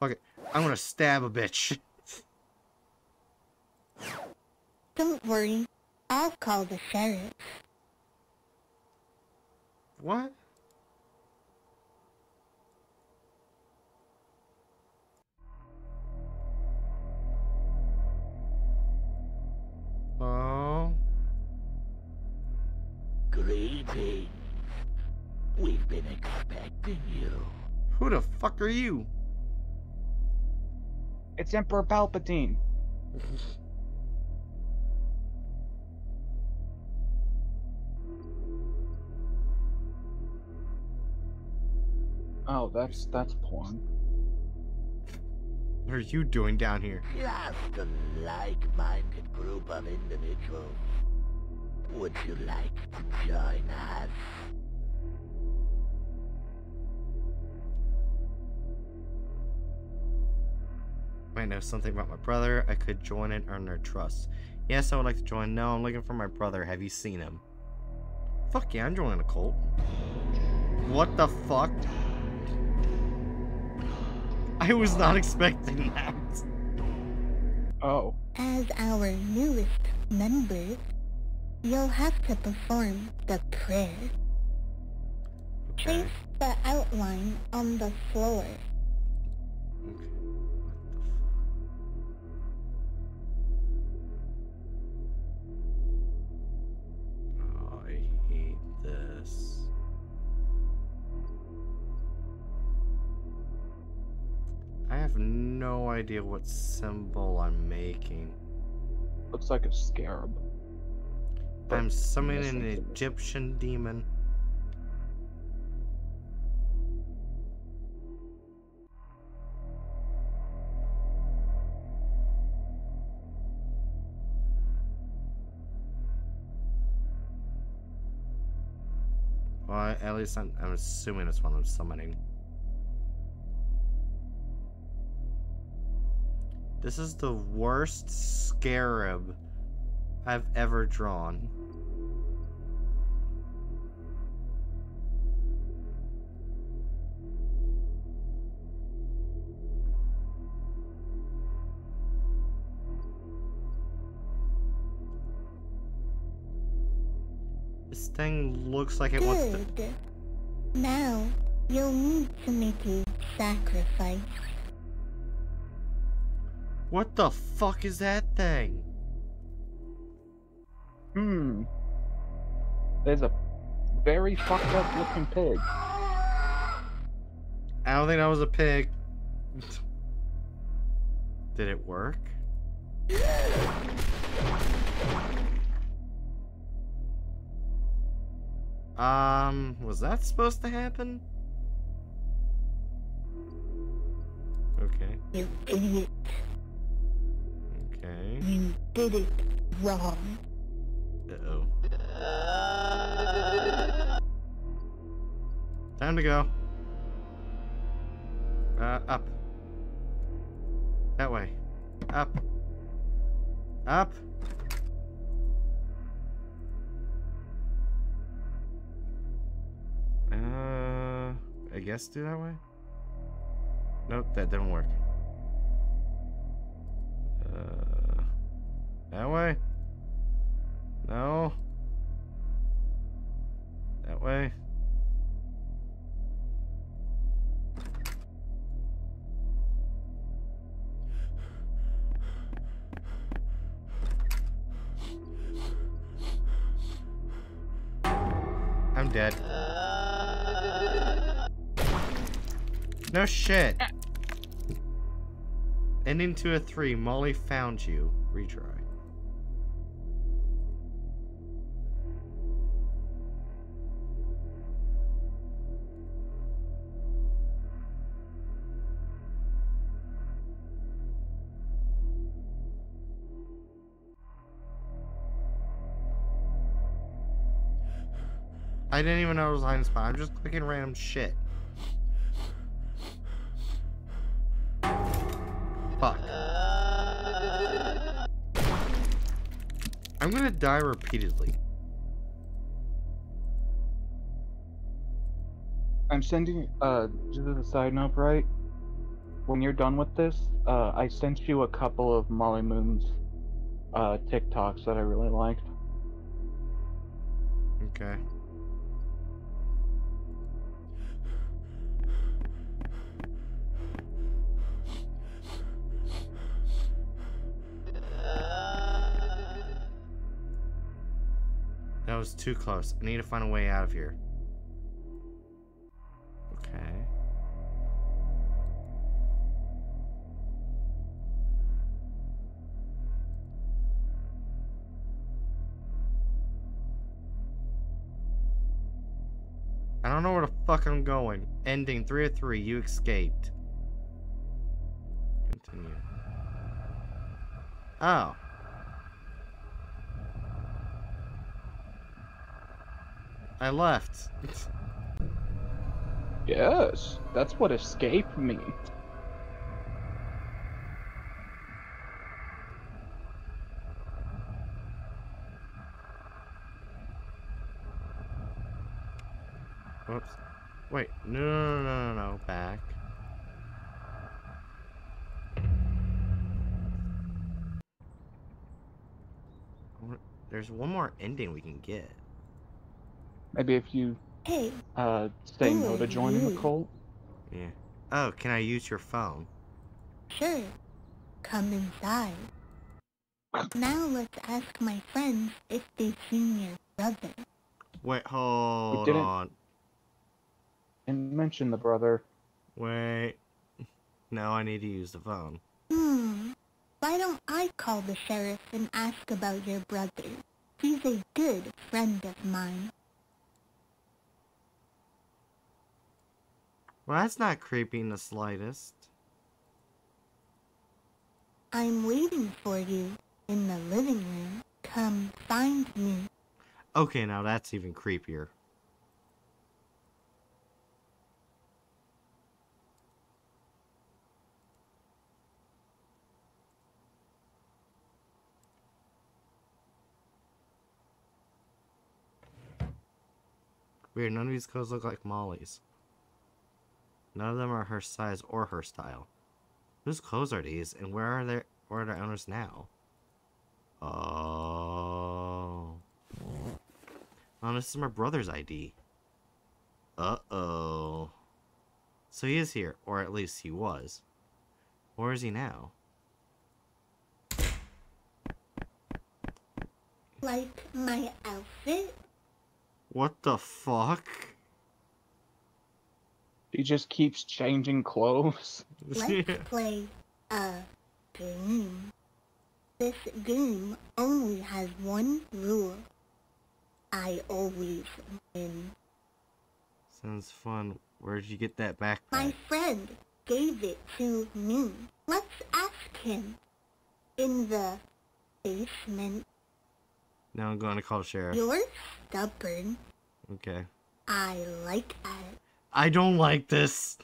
Okay, I'm gonna stab a bitch. Don't worry. I'll call the sheriff. What? Oh, Greetings. We've been expecting you. who the fuck are you? It's Emperor Palpatine. Oh, that's that's porn. What are you doing down here? Just a like-minded group of individuals. Would you like to join us? Might know something about my brother. I could join and earn their trust. Yes, I would like to join. No, I'm looking for my brother. Have you seen him? Fuck yeah, I'm joining a cult. What the fuck? I was not expecting that. Oh, As our newest member, you'll have to perform the prayer. Okay. Trace the outline on the floor. Idea what symbol I'm making. looks like a scarab. But I'm summoning an. Egyptian demon. Well, at least I'm, I'm assuming it's one I'm summoning. This is the worst scarab I've ever drawn. This thing looks like it wants to. Now, you'll need to make a sacrifice. What the fuck is that thing? Hmm. There's a very fucked up looking pig. I don't think that was a pig. Did it work? Um, was that supposed to happen? Okay, You idiot. Okay. You did it wrong. Uh-oh. Time to go. Uh, up. That way. Up. Up. Uh, I guess do that way? Nope, that didn't work. That way? No. That way. I'm dead. No shit. Ending to a three. Molly found you. Retry. I didn't even know it was hiding spot. I'm just clicking random shit. Fuck. I'm gonna die repeatedly. I'm sending, uh, just as a side note, right? When you're done with this, uh, I sent you a couple of Molly Moon's, uh, TikToks that I really liked. Okay. Was too close. I need to find a way out of here. Okay. I don't know where the fuck I'm going. Ending 3 of 3. You escaped. Continue. Oh. I left. Yes, that's what escape means. Whoops. Wait. No, no, no, no, no, no. Back. There's one more ending we can get. Maybe if you, Hey, uh, say no to joining the cult. Yeah. Oh, can I use your phone? sure. Come inside. Now let's ask my friends if they've seen your brother. Wait, hold didn't- on. And mention the brother. Wait. Now I need to use the phone. Hmm. Why don't I call the sheriff and ask about your brother? He's a good friend of mine. Well, that's not creepy in the slightest. I'm waiting for you in the living room. Come find me. Okay, now that's even creepier. Weird, none of these clothes look like Molly's. None of them are her size or her style. Whose clothes are these, and where are their where are their owners now? Oh. Oh, this is my brother's ID. Uh-oh. So he is here, or at least he was. Where is he now? Like my outfit? What the fuck? He just keeps changing clothes. Let's play a game. This game only has one rule. I always win. Sounds fun. Where'd you get that backpack? My friend gave it to me. Let's ask him. In the basement. Now I'm going to call the sheriff. You're stubborn. Okay. I like that. I don't like this.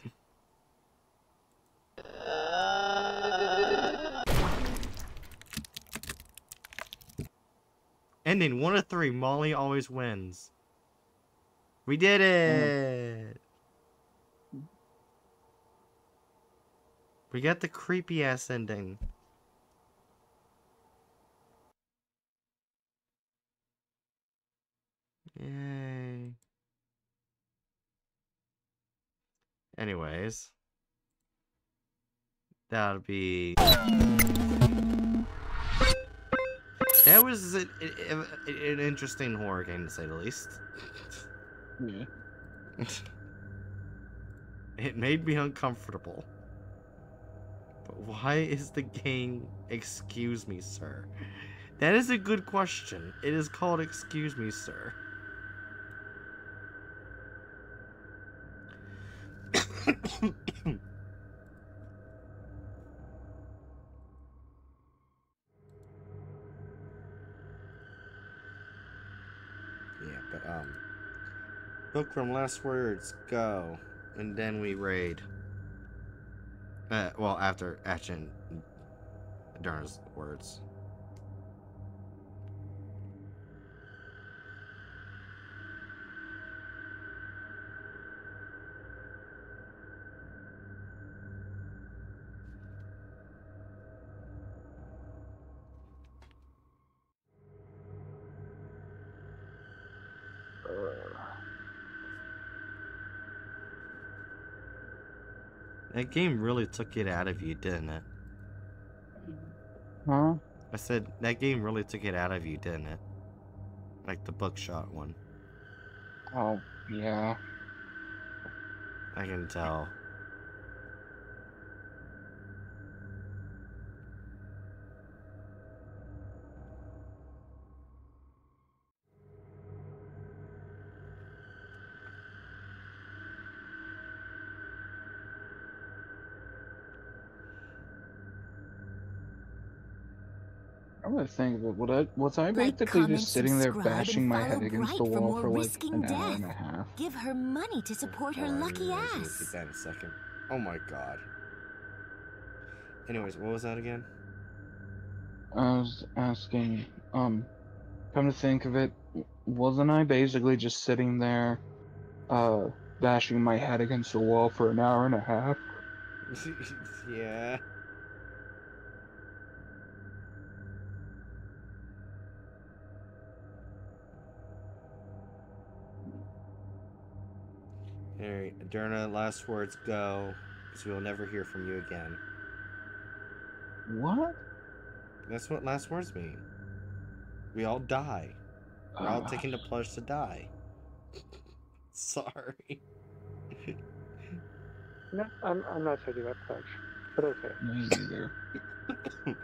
Ending one of three. Molly always wins. We did it. We got the creepy ass ending. Yay. Anyways. That'll be. That was an, an, an interesting horror game to say the least. Yeah. It made me uncomfortable. But why is the game Excuse Me, Sir? That is a good question. It is called Excuse Me, Sir. yeah, but um Book from Last Words, go. And then we raid. Uh, well, after Action Darna's words. That game really took it out of you, didn't it? Huh? I said that game really took it out of you, didn't it? Like the Buckshot one. Oh, yeah. I can tell. I'm gonna think of. Was I, was I Like, basically comment, just sitting there bashing my head against the Bright for wall more for like risking an hour and a death. half? Give her money to support her Oh, lucky realize ass. Get that in a second. Oh my god. Anyways, what was that again? I was asking, um, come to think of it, wasn't I basically just sitting there, uh, bashing my head against the wall for an hour and a half? yeah. Alright, Adurna, last words go, because we will never hear from you again. What? That's what last words mean. We all die. We're all taking the pledge to die. Sorry. No, I'm, I'm not taking that pledge. But okay. Me neither.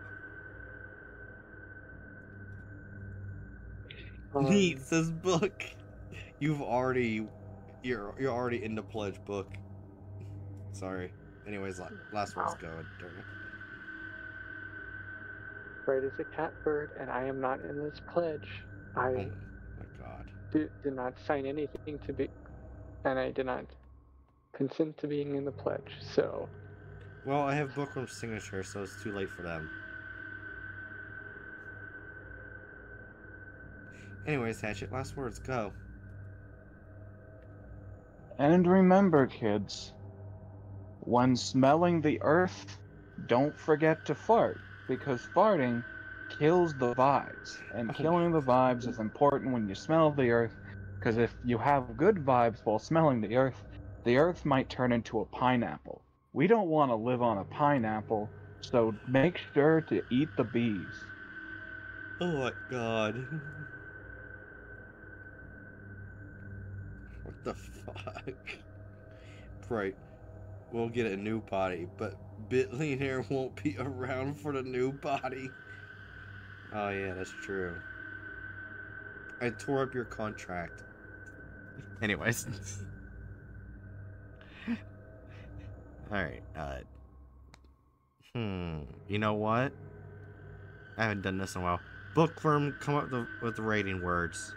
Um, Neat says book. You've already, you're you're already in the pledge book. Sorry. Anyways, la- last words Wow. go, Adurna. Right is a catbird, and I am not in this pledge. I Oh my god. did, did not sign anything to be, and I did not consent to being in the pledge. So, Well, I have Bookworm's signature, so it's too late for them. Anyways, Hatchet, last words go. And remember, kids, when smelling the earth, don't forget to fart, because farting kills the vibes. And killing the vibes is important when you smell the earth, because if you have good vibes while smelling the earth, the earth might turn into a pineapple. We don't want to live on a pineapple, so make sure to eat the bees. Oh my god. the fuck? right. We'll get a new body, but Bitlionaire won't be around for the new body. Oh yeah, that's true. I tore up your contract. Anyways. Alright, uh Hmm. You know what? I haven't done this in a while. Bookworm, come up the, with the rating words.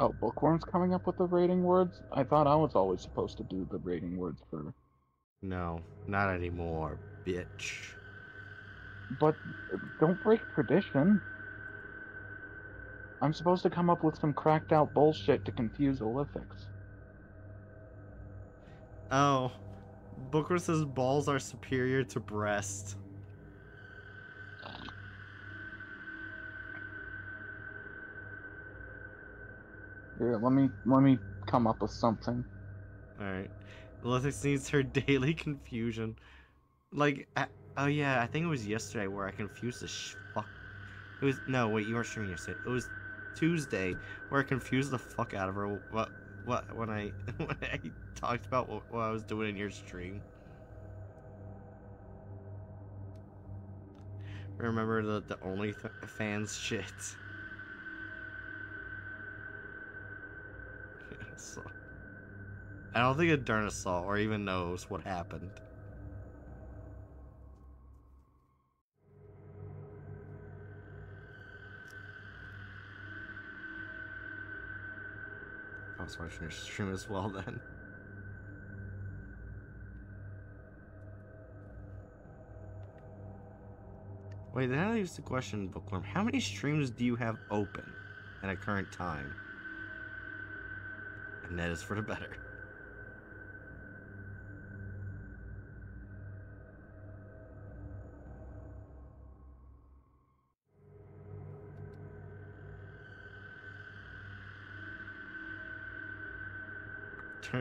Oh, Bookworm's coming up with the rating words? I thought I was always supposed to do the rating words for. No, not anymore, bitch. But don't break tradition. I'm supposed to come up with some cracked out bullshit to confuse Olympics. Oh. Booker says balls are superior to breast. Here, let me let me come up with something. Alright. Lithix needs her daily confusion. Like, I, oh yeah, I think it was yesterday where I confused the sh- fuck. It was, no, wait, you weren't streaming yesterday. It was Tuesday where I confused the fuck out of her. What, what, when I, when I talked about what, what I was doing in your stream. Remember the, the only th fans shit. I don't think Adurna saw or even knows what happened. Oh, I was watching your stream as well then. Wait, that leaves the question, Bookworm. How many streams do you have open at a current time? And that is for the better.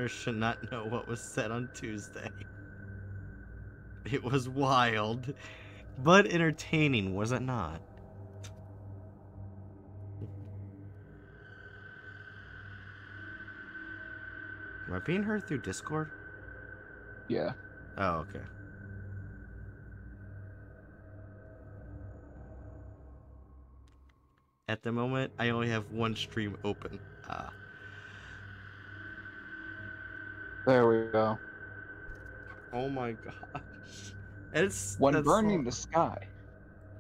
Should not know what was said on Tuesday. It was wild, but entertaining, was it not? Am I being heard through Discord? Yeah. Oh, okay. At the moment, I only have one stream open. Ah. There we go. Oh my gosh. It's When that's burning so- the sky,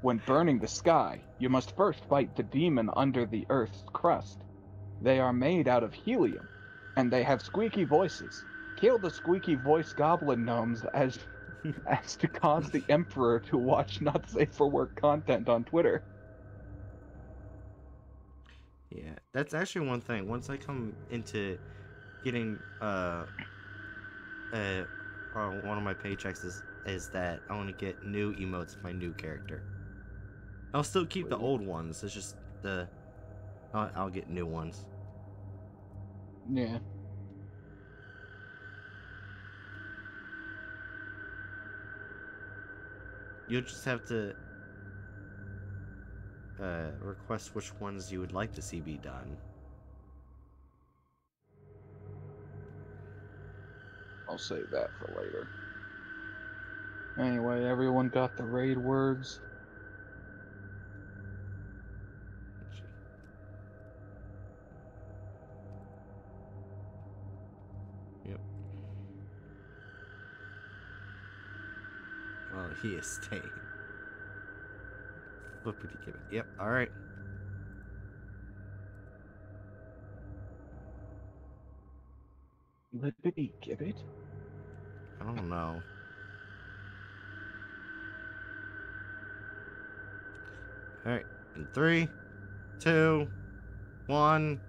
when burning the sky, you must first fight the demon under the earth's crust. They are made out of helium, and they have squeaky voices. Kill the squeaky voice goblin gnomes as as to cause the emperor to watch not safe for work content on Twitter. Yeah, that's actually one thing. Once I come into getting uh uh, one of my paychecks is is that I want to get new emotes for my new character. I'll still keep the old ones. It's just the I'll, I'll get new ones. Yeah. You'll just have to uh, request which ones you would like to see be done. I'll save that for later. Anyway, everyone got the raid words. Yep. Well, he is staying. Flippity gibbet. Yep. All right. Lippity gibbet? I don't know. All right. In three, two, one.